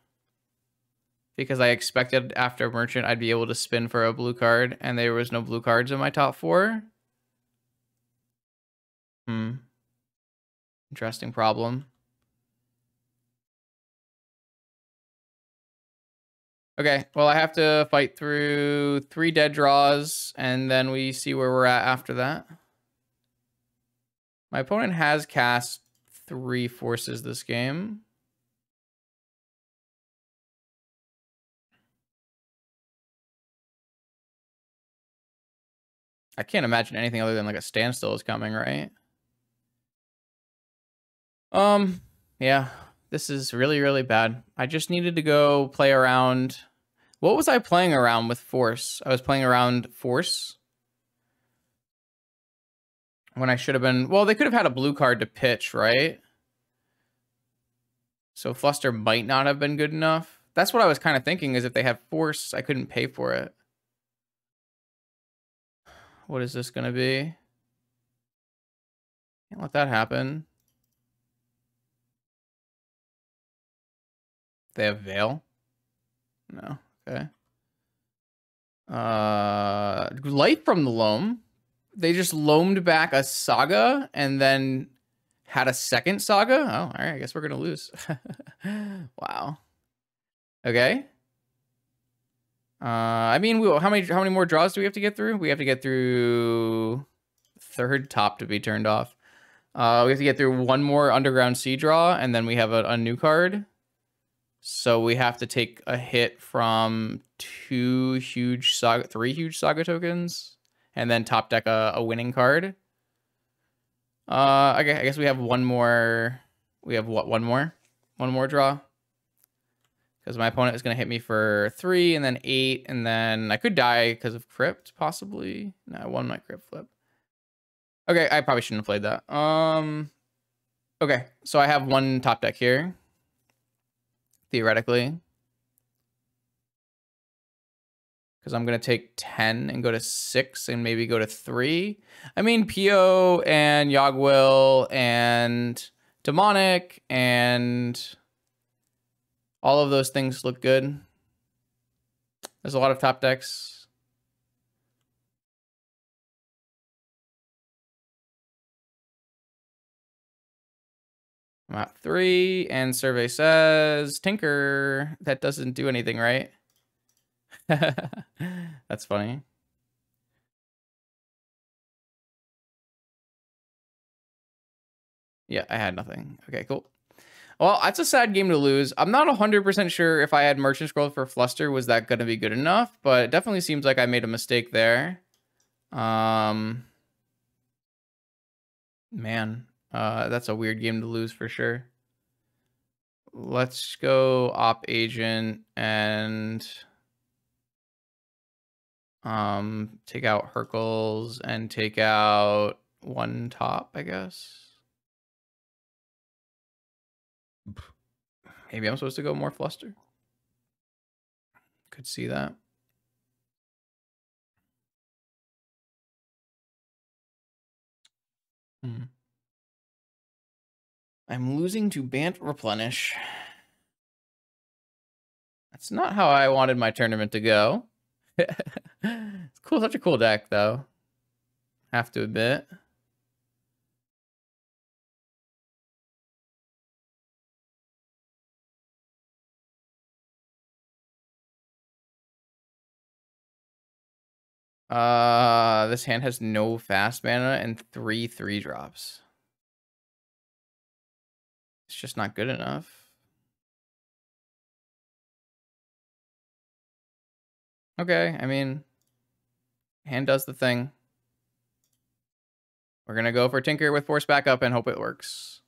Because I expected after merchant I'd be able to spin for a blue card and there was no blue cards in my top 4. Hmm. Interesting problem. Okay, well, I have to fight through three dead draws, and then we see where we're at after that. My opponent has cast three forces this game. I can't imagine anything other than like a standstill is coming, right? Um, yeah, this is really, really bad. I just needed to go play around. What was I playing around with force? I was playing around force. When I should have been, well, they could have had a blue card to pitch, right? So Fluster might not have been good enough. That's what I was kind of thinking is if they had force, I couldn't pay for it. What is this going to be? Can't let that happen. They have Veil? No. Okay. Uh, Life from the Loam. They just loamed back a Saga and then had a second Saga. Oh, all right. I guess we're going to lose. wow. Okay. Uh, I mean, we, how many how many more draws do we have to get through? We have to get through third top to be turned off. Uh, we have to get through one more underground sea draw, and then we have a, a new card. So we have to take a hit from two huge saga, three huge saga tokens, and then top deck a, a winning card. Uh, okay, I guess we have one more. We have what? One more, one more draw because my opponent is going to hit me for three and then eight, and then I could die because of crypt, possibly. No, I won my crypt flip. Okay, I probably shouldn't have played that. Um, okay, so I have one top deck here, theoretically. Because I'm going to take 10 and go to 6 and maybe go to 3. I mean, PO and Yawg-Will and Demonic and all of those things look good. There's a lot of top decks. At three, and survey says Tinker. That doesn't do anything, right? That's funny. Yeah, I had nothing. Okay, cool. Well, that's a sad game to lose. I'm not 100% sure if I had Merchant Scroll for Fluster, was that going to be good enough? But it definitely seems like I made a mistake there. Um, Man, uh, that's a weird game to lose for sure. Let's go Op Agent and um, take out Hurkyl's and take out one top, I guess. Maybe I'm supposed to go more fluster. Could see that. Hmm. I'm losing to Bant Replenish. That's not how I wanted my tournament to go. it's cool, such a cool deck, though. Have to admit. Uh, this hand has no fast mana and three three drops. It's just not good enough. Okay, I mean, hand does the thing. We're gonna go for Tinker with Force Backup and hope it works.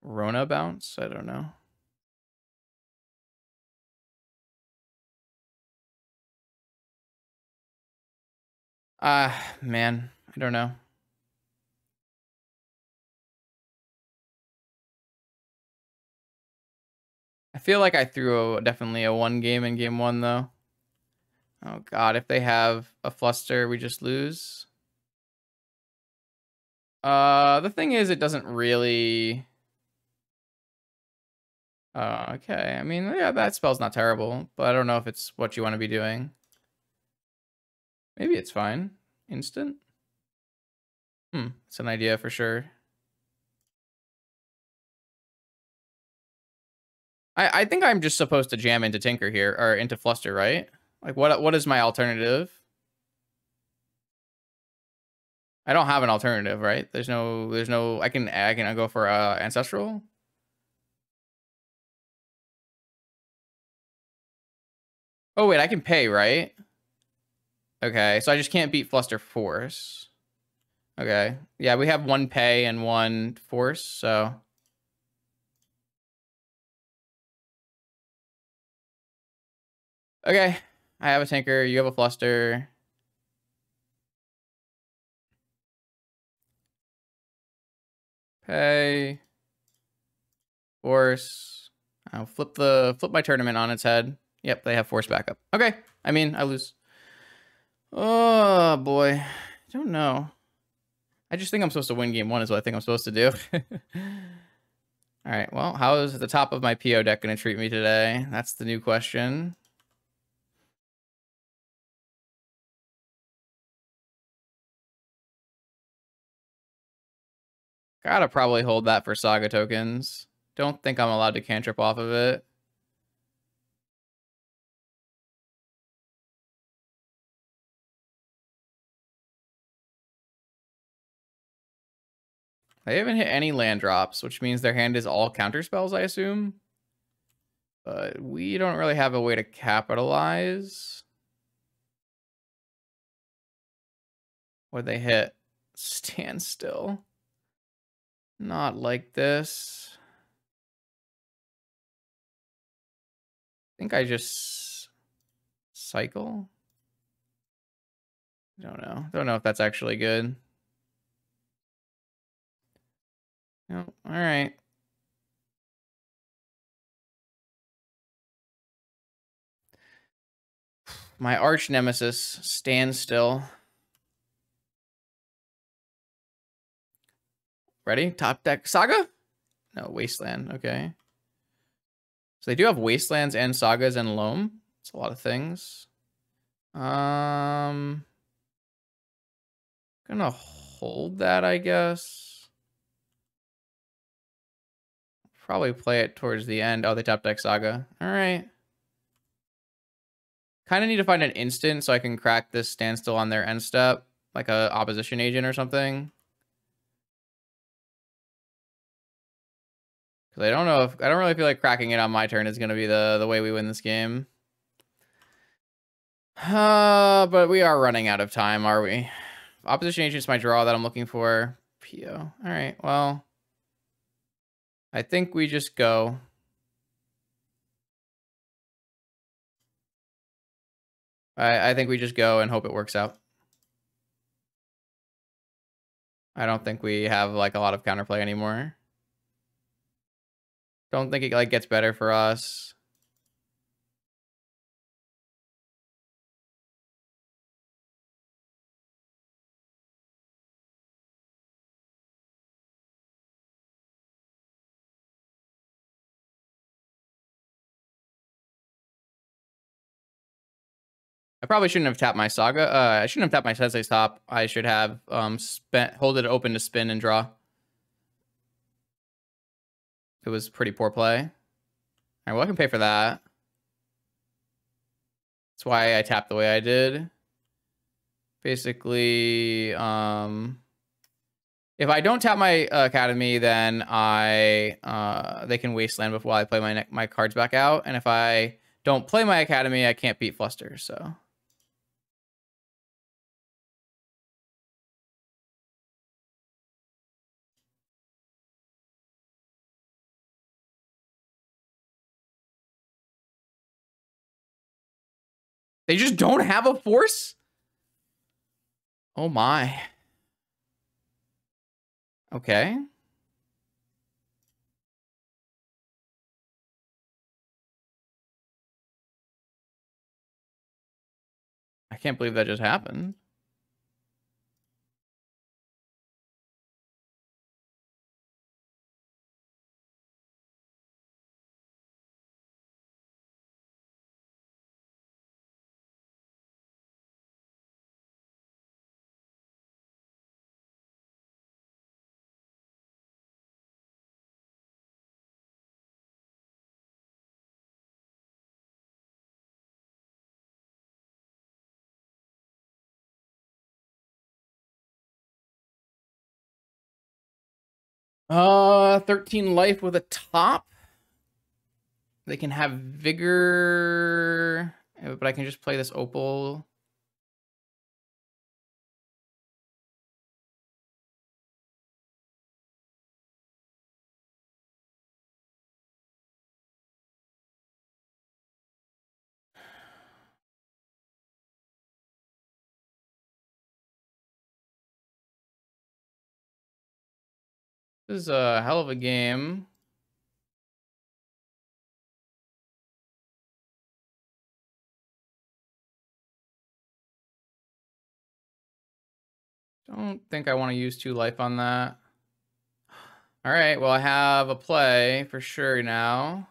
Rona bounce? I don't know. Ah, uh, man, I don't know. I feel like I threw a, definitely a one game in game one though. Oh god, if they have a fluster, we just lose. Uh, the thing is, it doesn't really... Uh, okay, I mean, yeah, that spell's not terrible, but I don't know if it's what you want to be doing. Maybe it's fine. Instant? Hmm, it's an idea for sure. I, I think I'm just supposed to jam into Tinker here, or into Fluster, right? Like, what what is my alternative? I don't have an alternative, right? There's no, there's no, I can, I can go for uh, Ancestral. Oh, wait, I can pay, right? Okay, so I just can't beat Fluster Force. Okay, yeah, we have one pay and one force, so... Okay, I have a Tinker, you have a Fluster. Pay. Force. I'll flip the flip my tournament on its head. Yep, they have force backup. Okay, I mean, I lose. Oh, boy. I don't know. I just think I'm supposed to win game one is what I think I'm supposed to do. All right, well, how is the top of my PO deck going to treat me today? That's the new question. Gotta probably hold that for Saga tokens. Don't think I'm allowed to cantrip off of it. They haven't hit any land drops, which means their hand is all counter spells, I assume. But we don't really have a way to capitalize. What they hit? Standstill. Not like this. I think I just cycle. I don't know. I don't know if that's actually good. No. All right. My arch nemesis stands still. Ready? Top deck saga? No, wasteland. Okay. So they do have wastelands and sagas and loam. It's a lot of things. Um, gonna hold that, I guess. Probably play it towards the end. Oh, the top deck saga. All right. Kind of need to find an instant so I can crack this standstill on their end step, like a opposition agent or something. I don't know if I don't really feel like cracking it on my turn is going to be the the way we win this game. Uh, but we are running out of time, are we? Opposition agent's my draw that I'm looking for. PO. All right. Well, I think we just go. I I think we just go and hope it works out. I don't think we have like a lot of counterplay anymore. Don't think it like gets better for us. I probably shouldn't have tapped my Saga. Uh, I shouldn't have tapped my Sensei's top. I should have um spent hold it open to spin and draw. It was pretty poor play. All right, well, I can pay for that. That's why I tapped the way I did. Basically, um, if I don't tap my uh, academy, then I uh, they can wasteland before I play my my cards back out. And if I don't play my academy, I can't beat Fluster. So. They just don't have a force? Oh my. Okay. I can't believe that just happened. Uh, 13 life with a top. They can have vigor, but I can just play this opal. This is a hell of a game. Don't think I want to use two life on that. All right, well, I have a play for sure now.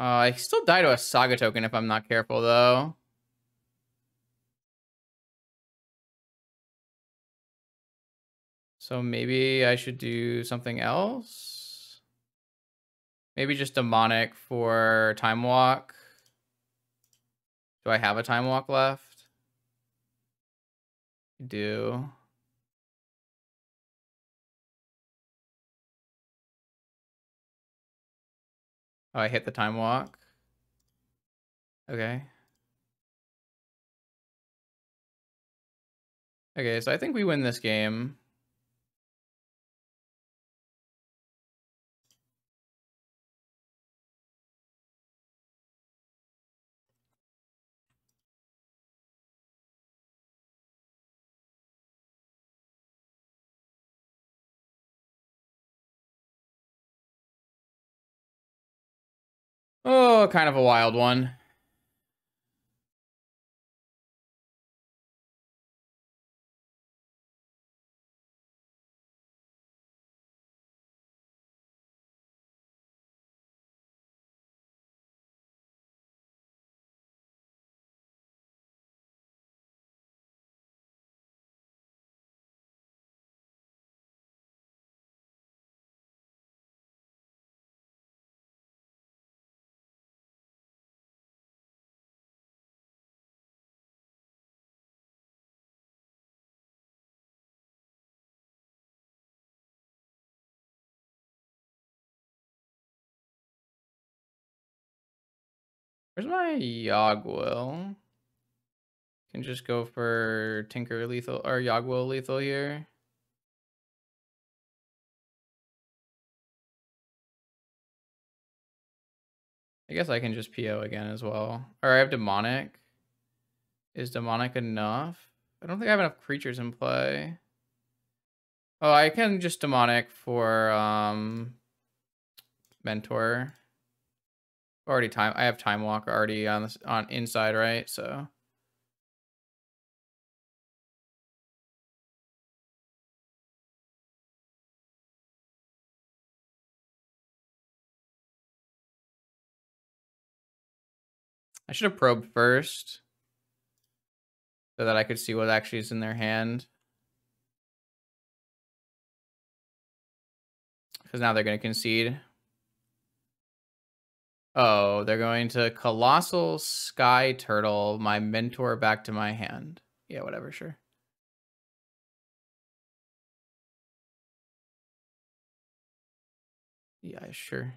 Uh, I still die to a Saga token if I'm not careful, though. So maybe I should do something else. Maybe just demonic for time walk. Do I have a time walk left? I do. Oh, I hit the time walk. Okay. Okay, so I think we win this game. Oh, kind of a wild one. Where's my Yawg-Will? Can just go for Tinker lethal or Yawg-Will lethal here. I guess I can just PO again as well. Or I have Demonic. Is Demonic enough? I don't think I have enough creatures in play. Oh, I can just Demonic for um Mentor already time I have time walk already on this on inside, right? So I should have probed first so that I could see what actually is in their hand. Because now they're going to concede. Oh, they're going to Colossal Sky Turtle, my mentor back to my hand. Yeah, whatever, sure. Yeah, sure.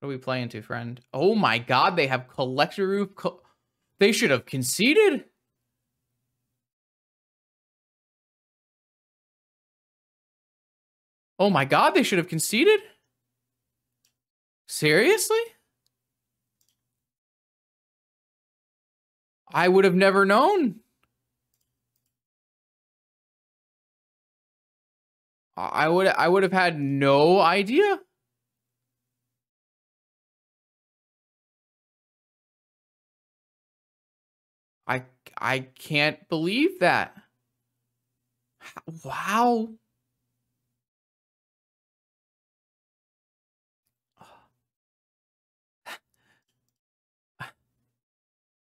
What are we playing to, friend? Oh my god, they have Collector Ouphe. Co they should have conceded. Oh my god, they should have conceded. Seriously? I would have never known. I would I would have had no idea. I I can't believe that. Wow.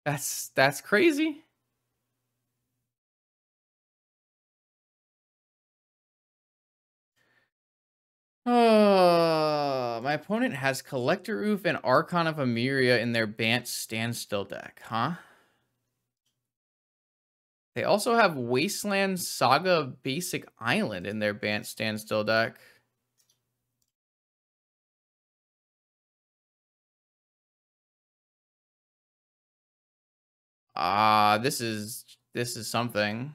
That's that's crazy. Uh, my opponent has Collector Ouphe and Archon of Emeria in their Bant Standstill deck, huh? They also have Wasteland Saga Basic Island in their Bant Standstill deck. Ah, uh, this is this is something.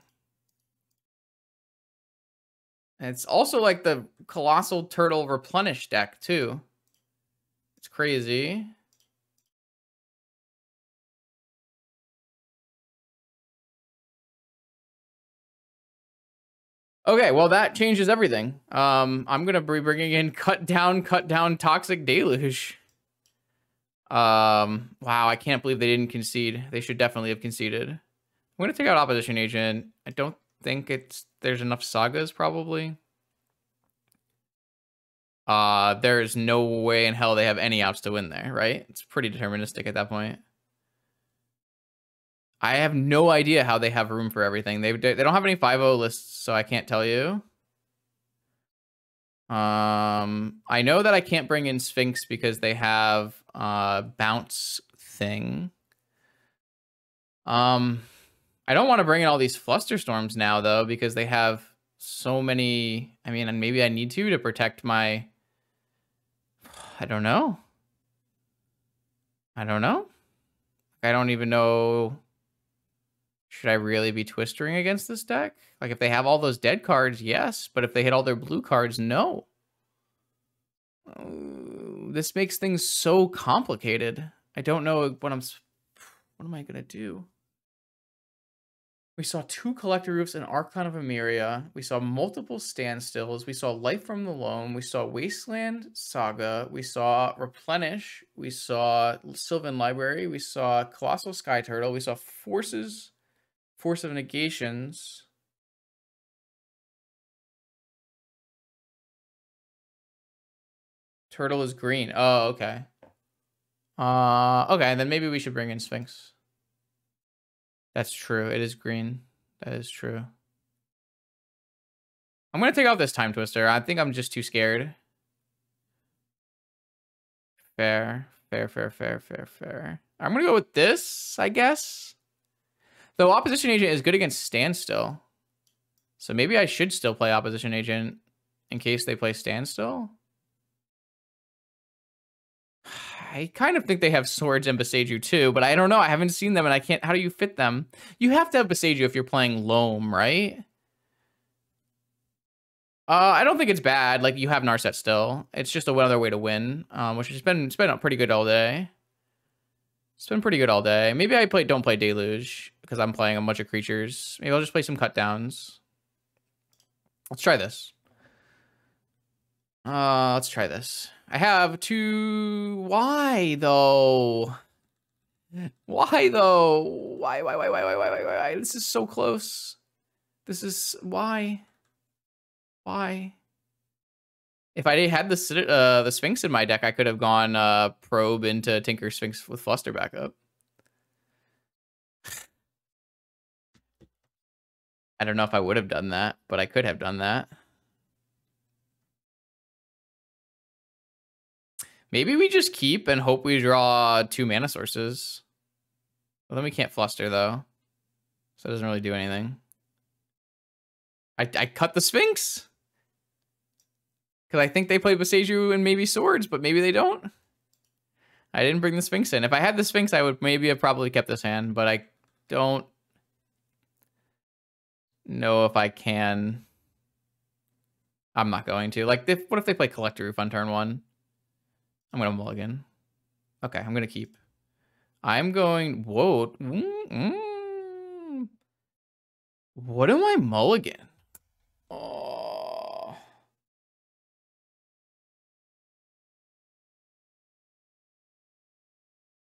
it's also like the Colossal Turtle Replenish deck, too. It's crazy. Okay, well, that changes everything. Um, I'm to be bringing in Cut Down, Cut Down Toxic Deluge. Um, wow, I can't believe they didn't concede. They should definitely have conceded. I'm going to take out Opposition Agent. I don't think it's there's enough sagas probably. Uh, there's no way in hell they have any outs to win there, right? It's pretty deterministic at that point. I have no idea how they have room for everything. They they don't have any 5 lists, so I can't tell you. Um, I know that I can't bring in Sphinx because they have uh bounce thing. Um, I don't want to bring in all these Flusterstorms now, though, because they have so many. I mean, and maybe I need to to protect my. I don't know. I don't know. I don't even know. Should I really be twistering against this deck? Like, if they have all those dead cards, yes. But if they hit all their blue cards, no. This makes things so complicated. I don't know what I'm. What am I gonna do? We saw two Collector Ouphes and Archon of Emeria. We saw multiple standstills. We saw Life from the Loam. We saw Wasteland Saga. We saw Replenish. We saw Sylvan Library. We saw Colossal Sky Turtle. We saw Forces, Force of Negations. Turtle is green. Oh, okay. Uh, okay, then maybe we should bring in Sphinx. That's true. It is green. That is true. I'm going to take off this Timetwister. I think I'm just too scared. Fair, fair, fair, fair, fair, fair. I'm going to go with this, I guess. Though opposition agent is good against standstill. So maybe I should still play opposition agent in case they play standstill. I kind of think they have swords and Boseiju too, but I don't know. I haven't seen them and I can't. How do you fit them? You have to have Boseiju if you're playing Loam, right? Uh, I don't think it's bad. Like you have Narset still. It's just another way to win, um, which has been it's been pretty good all day. It's been pretty good all day. Maybe I play don't play Deluge because I'm playing a bunch of creatures. Maybe I'll just play some cut downs. Let's try this. Uh, let's try this. I have two. Why though? Why though? Why, why, why, why, why, why, why, why? This is so close. This is why. Why? If I had the uh, the Sphinx in my deck, I could have gone uh, probe into Tinker Sphinx with Fluster backup. I don't know if I would have done that, but I could have done that. Maybe we just keep and hope we draw two mana sources. Well, then we can't fluster, though. So it doesn't really do anything. I, I cut the Sphinx. Because I think they play Boseiju and maybe Swords, but maybe they don't. I didn't bring the Sphinx in. If I had the Sphinx, I would maybe have probably kept this hand, but I don't know if I can. I'm not going to. Like, if, what if they play Collector Ouphe on turn one? I'm to mulligan. Okay, I'm to keep. I'm going... Whoa. Mm, mm. What am I mulligan? Oh.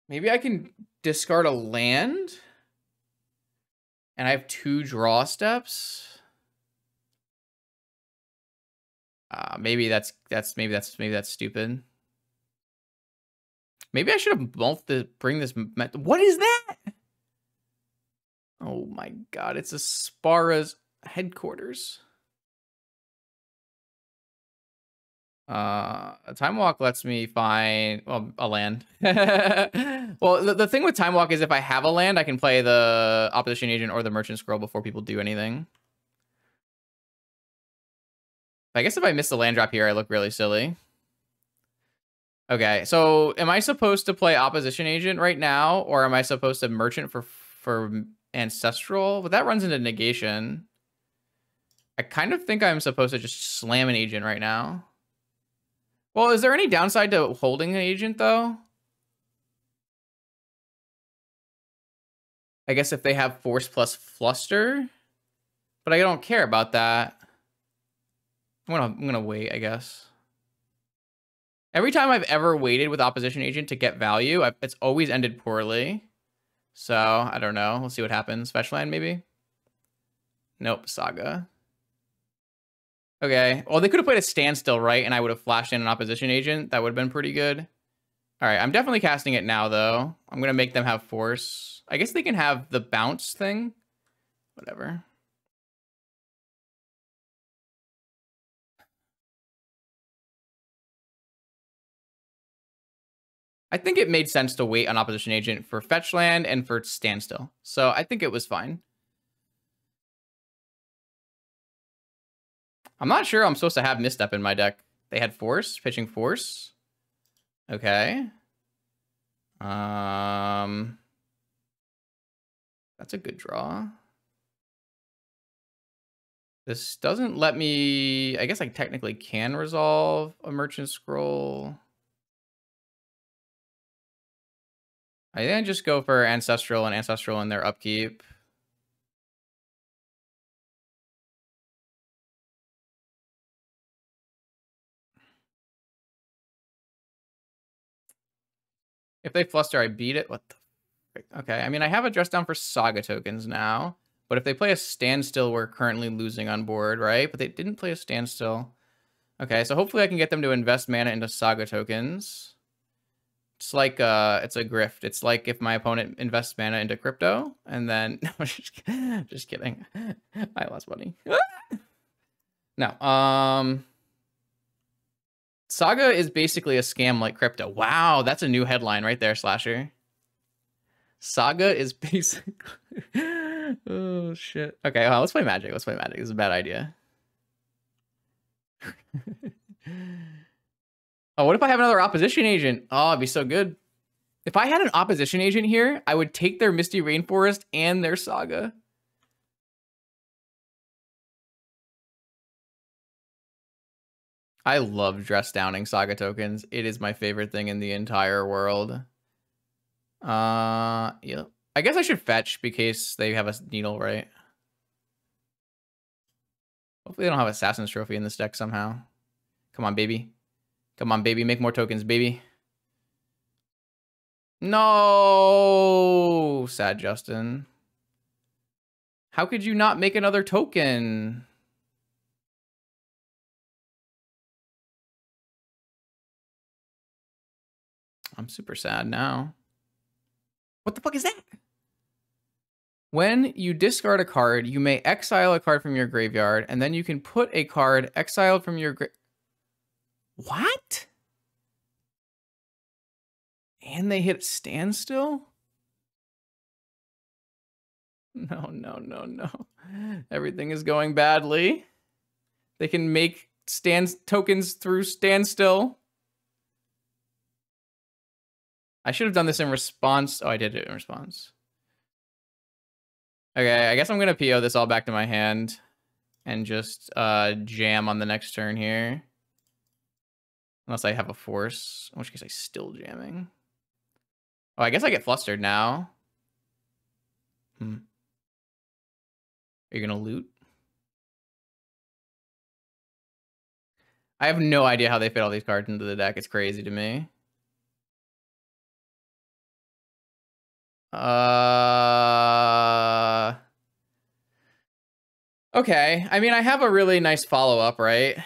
Maybe I can discard a land? And I have two draw steps? Uh, maybe that's that's maybe that's maybe that's stupid. Maybe I should have to bring this. What is that? Oh my god! It's Aspara's headquarters. Uh, time walk lets me find well a land. well, the, the thing with time walk is if I have a land, I can play the opposition agent or the merchant scroll before people do anything. I guess if I miss the land drop here, I look really silly. Okay, so am I supposed to play opposition agent right now, or am I supposed to merchant for for ancestral? But that runs into negation. I kind of think I'm supposed to just slam an agent right now. Well, is there any downside to holding an agent, though? I guess if they have force plus fluster, but I don't care about that. I'm gonna I'm gonna wait, I guess. Every time I've ever waited with opposition agent to get value, I've, it's always ended poorly. So I don't know. We'll see what happens. Fetch land maybe. Nope, saga. Okay. Well, they could have played a standstill, right? And I would have flashed in an opposition agent. That would have been pretty good. All right. I'm definitely casting it now, though. I'm going to make them have force. I guess they can have the bounce thing. Whatever. I think it made sense to wait on opposition agent for fetch land and for standstill. So I think it was fine. I'm not sure I'm supposed to have misstep in my deck. They had force, pitching force. Okay. Um, that's a good draw. This doesn't let me, I guess I technically can resolve a merchant scroll. I think I just go for ancestral and ancestral in their upkeep. If they fluster, I beat it. What the frick? Okay, I mean, I have a dress down for Saga tokens now. But if they play a standstill, we're currently losing on board, right? But they didn't play a standstill. Okay, so hopefully I can get them to invest mana into Saga tokens. It's like uh, it's a grift. It's like if my opponent invests mana into crypto, and then just, just kidding. I lost money. no, um, Saga is basically a scam like crypto. Wow, that's a new headline right there, Slasher. Saga is basically. oh shit. Okay, well, let's play Magic. Let's play Magic. It's a bad idea. Oh, what if I have another opposition agent? Oh, it'd be so good. If I had an opposition agent here, I would take their Misty Rainforest and their Saga. I love dress downing saga tokens. It is my favorite thing in the entire world. Uh, yeah. I guess I should fetch because they have a needle, right? Hopefully they don't have Assassin's Trophy in this deck somehow. Come on, baby. Come on, baby. Make more tokens, baby. No! Sad Justin. How could you not make another token? I'm super sad now. What the fuck is that? When you discard a card, you may exile a card from your graveyard, and then you can put a card exiled from your What? And they hit standstill? No, no, no, no. Everything is going badly. They can make stand tokens through standstill. I should have done this in response. Oh, I did it in response. Okay, I guess I'm going to PO this all back to my hand and just uh, jam on the next turn here. Unless I have a force, in which case I still jamming. Oh, I guess I get flustered now. Hmm. Are you going to loot? I have no idea how they fit all these cards into the deck. It's crazy to me. Uh. Okay. I mean, I have a really nice follow up, right?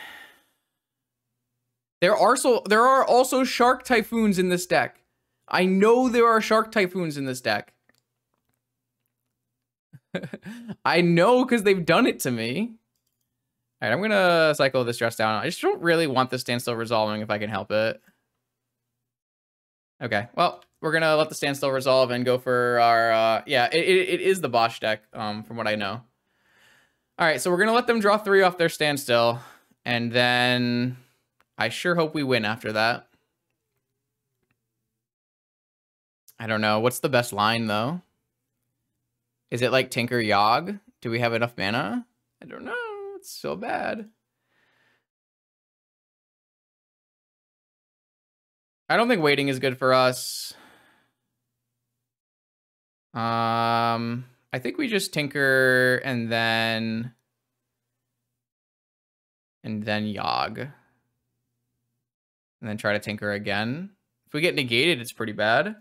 There are so there are also shark typhoons in this deck. I know there are shark typhoons in this deck. I know because they've done it to me. All right, I'm gonna cycle this dress down. I just don't really want the standstill resolving if I can help it. Okay, well, we're gonna let the standstill resolve and go for our, uh, yeah, it, it, it is the Bosch deck, um, from what I know. All right, so we're gonna let them draw three off their standstill, and then I sure hope we win after that. I don't know. What's the best line, though? Is it like Tinker Yawg? Do we have enough mana? I don't know. It's so bad. I don't think waiting is good for us. Um, I think we just tinker and then and then Yawg. And then try to tinker again. If we get negated, it's pretty bad.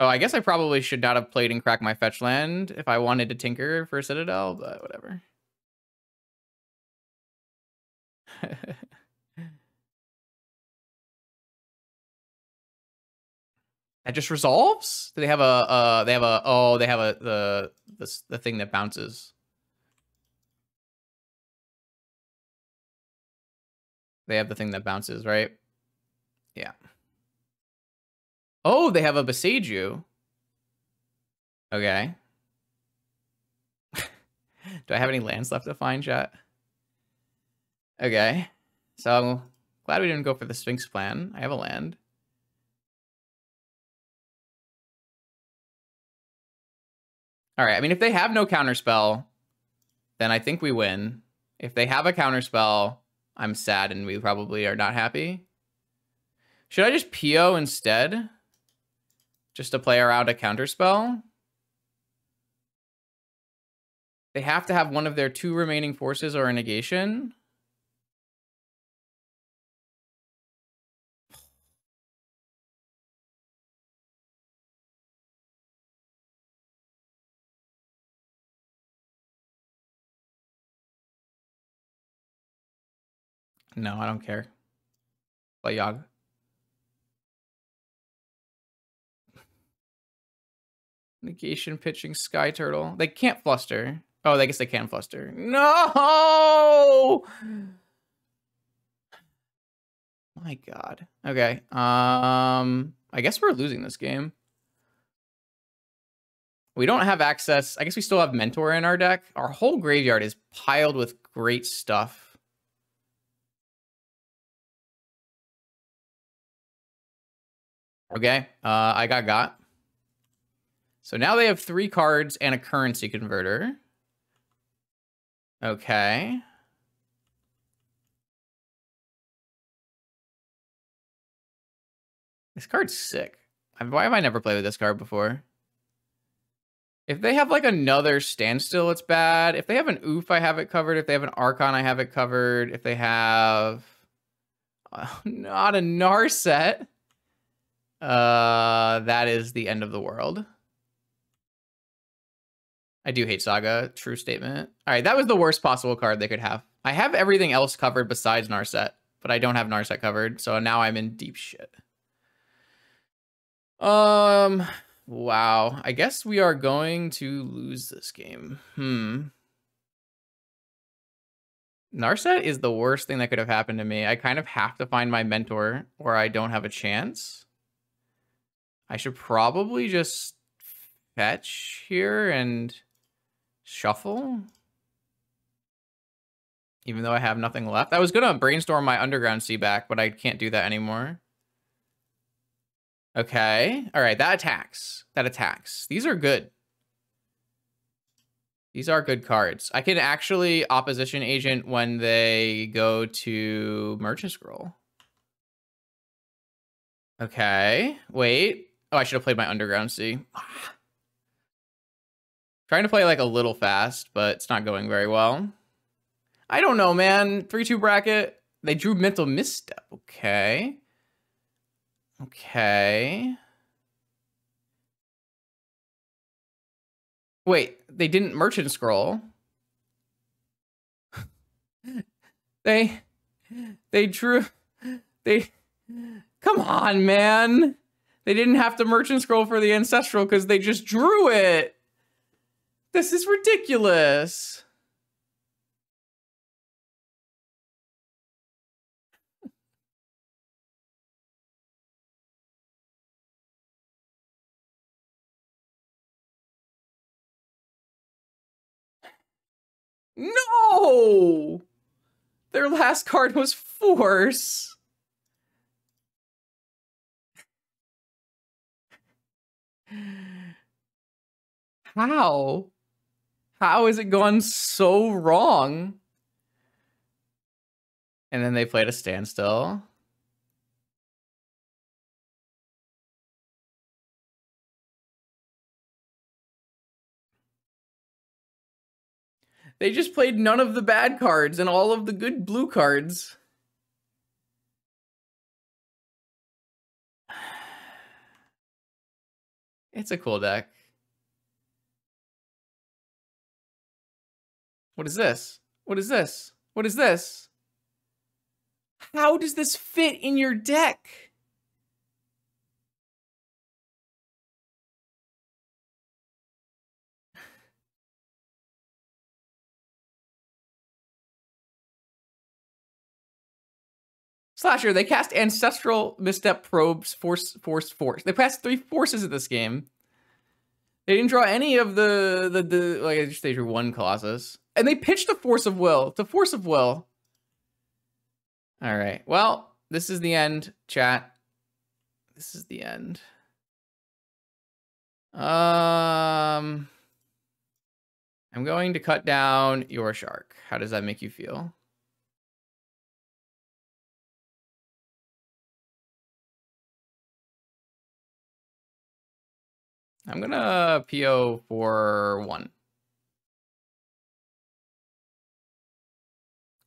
Oh, I guess I probably should not have played and cracked my fetch land if I wanted to tinker for a Citadel, but whatever. that just resolves? Do they have a uh they have a oh they have a the the the thing that bounces. They have the thing that bounces, right? Yeah. Oh, they have a Boseiju. Okay. Do I have any lands left to find, yet? Okay. So I'm glad we didn't go for the Sphinx plan. I have a land. All right. I mean, if they have no counterspell, then I think we win. If they have a counterspell, I'm sad and we probably are not happy. Should I just PO instead? just to play around a counterspell. They have to have one of their two remaining forces or a negation. No, I don't care. Play Yawg. Negation pitching Sky Turtle. They can't fluster. Oh, I guess they can fluster. No! My god. Okay. Um I guess we're losing this game. We don't have access. I guess we still have Mentor in our deck. Our whole graveyard is piled with great stuff. Okay. Uh I got got. So now they have three cards and a currency converter. Okay. This card's sick. Why have I never played with this card before? If they have like another standstill, it's bad. If they have an Ouphe, I have it covered. If they have an archon, I have it covered. If they have uh, not a Narset, uh, that is the end of the world. I do hate Saga. True statement. All right, that was the worst possible card they could have. I have everything else covered besides Narset, but I don't have Narset covered, so now I'm in deep shit. Um, wow. I guess we are going to lose this game. Hmm. Narset is the worst thing that could have happened to me. I kind of have to find my mentor or I don't have a chance. I should probably just fetch here and Shuffle? Even though I have nothing left. I was going to brainstorm my Underground Sea back, but I can't do that anymore. Okay. All right, that attacks. That attacks. These are good. These are good cards. I can actually opposition agent when they go to Merchant Scroll. Okay. Wait. Oh, I should have played my Underground Sea. Ah. Trying to play like a little fast, but it's not going very well. I don't know, man. 3-2 bracket. They drew mental misstep. Okay. Okay. Wait, they didn't merchant scroll. they they drew they come on, man. They didn't have to merchant scroll for the ancestral because they just drew it. This is ridiculous. No! Their last card was Force. How? How is it gone so wrong? And then they played a standstill. They just played none of the bad cards and all of the good blue cards. It's a cool deck. What is this? What is this? What is this? How does this fit in your deck? Slasher, they cast Ancestral Misstep Probes, Force, Force, Force. They passed three forces in this game. They didn't draw any of the, the, the like, I just they drew one Colossus. And they pitched the Force of Will. The Force of Will. All right. Well, this is the end, chat. This is the end. Um, I'm going to cut down your shark. How does that make you feel? I'm gonna uh, PO for one.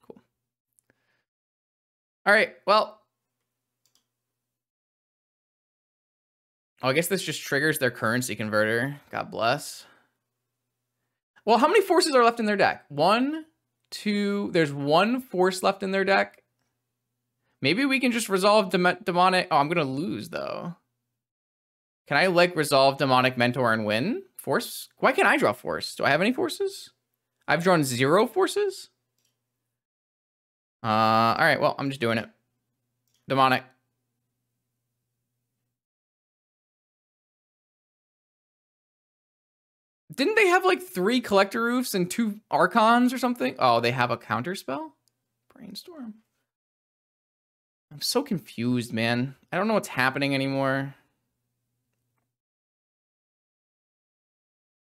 Cool. All right, well. Oh, I guess this just triggers their currency converter. God bless. Well, how many forces are left in their deck? One, two, there's one force left in their deck. Maybe we can just resolve dem demonic. Oh, I'm going to lose though. Can I like resolve demonic mentor and win? Force? Why can't I draw force? Do I have any forces? I've drawn zero forces? Uh, all right, well, I'm just doing it. Demonic. Didn't they have like three Collector Ouphes and two archons or something? Oh, they have a counter spell? Brainstorm. I'm so confused, man. I don't know what's happening anymore.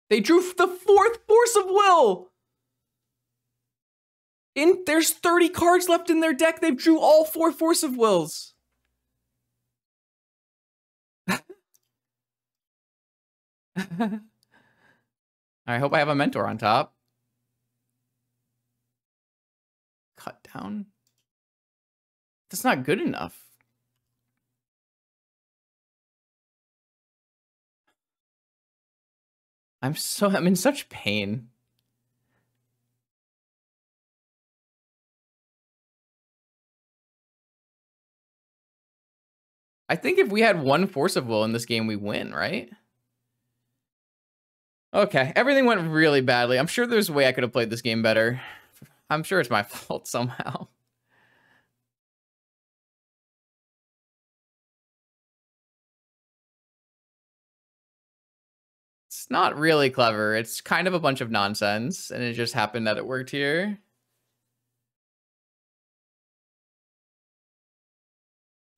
They drew the fourth Force of Will. In there's 30 cards left in their deck. They've drew all four Force of Wills. I hope I have a mentor on top. Cut down. That's not good enough. I'm so I'm in such pain. I think if we had one force of will in this game, we win, right? Okay, everything went really badly. I'm sure there's a way I could have played this game better. I'm sure it's my fault somehow. Not really clever. It's kind of a bunch of nonsense, and it just happened that it worked here.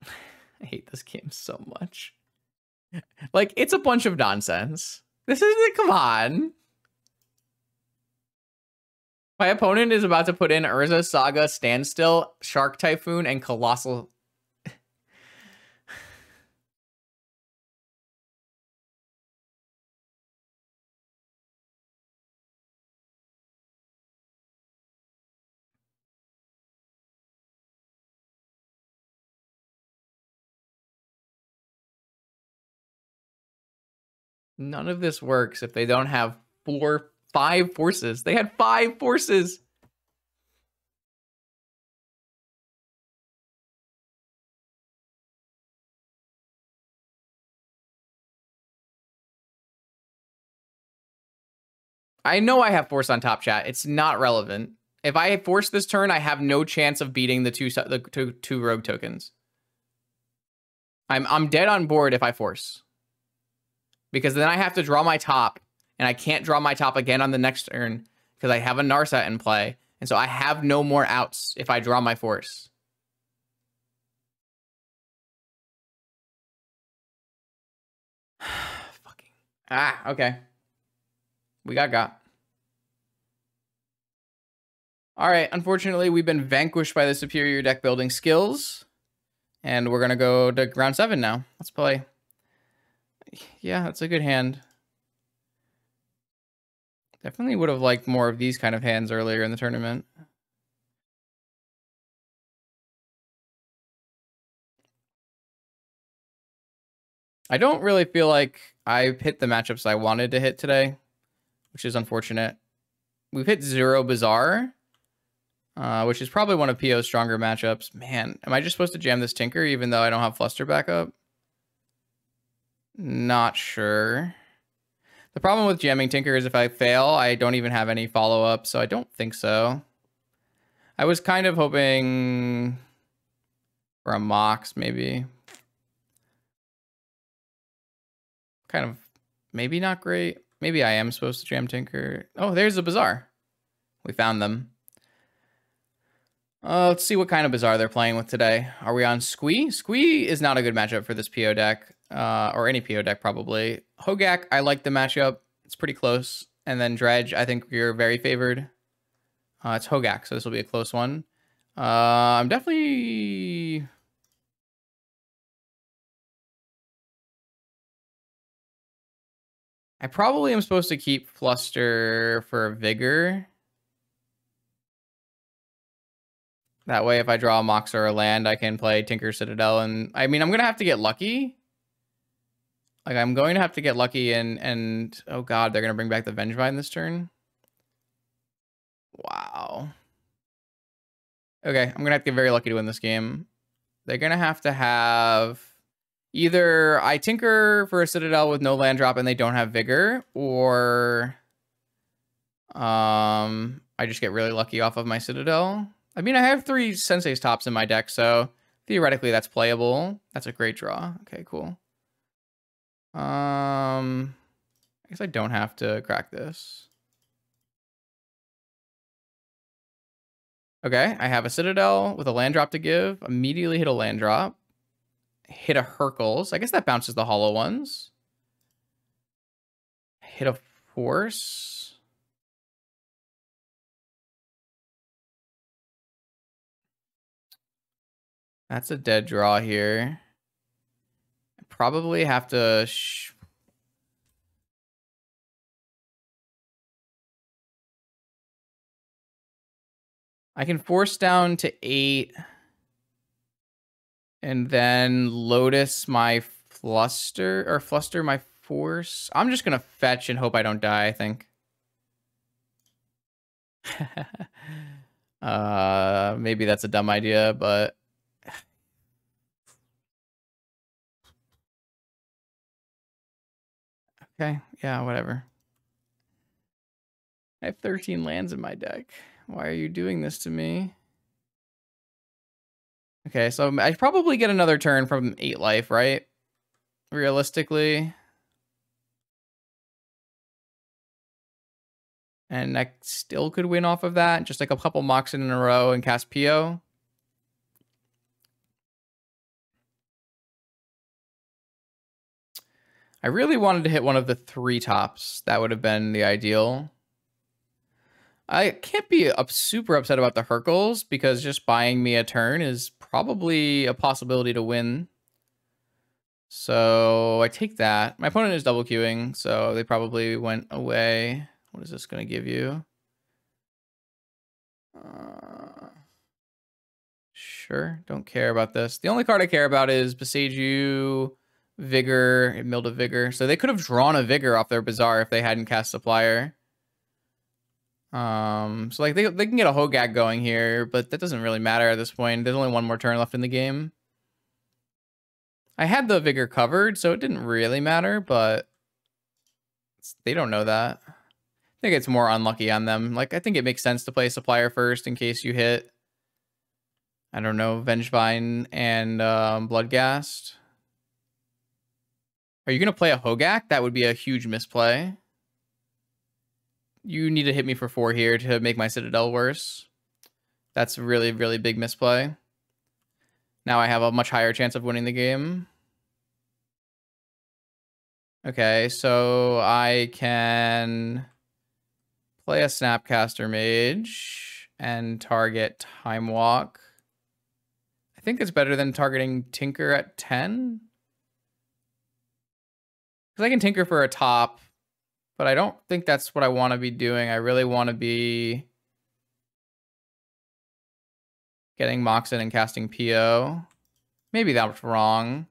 I hate this game so much. like, it's a bunch of nonsense. This isn't, come on. My opponent is about to put in Urza's Saga, Standstill, Shark Typhoon, and Colossal None of this works if they don't have four, five forces. They had five forces. I know I have force on top chat. It's not relevant. If I force this turn, I have no chance of beating the two the two, two rogue tokens. I'm I'm dead on board if I force. Because then I have to draw my top, and I can't draw my top again on the next turn because I have a Narset in play. And so I have no more outs if I draw my force. Fucking. Ah, okay. We got got. All right, unfortunately, we've been vanquished by the superior deck building skills. And we're going to go to round seven now. Let's play. Yeah, that's a good hand. Definitely would have liked more of these kind of hands earlier in the tournament. I don't really feel like I've hit the matchups I wanted to hit today, which is unfortunate. We've hit zero Bazaar, uh, which is probably one of PO's stronger matchups. Man, am I just supposed to jam this Tinker even though I don't have Fluster backup? Not sure. The problem with jamming Tinker is if I fail, I don't even have any follow-up, so I don't think so. I was kind of hoping for a Mox, maybe. Kind of, maybe not great. Maybe I am supposed to jam Tinker. Oh, there's a Bazaar. We found them. Uh, let's see what kind of Bazaar they're playing with today. Are we on Squee? Squee is not a good matchup for this PO deck uh, or any PO deck probably. Hogaak, I like the matchup. It's pretty close. And then Dredge, I think you're very favored. Uh, it's Hogaak, so this will be a close one. Uh, I'm definitely... I probably am supposed to keep Fluster for Vigor. That way, if I draw a Mox or a land, I can play Tinker Citadel. And I mean, I'm going to have to get lucky. Like I'm going to have to get lucky and and oh god, they're gonna bring back the Vengevine this turn. Wow. Okay, I'm gonna have to get very lucky to win this game. They're gonna have to have either I tinker for a Citadel with no land drop and they don't have Vigor, or um I just get really lucky off of my Citadel. I mean, I have three Sensei's tops in my deck, so theoretically that's playable. That's a great draw. Okay, cool. Um, I guess I don't have to crack this. Okay, I have a Citadel with a land drop to give. Immediately hit a land drop. Hit a Hurkyl's. I guess that bounces the hollow ones. Hit a Force. That's a dead draw here probably have to... I can force down to eight. And then Lotus my Fluster, or Fluster my Force. I'm just going to fetch and hope I don't die, I think. uh, maybe that's a dumb idea, but Okay, yeah, whatever. I have 13 lands in my deck. Why are you doing this to me? Okay, so I probably get another turn from 8 life, right? Realistically. And I still could win off of that. Just like a couple Moxen in a row and cast PO. I really wanted to hit one of the three tops. That would have been the ideal. I can't be up super upset about the Hurkyl's because just buying me a turn is probably a possibility to win. So I take that. My opponent is double queuing, so they probably went away. What is this going to give you? Uh, sure, don't care about this. The only card I care about is Boseiju Vigor, Milled of Vigor. So they could have drawn a Vigor off their Bazaar if they hadn't cast Supplier. Um, so like they, they can get a Hogaak going here, but that doesn't really matter at this point. There's only one more turn left in the game. I had the Vigor covered, so it didn't really matter, but they don't know that. I think it's more unlucky on them. Like I think it makes sense to play supplier first in case you hit. I don't know, Vengevine and um, Bloodghast. Are you gonna play a Hogaak? That would be a huge misplay. You need to hit me for four here to make my Citadel worse. That's really, really big misplay. Now I have a much higher chance of winning the game. Okay, so I can play a Snapcaster Mage and target Time Walk. I think it's better than targeting Tinker at 10. Because I can Tinker for a top, but I don't think that's what I want to be doing. I really want to be getting Moxen and casting PO. Maybe that was wrong.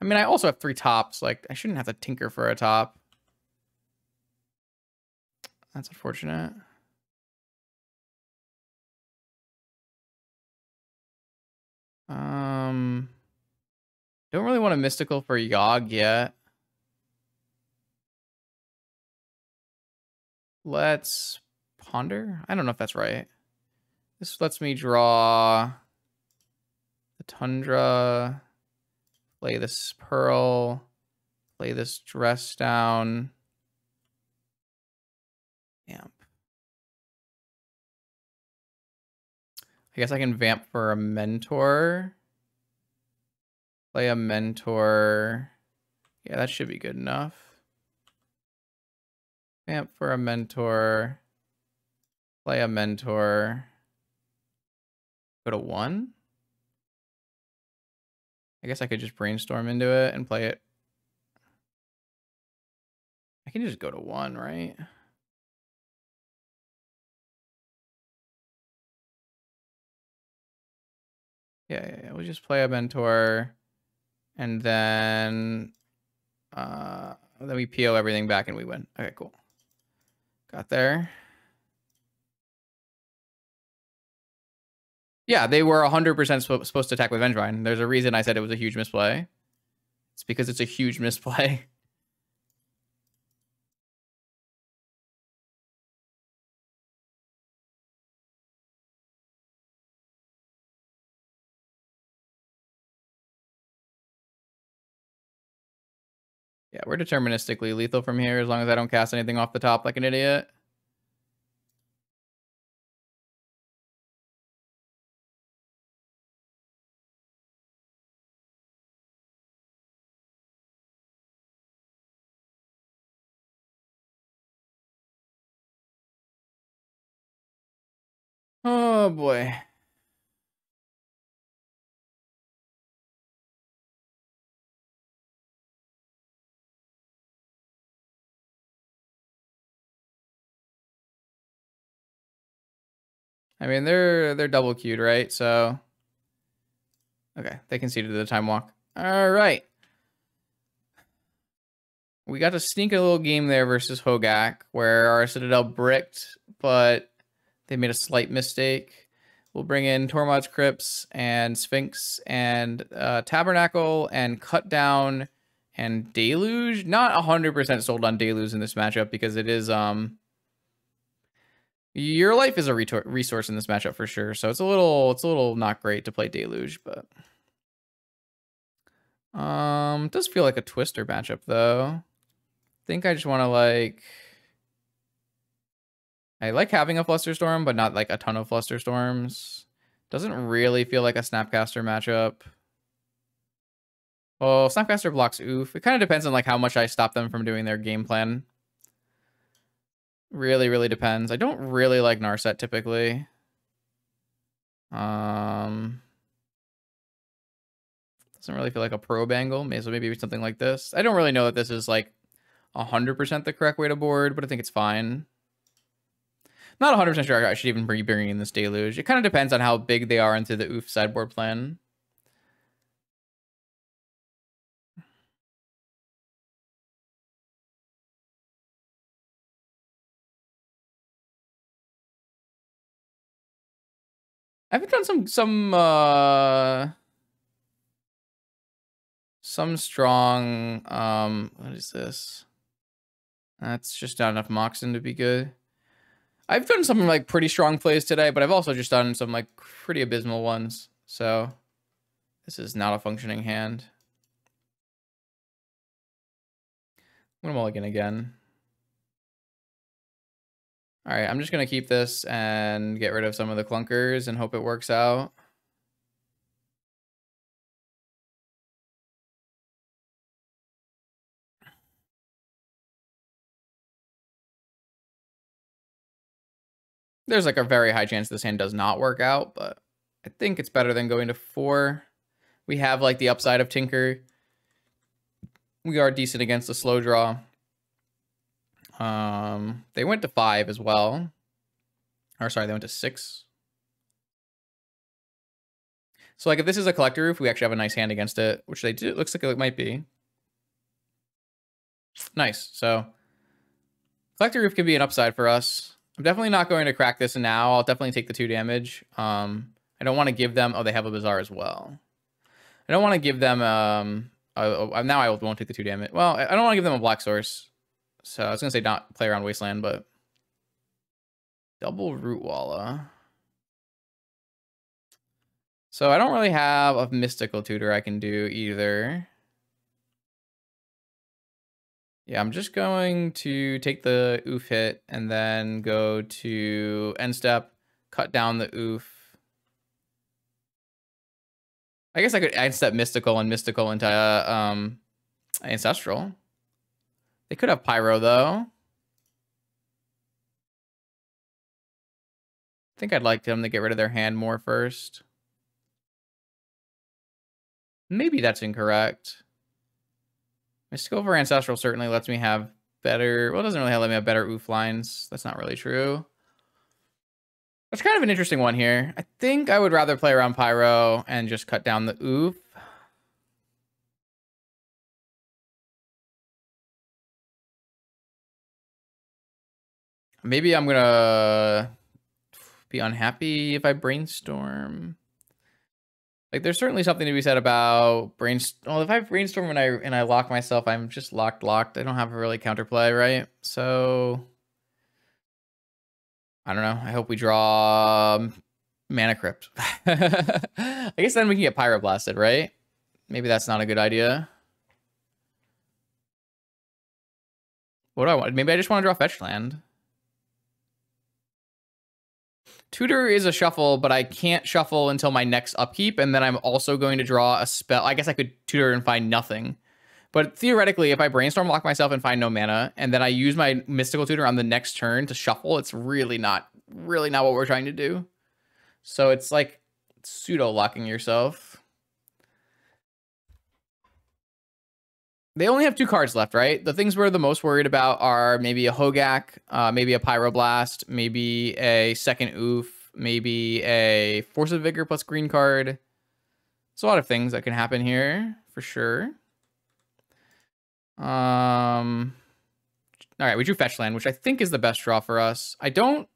I mean, I also have three tops. Like, I shouldn't have to tinker for a top. That's unfortunate. Um, don't really want a mystical for Yogg yet. Let's ponder. I don't know if that's right. This lets me draw the Tundra play this pearl, play this dress down. Vamp. I guess I can vamp for a mentor. Play a mentor. Yeah, that should be good enough. Vamp for a mentor. Play a mentor. Go to one. I guess I could just brainstorm into it and play it. I can just go to one, right? Yeah, yeah, yeah. We'll just play a mentor and then uh then we PO everything back and we win. Okay, cool. Got there. Yeah, they were 100% supposed to attack with Vengevine. There's a reason I said it was a huge misplay. It's because it's a huge misplay. Yeah, we're deterministically lethal from here as long as I don't cast anything off the top like an idiot. Oh boy. I mean, they're they're double queued, right? So, okay, they conceded to the time walk. All right. We got to sneak a little game there versus Hogaak, where our Citadel bricked, but they made a slight mistake. We'll bring in Tormod's Crypts and Sphinx and uh, Tabernacle and Cut Down and Deluge. Not 100% sold on Deluge in this matchup because it is... um Your life is a resource in this matchup for sure. So it's a little it's a little not great to play Deluge, but... Um, does feel like a Twister matchup, though. I think I just want to, like... I like having a Flusterstorm, but not like a ton of Flusterstorms. Doesn't really feel like a Snapcaster matchup. Oh, Snapcaster blocks oof. It kind of depends on like how much I stop them from doing their game plan. Really, really depends. I don't really like Narset typically. Um, doesn't really feel like a probe angle. Maybe, maybe something like this. I don't really know that this is like 100% the correct way to board, but I think it's fine. Not 100% sure I should even be bringing in this Deluge. It kind of depends on how big they are into the OOF sideboard plan. I've done some some uh some strong um what is this? That's just not enough Moxen to be good. I've done some like pretty strong plays today, but I've also just done some like pretty abysmal ones. So this is not a functioning hand. I'm gonna mulligan again. All right, I'm just gonna keep this and get rid of some of the clunkers and hope it works out. There's like a very high chance this hand does not work out, but I think it's better than going to four. We have like the upside of Tinker. We are decent against the slow draw. Um, they went to five as well. Or sorry, they went to six. So like if this is a Collector Ouphe, we actually have a nice hand against it, which they do. It looks like it might be. Nice. So Collector Ouphe can be an upside for us. I'm definitely not going to crack this now. I'll definitely take the two damage. Um, I don't want to give them. Oh, they have a bazaar as well. I don't want to give them. Um, uh, now I won't take the two damage. Well, I don't want to give them a black source. So I was gonna say not play around wasteland, but double Rootwalla. So I don't really have a mystical tutor I can do either. Yeah, I'm just going to take the oof hit and then go to end step, cut down the oof. I guess I could end step mystical and mystical into uh, um, ancestral. They could have pyro though. I think I'd like them to get rid of their hand more first. Maybe that's incorrect. Mystical over Ancestral certainly lets me have better... Well, it doesn't really let me have better oof lines. That's not really true. That's kind of an interesting one here. I think I would rather play around Pyro and just cut down the oof. Maybe I'm gonna be unhappy if I brainstorm. Like, there's certainly something to be said about brainstorm. Well, if I brainstorm and I and I lock myself, I'm just locked, locked. I don't have a really counterplay, right? So, I don't know. I hope we draw um, mana crypt. I guess then we can get pyroblasted, right? Maybe that's not a good idea. What do I want? Maybe I just want to draw fetch land. Tutor is a shuffle, but I can't shuffle until my next upkeep, and then I'm also going to draw a spell. I guess I could tutor and find nothing. But theoretically, if I brainstorm lock myself and find no mana, and then I use my mystical tutor on the next turn to shuffle, it's really not really not what we're trying to do. So it's like pseudo locking yourself. They only have two cards left, right? The things we're the most worried about are maybe a Hogaak, uh, maybe a Pyroblast, maybe a second Oof, maybe a Force of Vigor plus green card. There's a lot of things that can happen here, for sure. Um, all right, we drew Fetch Land, which I think is the best draw for us. I don't...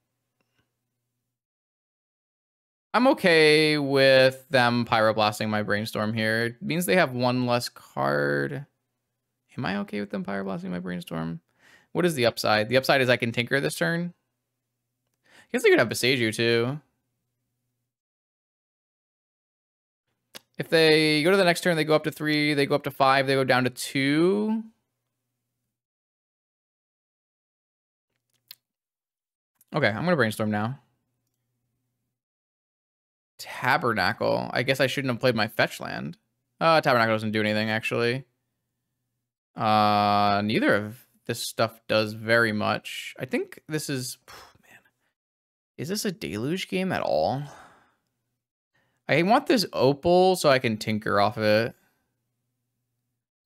I'm okay with them Pyroblasting my Brainstorm here. It means they have one less card. Am I okay with them pyroblasting my brainstorm? What is the upside? The upside is I can tinker this turn. I guess they could have Boseiju too. If they go to the next turn, they go up to three, they go up to five, they go down to two. Okay, I'm gonna brainstorm now. Tabernacle. I guess I shouldn't have played my fetch land. Uh, Tabernacle doesn't do anything, actually. Uh, neither of this stuff does very much. I think this is, man, is this a deluge game at all? I want this opal so I can tinker off of it.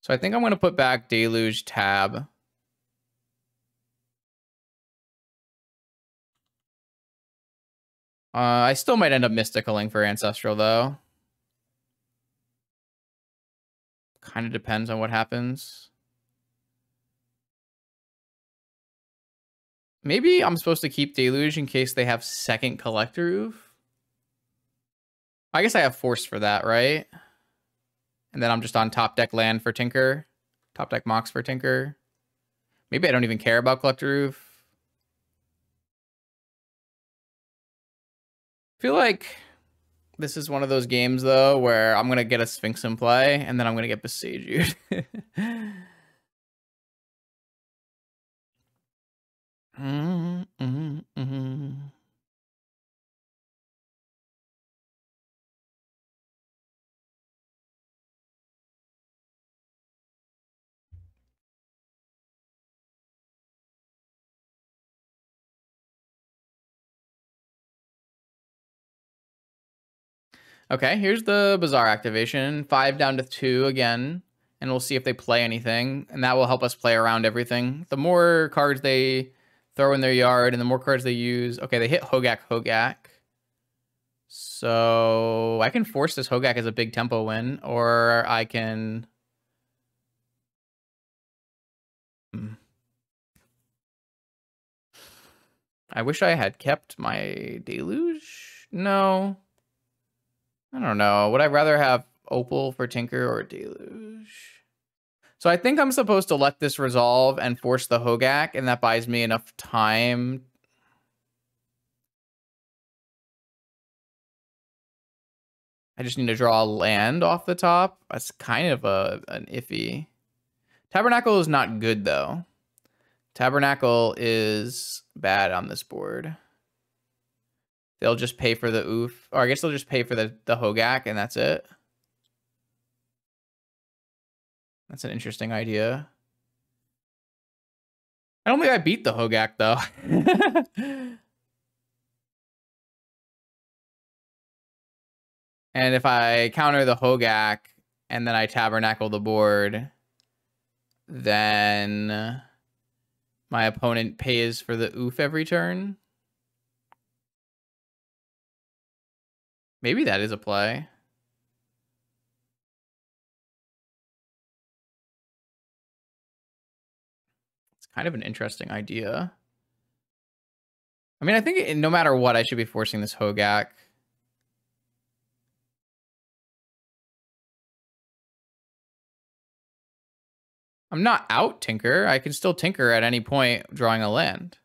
So I think I'm going to put back deluge tab. Uh, I still might end up mysticaling for ancestral though. Kind of depends on what happens. Maybe I'm supposed to keep Deluge in case they have second Collector Ouphe. I guess I have Force for that, right? And then I'm just on top deck land for Tinker. Top deck Mox for Tinker. Maybe I don't even care about Collector Ouphe. feel like this is one of those games though where I'm gonna get a Sphinx in play and then I'm gonna get besieged. Okay, here's the Bazaar activation. Five down to two again. And we'll see if they play anything. And that will help us play around everything. The more cards they throw in their yard and the more cards they use. Okay, they hit Hogaak Hogaak. So I can force this Hogaak as a big tempo win. Or I can... Hmm. I wish I had kept my Deluge. No. I don't know. Would I rather have Opal for Tinker or Deluge? So I think I'm supposed to let this resolve and force the Hogaak, and that buys me enough time. I just need to draw land off the top. That's kind of a an iffy. Tabernacle is not good, though. Tabernacle is bad on this board. They'll just pay for the oof. Or I guess they'll just pay for the, the Hogaak and that's it. That's an interesting idea. I don't think I beat the Hogaak though. and if I counter the Hogaak and then I tabernacle the board, then my opponent pays for the oof every turn. Maybe that is a play. Kind of an interesting idea. I mean, I think no matter what, I should be forcing this Hogaak. I'm not out Tinker. I can still Tinker at any point drawing a land.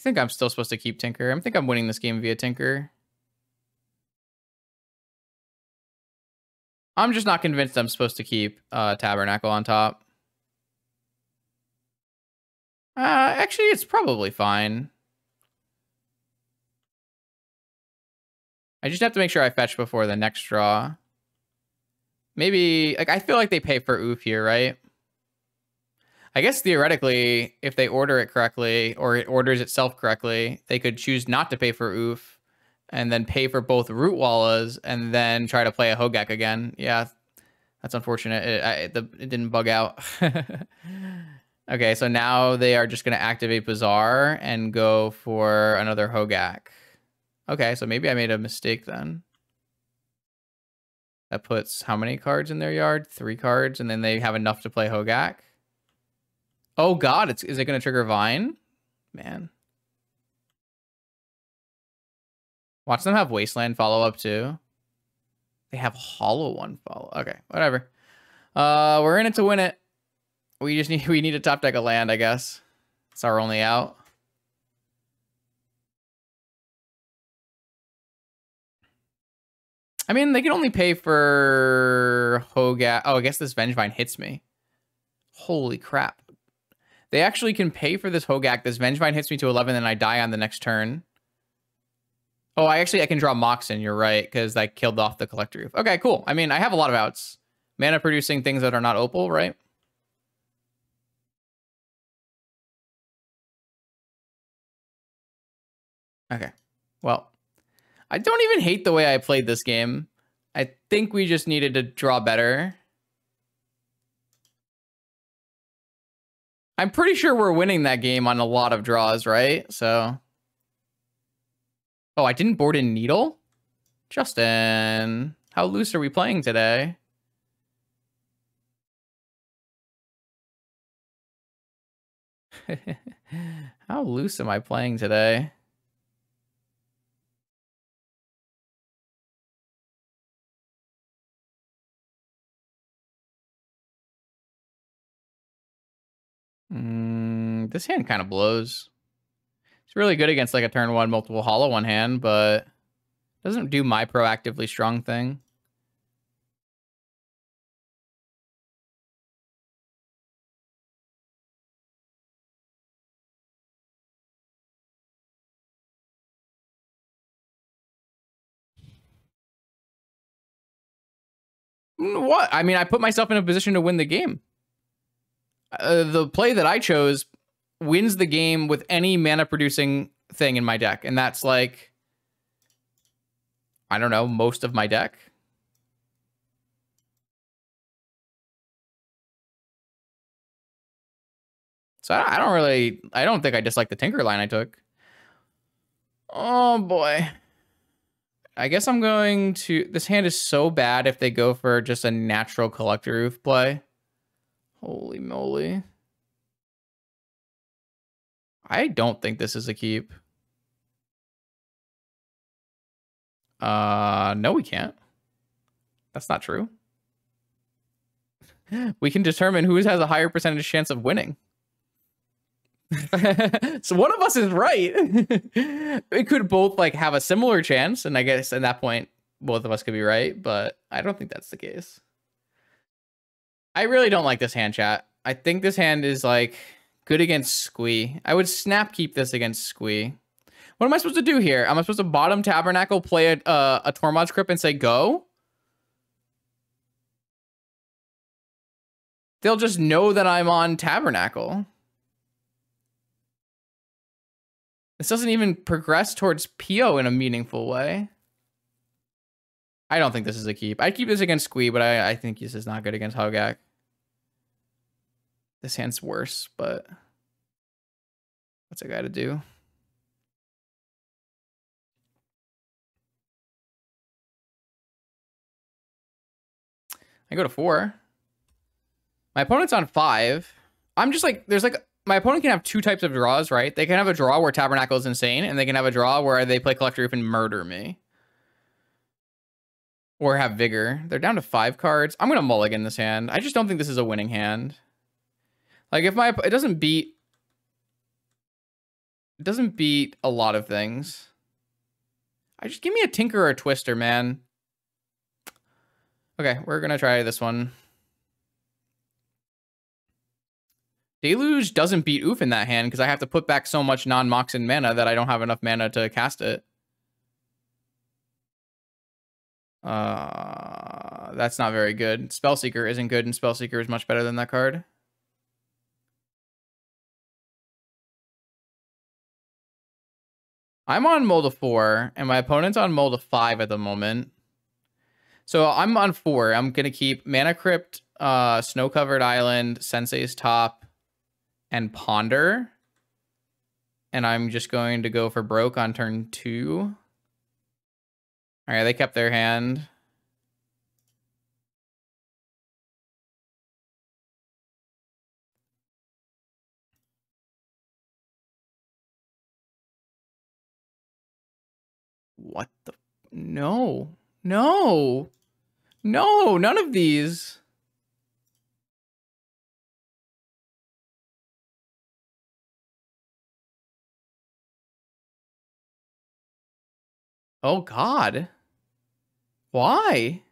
Think I'm still supposed to keep Tinker. I think I'm winning this game via Tinker. I'm just not convinced I'm supposed to keep uh, Tabernacle on top. Uh, actually, it's probably fine. I just have to make sure I fetch before the next draw. Maybe, like, I feel like they pay for oof here, right? I guess theoretically, if they order it correctly or it orders itself correctly, they could choose not to pay for oof and then pay for both Rootwallas and then try to play a Hogaak again. Yeah, that's unfortunate. It, I, the, it didn't bug out. okay, so now they are just going to activate Bazaar and go for another Hogaak. Okay, so maybe I made a mistake then. That puts how many cards in their yard? Three cards, and then they have enough to play Hogaak. Oh god, it's is it gonna trigger Vine? Man. Watch them have Wasteland follow up too. They have Hollow One follow. Okay, whatever. Uh, we're in it to win it. We just need we need a top deck of land, I guess. It's our only out. I mean, they can only pay for Hogaak. Oh, I guess this Vengevine hits me. Holy crap. They actually can pay for this Hogaak. This Vengevine hits me to 11 and I die on the next turn. Oh, I actually, I can draw Moxen. You're right, because I killed off the Collector Ouphe. Okay, cool. I mean, I have a lot of outs. Mana producing things that are not Opal, right? Okay. Well, I don't even hate the way I played this game. I think we just needed to draw better. I'm pretty sure we're winning that game on a lot of draws, right? So. Oh, I didn't board in Needle? Justin, how loose are we playing today? how loose am I playing today? Mm, this hand kind of blows. It's really good against like a turn one multiple hollow one hand, but doesn't do my proactively strong thing. What? I mean, I put myself in a position to win the game. Uh, the play that I chose wins the game with any mana producing thing in my deck, and that's like I don't know, most of my deck. So I don't really, I don't think I dislike the Tinker line I took. Oh boy. I guess I'm going to, this hand is so bad if they go for just a natural Collector Ouphe play. Holy moly. I don't think this is a keep. Uh, no, we can't. That's not true. We can determine who has a higher percentage chance of winning. so one of us is right. it could both like have a similar chance, and I guess at that point, both of us could be right, but I don't think that's the case. I really don't like this hand chat. I think this hand is like good against Squee. I would snap keep this against Squee. What am I supposed to do here? Am I supposed to bottom Tabernacle, play a, uh, a Tormod's Crypt, and say go? They'll just know that I'm on Tabernacle. This doesn't even progress towards PO in a meaningful way. I don't think this is a keep. I'd keep this against Squee, but I, I think this is not good against Hogaak. This hand's worse, but what's I got to do? I go to four. My opponent's on five. I'm just like, there's like, my opponent can have two types of draws, right? They can have a draw where Tabernacle is insane, and they can have a draw where they play Collector Ouphe and murder me. Or have Vigor. They're down to five cards. I'm going to mulligan this hand. I just don't think this is a winning hand. Like, if my, it doesn't beat, it doesn't beat a lot of things. I just give me a Tinker or a Twister, man. Okay, we're gonna try this one. Deluge doesn't beat Oof in that hand because I have to put back so much non-Moxen mana that I don't have enough mana to cast it. Uh, that's not very good. Spellseeker isn't good, and Spellseeker is much better than that card. I'm on Molda 4, and my opponent's on Molda 5 at the moment. So I'm on four. I'm gonna keep Mana Crypt, uh, Snow Covered Island, Sensei's Top, and Ponder. And I'm just going to go for broke on turn two. All right, they kept their hand. What the? No. No. No, none of these. Oh God. Why?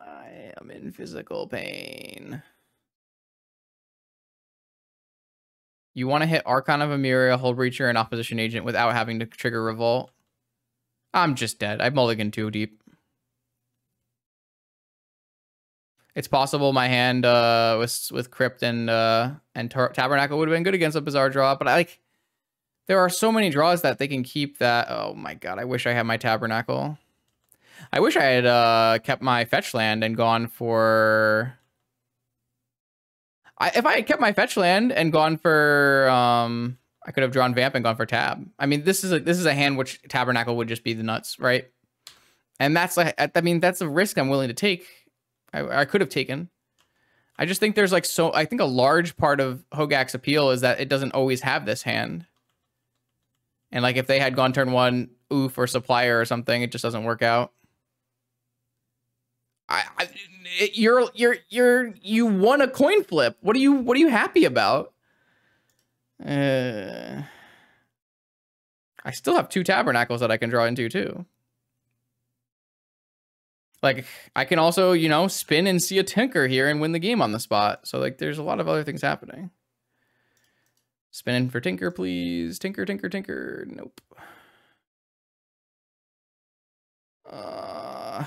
I am in physical pain. You want to hit Archon of Emeria, Hullbreacher, and Opposition Agent without having to trigger Revolt. I'm just dead. I mulligan too deep. It's possible my hand uh, with with Crypt and uh, and Tabernacle would have been good against a Bazaar draw, but I like there are so many draws that they can keep that. Oh my god, I wish I had my Tabernacle. I wish I had uh, kept my fetch land and gone for I, if I had kept my fetch land and gone for, um, I could have drawn Vamp and gone for Tab. I mean, this is a this is a hand which Tabernacle would just be the nuts, right? And that's like, I mean, that's a risk I'm willing to take. I, I could have taken. I just think there's like so. I think a large part of Hogaak's appeal is that it doesn't always have this hand. And like if they had gone turn one, Ouphe or supplier or something, it just doesn't work out. I, I you're you're you're you won a coin flip. What are you what are you happy about? Uh, I still have two tabernacles that I can draw into too. Like I can also, you know, spin and see a tinker here and win the game on the spot. So like there's a lot of other things happening. Spinning for tinker, please. Tinker, tinker, tinker. Nope. Uh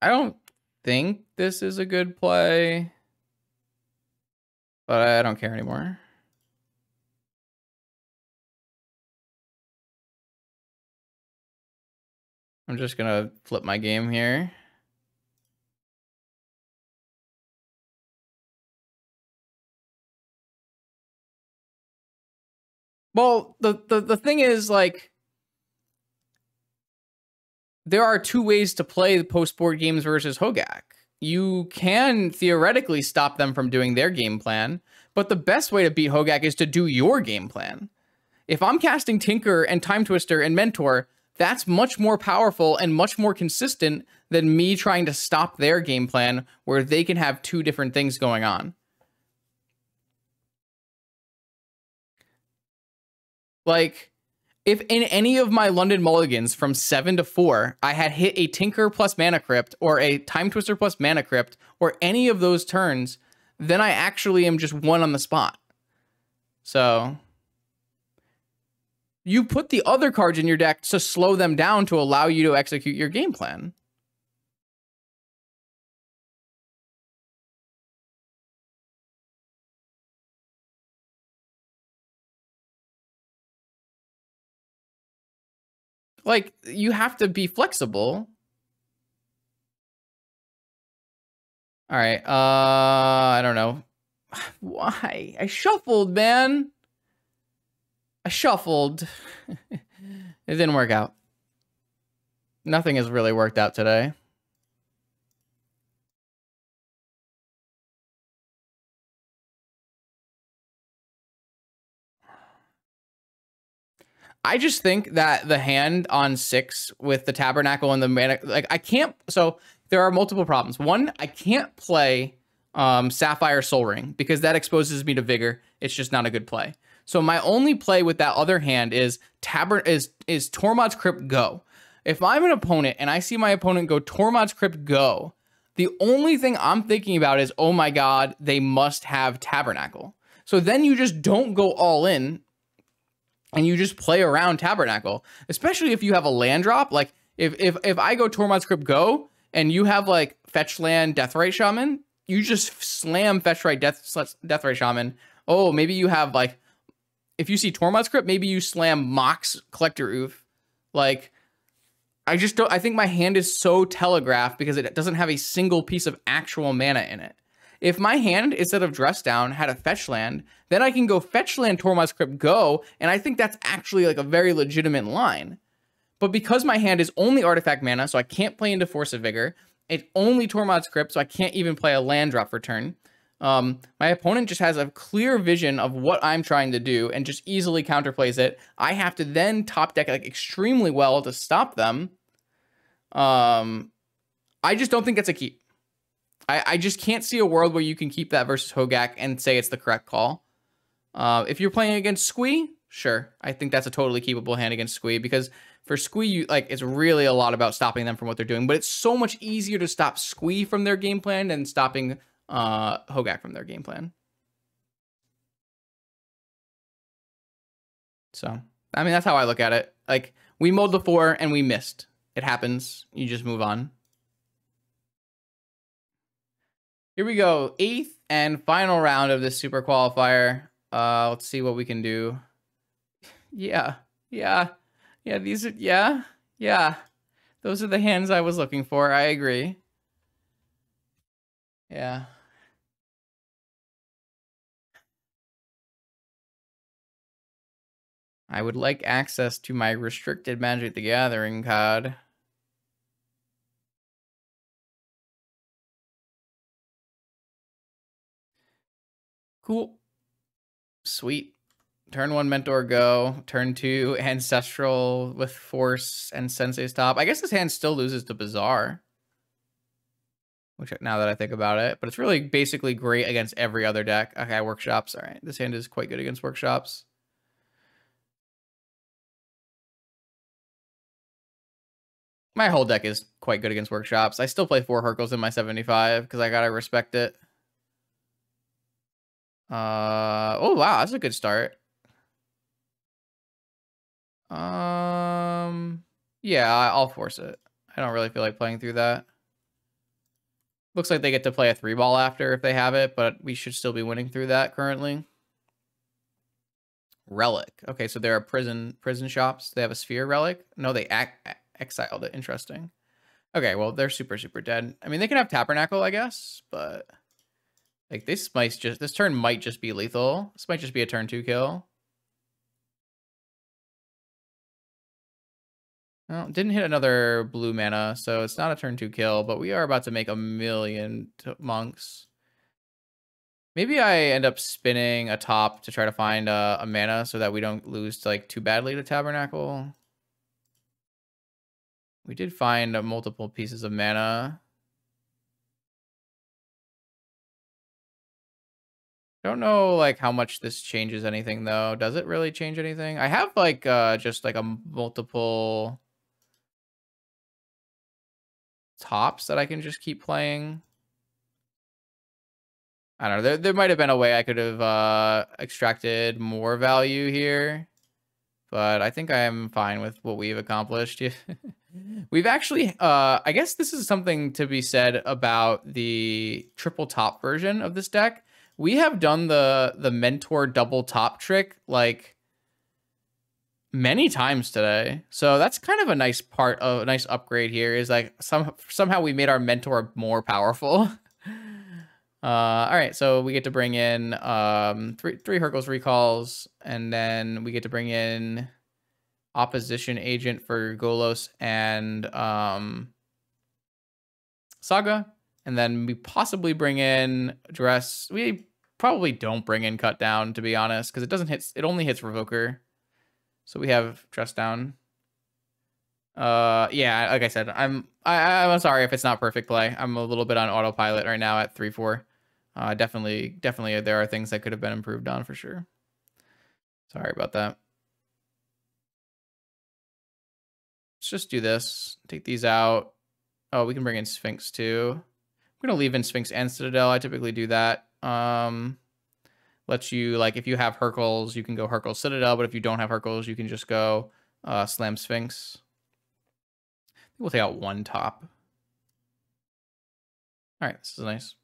I don't think this is a good play, but I don't care anymore. I'm just gonna flip my game here. Well, the, the, the thing is, like, there are two ways to play post board games versus Hogaak. You can theoretically stop them from doing their game plan, but the best way to beat Hogaak is to do your game plan. If I'm casting Tinker and Timetwister and Mentor, that's much more powerful and much more consistent than me trying to stop their game plan where they can have two different things going on. Like, if in any of my London mulligans from seven to four, I had hit a Tinker plus Mana Crypt or a Timetwister plus Mana Crypt or any of those turns, then I actually am just one on the spot. So you put the other cards in your deck to slow them down to allow you to execute your game plan. Like you have to be flexible. All right. Uh, I don't know. Why? I shuffled, man. I shuffled. it didn't work out. Nothing has really worked out today. I just think that the hand on six with the tabernacle and the mana, like I can't. So there are multiple problems. One, I can't play um, Sapphire Soul Ring because that exposes me to vigor. It's just not a good play. So my only play with that other hand is Tabern is is Tormod's Crypt Go. If I'm an opponent and I see my opponent go Tormod's Crypt Go, the only thing I'm thinking about is, oh my god, they must have Tabernacle. So then you just don't go all in and you just play around Tabernacle, especially if you have a land drop. Like if if if I go Tormod's Crypt Go and you have like fetch land Deathrite Shaman, you just slam fetch right Death Deathrite Shaman. Oh, maybe you have like if you see Tormod's Crypt, maybe you slam Mox Collector Ouphe. Like I just don't I think my hand is so telegraphed because it doesn't have a single piece of actual mana in it. If my hand, instead of dress down, had a fetch land, then I can go fetch land Tormod's Crypt go, and I think that's actually like a very legitimate line. But because my hand is only artifact mana, so I can't play into Force of Vigor, it's only Tormod's Crypt, so I can't even play a land drop for turn. Um, my opponent just has a clear vision of what I'm trying to do and just easily counterplays it. I have to then top deck like extremely well to stop them. Um, I just don't think that's a keep. I, I just can't see a world where you can keep that versus Hogaak and say it's the correct call. Uh, if you're playing against Squee, sure. I think that's a totally keepable hand against Squee because for Squee, you like it's really a lot about stopping them from what they're doing. But it's so much easier to stop Squee from their game plan than stopping uh, Hogaak from their game plan. So, I mean, that's how I look at it. Like, we mowed the four and we missed. It happens. You just move on. Here we go. Eighth and final round of this super qualifier. Uh, let's see what we can do. Yeah. Yeah. Yeah, these are yeah. Yeah. Those are the hands I was looking for. I agree. Yeah. I would like access to my restricted Magic the Gathering card. Cool. Sweet. Turn one Mentor go. Turn two Ancestral with Force and Sensei's Top. I guess this hand still loses to Bazaar. Which now that I think about it. But it's really basically great against every other deck. Okay, Workshops. All right. This hand is quite good against Workshops. My whole deck is quite good against Workshops. I still play four Hurkyl's in my 75 because I gotta respect it. Uh oh wow, that's a good start. Um yeah, I'll force it. I don't really feel like playing through that. Looks like they get to play a three ball after if they have it, but we should still be winning through that currently. Relic. Okay, so there are prison prison shops. They have a sphere relic. No, they exiled it. Interesting. Okay, well they're super super dead. I mean, they can have tabernacle, I guess, but like this might just this turn might just be lethal. This might just be a turn two kill. Well, didn't hit another blue mana, so it's not a turn two kill, but we are about to make a million monks. Maybe I end up spinning a top to try to find a, a mana so that we don't lose like too badly to Tabernacle. We did find uh, multiple pieces of mana. I don't know like how much this changes anything though. Does it really change anything? I have like uh just like a multiple tops that I can just keep playing. I don't know. There there might have been a way I could have uh extracted more value here. But I think I am fine with what we've accomplished. we've actually uh I guess this is something to be said about the triple top version of this deck we have done the the mentor double top trick like many times today. So that's kind of a nice part of a nice upgrade here is like some somehow we made our mentor more powerful. uh all right, so we get to bring in um three three Hurkyl's recalls and then we get to bring in opposition agent for Golos and um Saga and then we possibly bring in dress. We probably don't bring in cut down to be honest, because it doesn't hit. It only hits revoker. So we have dress down. Uh, yeah, like I said, I'm I I'm sorry if it's not perfect play. I'm a little bit on autopilot right now at three four. Uh, definitely, definitely, there are things that could have been improved on for sure. Sorry about that. Let's just do this. Take these out. Oh, we can bring in Sphinx too. I'm gonna leave in Sphinx and Citadel. I typically do that. Um, lets you like if you have Hurkyl's, you can go Hurkyl's Citadel, but if you don't have Hurkyl's, you can just go uh, Slam Sphinx. we'll take out one top. All right, this is nice.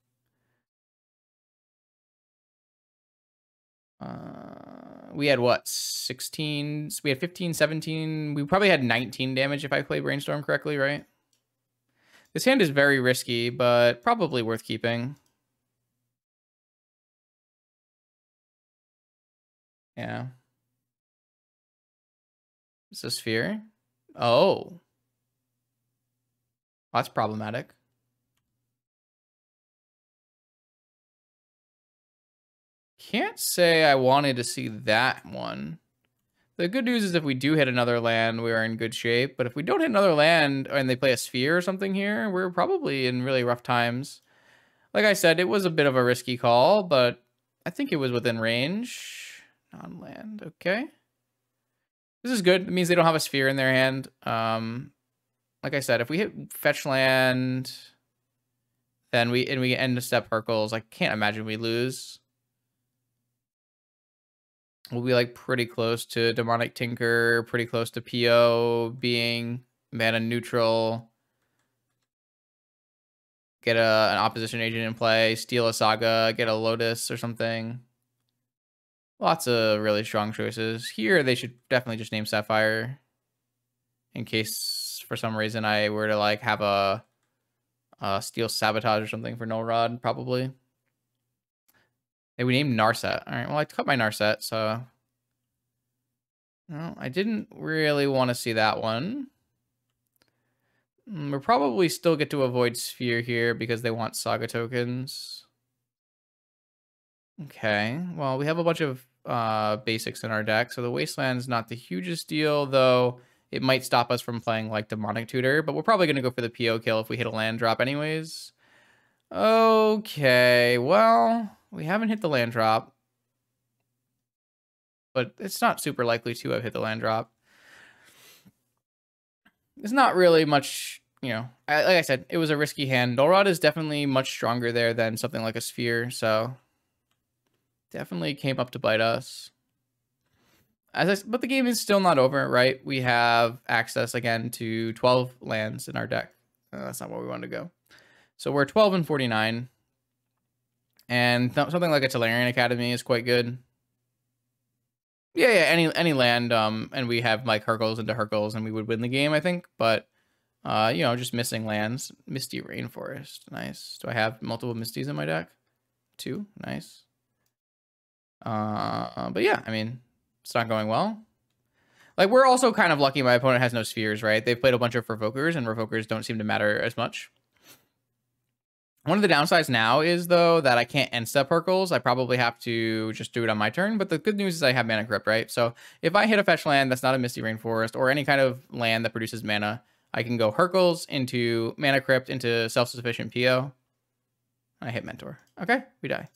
Uh, we had what 16 we had 15 17 we probably had 19 damage if i play brainstorm correctly right this hand is very risky but probably worth keeping Yeah. It's a sphere. Oh. That's problematic. Can't say I wanted to see that one. The good news is if we do hit another land, we are in good shape. But if we don't hit another land and they play a sphere or something here, we're probably in really rough times. Like I said, it was a bit of a risky call, but I think it was within range. On land, okay. This is good. It means they don't have a sphere in their hand. Um, like I said, if we hit fetch land, then we and we end the step Hurkyl's. I can't imagine we lose. We'll be like pretty close to Demonic Tinker, pretty close to PO being mana neutral. Get a, an opposition agent in play, steal a saga, get a Lotus or something. Lots of really strong choices. Here, they should definitely just name Sapphire. In case, for some reason, I were to, like, have a, a Steel Sabotage or something for Null Rod, probably. They would name Narset. All right, well, I cut my Narset, so... No, I didn't really want to see that one. Mm, we'll probably still get to avoid Sphere here because they want Saga tokens. Okay, well, we have a bunch of uh, basics in our deck, so the Wasteland's not the hugest deal, though it might stop us from playing like Demonic Tutor, but we're probably going to go for the PO kill if we hit a land drop anyways. Okay, well, we haven't hit the land drop, but it's not super likely to have hit the land drop. There's not really much, you know, like I said, it was a risky hand. Null Rod is definitely much stronger there than something like a Sphere, so definitely came up to bite us. As I, but the game is still not over, right? We have access again to 12 lands in our deck. Uh, that's not where we want to go. So we're 12 and 49. And th something like a Tolarian Academy is quite good. Yeah, yeah, any any land, um, and we have like Hercules into Hurkyl's, and we would win the game, I think. But, uh, you know, just missing lands. Misty Rainforest, nice. Do I have multiple Misties in my deck? Two, nice. Uh, but yeah, I mean, it's not going well. Like we're also kind of lucky. My opponent has no spheres, right? They've played a bunch of revokers, and revokers don't seem to matter as much. One of the downsides now is, though, that I can't end step Hurkyl's. I probably have to just do it on my turn. But the good news is I have Mana Crypt, right? So if I hit a fetch land that's not a Misty Rainforest or any kind of land that produces mana, I can go Hurkyl's into Mana Crypt into self-sufficient PO. I hit Mentor. Okay, we die.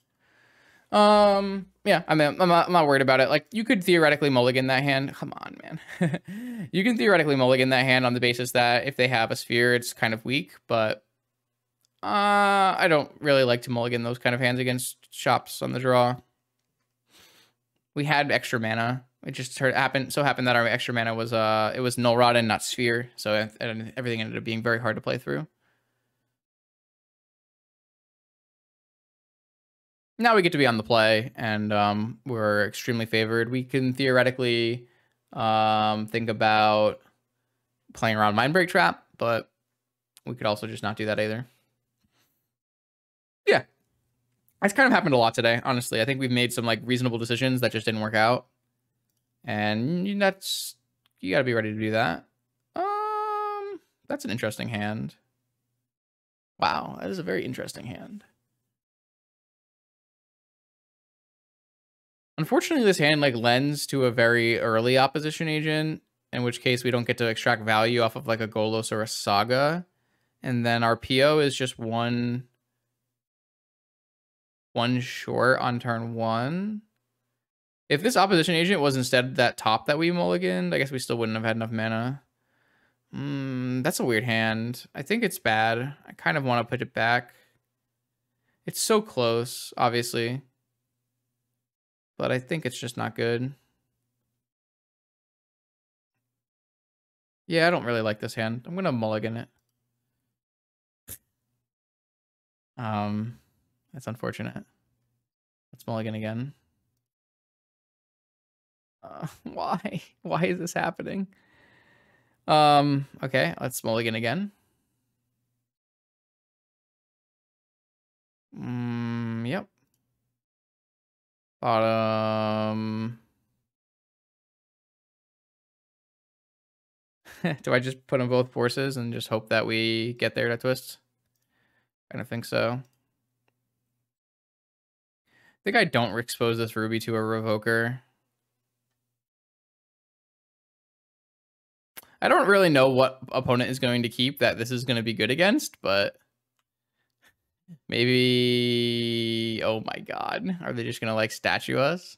Um, yeah, I mean, I'm not, I'm not worried about it. Like, you could theoretically mulligan that hand. Come on, man. you can theoretically mulligan that hand on the basis that if they have a sphere, it's kind of weak, but uh, I don't really like to mulligan those kind of hands against shops on the draw. We had extra mana. It just happened so happened that our extra mana was uh it was null rod and not sphere, so everything ended up being very hard to play through. Now we get to be on the play, and um, we're extremely favored. We can theoretically um, think about playing around Mindbreak Trap, but we could also just not do that either yeah, it's kind of happened a lot today. Honestly, I think we've made some like reasonable decisions that just didn't work out, and that's you got to be ready to do that. Um, that's an interesting hand. Wow, that is a very interesting hand. Unfortunately, this hand like lends to a very early opposition agent, in which case we don't get to extract value off of like a Golos or a Saga. And then our PO is just one one short on turn one. If this opposition agent was instead that top that we mulliganed, I guess we still wouldn't have had enough mana. Hmm, that's a weird hand. I think it's bad. I kind of want to put it back. It's so close, obviously. But I think it's just not good. Yeah, I don't really like this hand. I'm going to mulligan it. Um, that's unfortunate. Let's mulligan again. Uh, why? Why is this happening? Um, okay, let's mulligan again. Mm, yep. Bottom. Um, do I just put on both forces and just hope that we get there to twist? I don't think so I think I don't expose this ruby to a revoker. I don't really know what opponent is going to keep that this is going to be good against, but maybe... Oh my god. Are they just going to like statue us?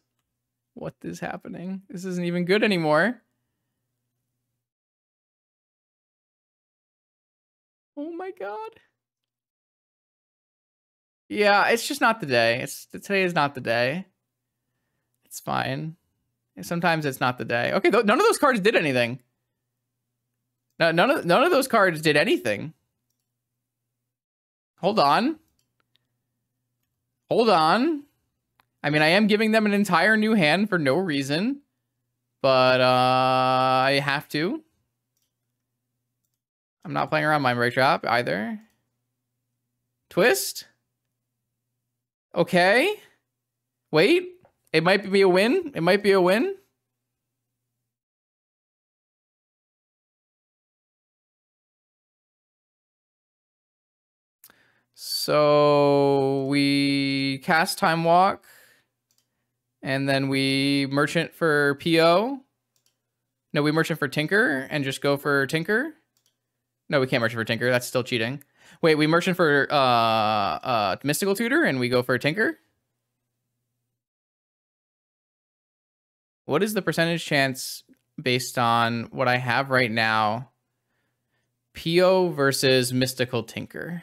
What is happening? This isn't even good anymore. Oh my god. Yeah, it's just not the day. It's today is not the day. It's fine. Sometimes it's not the day. Okay, th none of those cards did anything. No, none of none of those cards did anything. Hold on. Hold on. I mean, I am giving them an entire new hand for no reason, but uh, I have to. I'm not playing around Mindbreak Trap either. Twist? Okay. Wait. It might be a win. It might be a win. So we cast Time Walk. And then we merchant for PO. No, we merchant for Tinker and just go for Tinker. No, we can't merchant for Tinker. That's still cheating. Wait, we merchant for uh, uh, Mystical Tutor and we go for Tinker? What is the percentage chance based on what I have right now? PO versus Mystical Tinker.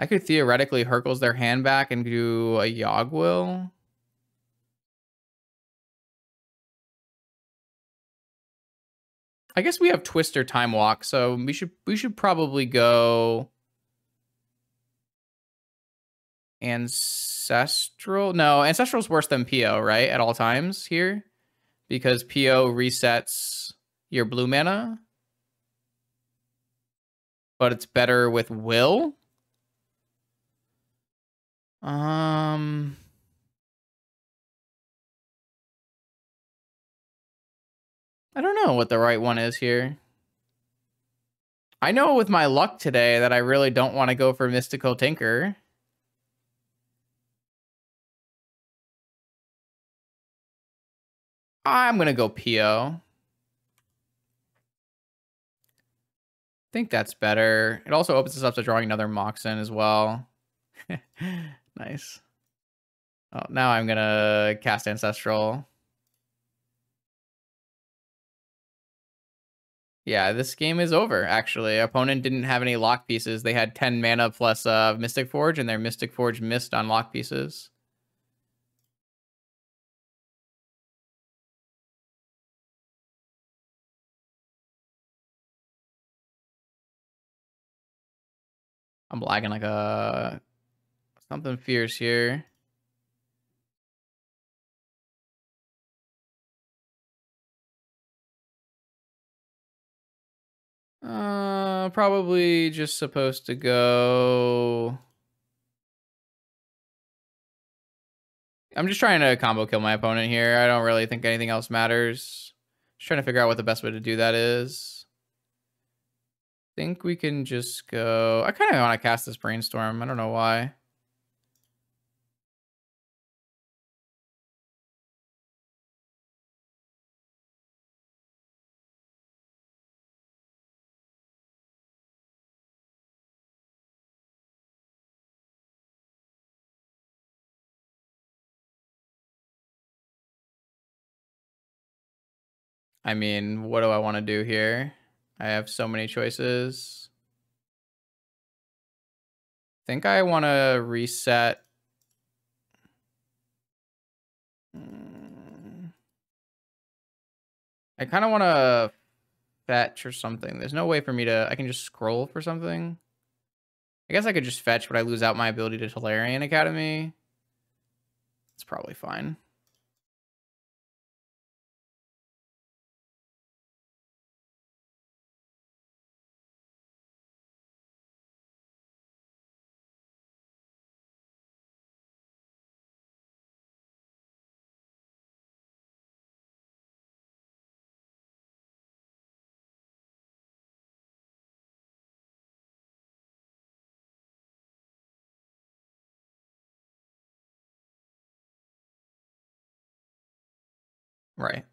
I could theoretically Hercules their hand back and do a Yawg-Will. I guess we have Twister Time Walk, so we should we should probably go Ancestral. No, Ancestral's worse than PO, right? At all times here. Because PO resets your blue mana. But it's better with Will. Um. I don't know what the right one is here. I know with my luck today that I really don't want to go for Mystical Tinker. I'm going to go PO. I think that's better. It also opens us up to drawing another Moxen as well. Nice. Oh, now I'm gonna cast Ancestral. Yeah, this game is over, actually. Opponent didn't have any lock pieces. They had 10 mana plus uh, Mystic Forge, and their Mystic Forge missed on lock pieces. I'm lagging like a Something fierce here. Uh, probably just supposed to go. I'm just trying to combo kill my opponent here. I don't really think anything else matters. Just trying to figure out what the best way to do that is. think we can just go. I kind of want to cast this brainstorm. I don't know why. I mean, what do I want to do here? I have so many choices. I think I want to reset. Hmm. I kind of want to fetch or something. There's no way for me to... I can just scroll for something. I guess I could just fetch, but I lose out my ability to Tolarian Academy. It's probably fine. Right.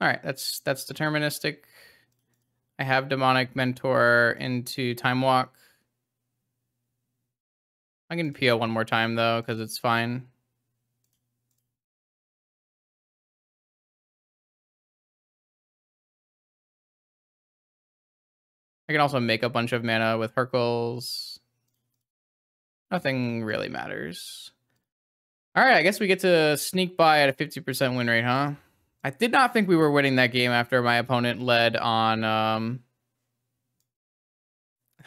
All right, that's that's deterministic. I have demonic mentor into time walk. I can PO one more time though, because it's fine. I can also make a bunch of mana with Hurkyl's. Nothing really matters. All right, I guess we get to sneak by at a 50% win rate, huh? I did not think we were winning that game after my opponent led on um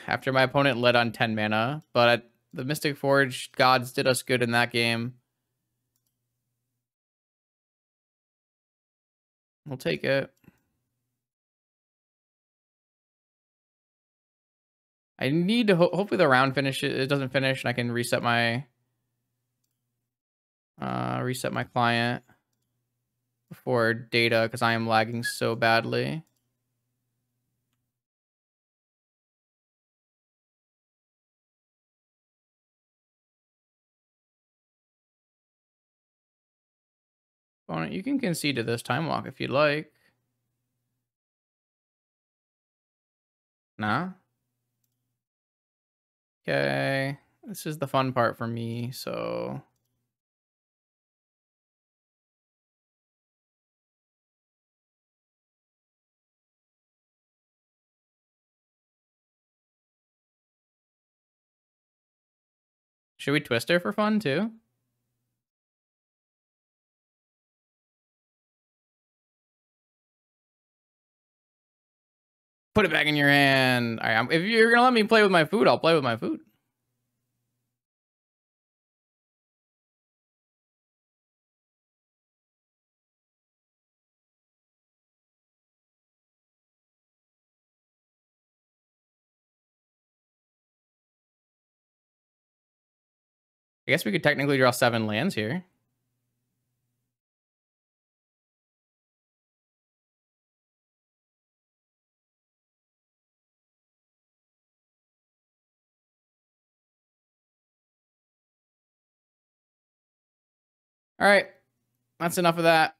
after my opponent led on 10 mana, but the Mystic Forge gods did us good in that game. We'll take it. I need to ho hopefully the round finish it doesn't finish and I can reset my uh reset my client before data because I am lagging so badly. You can concede to this time walk if you'd like. Nah. Okay. This is the fun part for me, so... Should we twist her for fun too? Put it back in your hand. All right, if you're gonna let me play with my food, I'll play with my food. I guess we could technically draw seven lands here. All right, that's enough of that.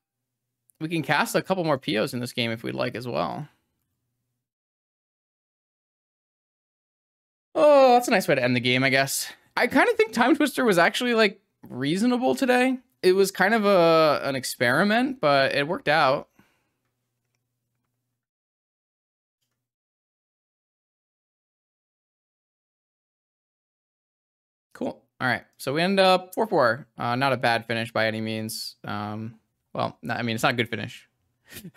We can cast a couple more POs in this game if we'd like as well. Oh, that's a nice way to end the game, I guess. I kind of think Timetwister was actually like reasonable today. It was kind of a an experiment, but it worked out. All right. So we end up 4-4. Uh, not a bad finish by any means. Um, well, not, I mean, it's not a good finish.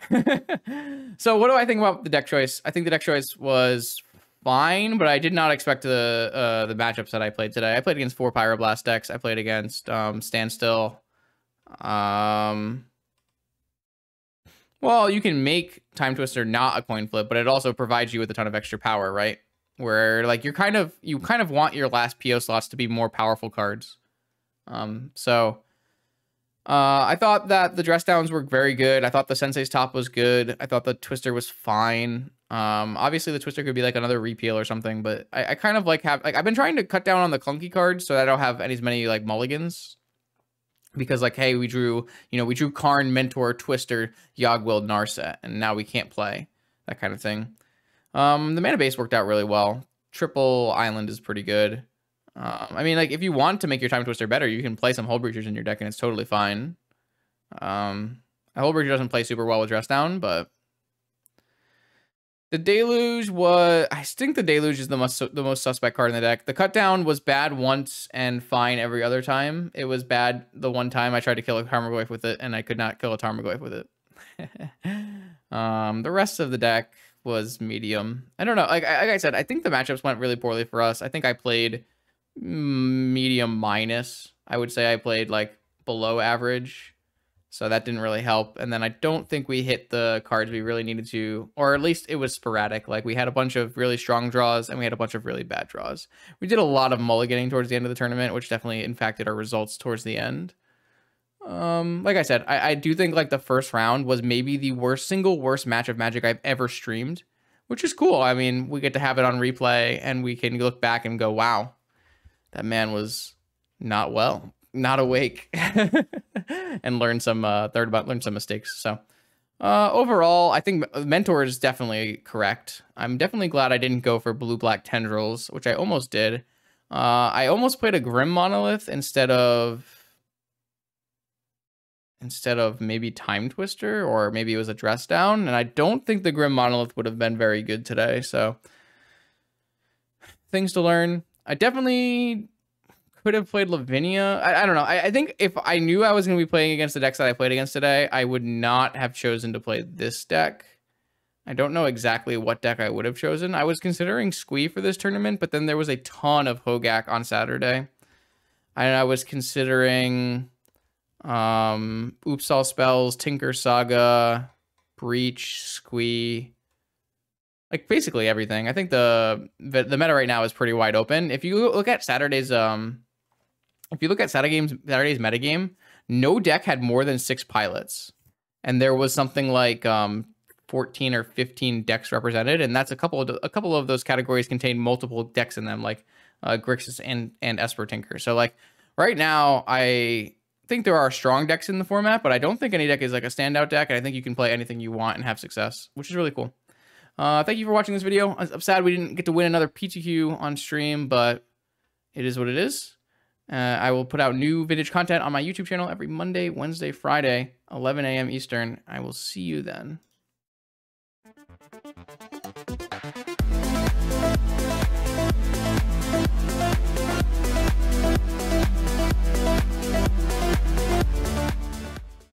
so what do I think about the deck choice? I think the deck choice was fine, but I did not expect the uh, the matchups that I played today. I played against four Pyroblast decks. I played against um, Standstill. Um, well, you can make Timetwister not a coin flip, but it also provides you with a ton of extra power, right? Where like you're kind of you kind of want your last PO slots to be more powerful cards. Um, so uh, I thought that the dress downs were very good. I thought the Sensei's top was good. I thought the Twister was fine. Um, obviously the Twister could be like another repeal or something, but I, I kind of like have like I've been trying to cut down on the clunky cards so that I don't have any as many like mulligans. Because like, hey, we drew, you know, we drew Karn, Mentor, Twister, Yawg-Will, Narset, and now we can't play. That kind of thing. Um, the mana base worked out really well. Triple Island is pretty good. Um, I mean, like, if you want to make your Timetwister better, you can play some Hullbreachers in your deck, and it's totally fine. Um, Hullbreacher doesn't play super well with Dress Down, but the Deluge was, I think the Deluge is the most the most suspect card in the deck. The Cut Down was bad once and fine every other time. It was bad the one time I tried to kill a Tarmogoyf with it, and I could not kill a Tarmogoyf with it. um, the rest of the deck was medium. I don't know. Like, like I said, I think the matchups went really poorly for us. I think I played medium minus. I would say I played like below average. So that didn't really help. And then I don't think we hit the cards we really needed to, or at least it was sporadic. Like we had a bunch of really strong draws and we had a bunch of really bad draws. We did a lot of mulliganing towards the end of the tournament, which definitely impacted our results towards the end. Um, like I said, I, I do think like the first round was maybe the worst single worst match of Magic I've ever streamed, which is cool. I mean, we get to have it on replay and we can look back and go, wow, that man was not well not awake and learn some uh third about learn some mistakes. So uh overall, I think mentor is definitely correct. I'm definitely glad I didn't go for blue black tendrils, which I almost did. Uh I almost played a grim monolith instead of instead of maybe timetwister or maybe it was a dress down and I don't think the grim monolith would have been very good today. So things to learn. I definitely could have played Lavinia. I, I don't know. I, I, think if I knew I was going to be playing against the decks that I played against today, I would not have chosen to play this deck. I don't know exactly what deck I would have chosen. I was considering Squee for this tournament, but then there was a ton of Hogaak on Saturday. And I was considering um, Oops All Spells, Tinker Saga, Breach, Squee, like basically everything. I think the, the meta right now is pretty wide open. If you look at Saturday's um, if you look at Saturday's Saturday's metagame, no deck had more than six pilots, and there was something like um 14 or 15 decks represented, and that's a couple of a couple of those categories contain multiple decks in them, like uh, Grixis and and Esper Tinker. So like right now, I think there are strong decks in the format, but I don't think any deck is like a standout deck, and I think you can play anything you want and have success, which is really cool. Uh, thank you for watching this video. I'm sad we didn't get to win another PTQ on stream, but it is what it is. Uh, I will put out new vintage content on my YouTube channel every Monday, Wednesday, Friday, 11 a.m. Eastern. I will see you then.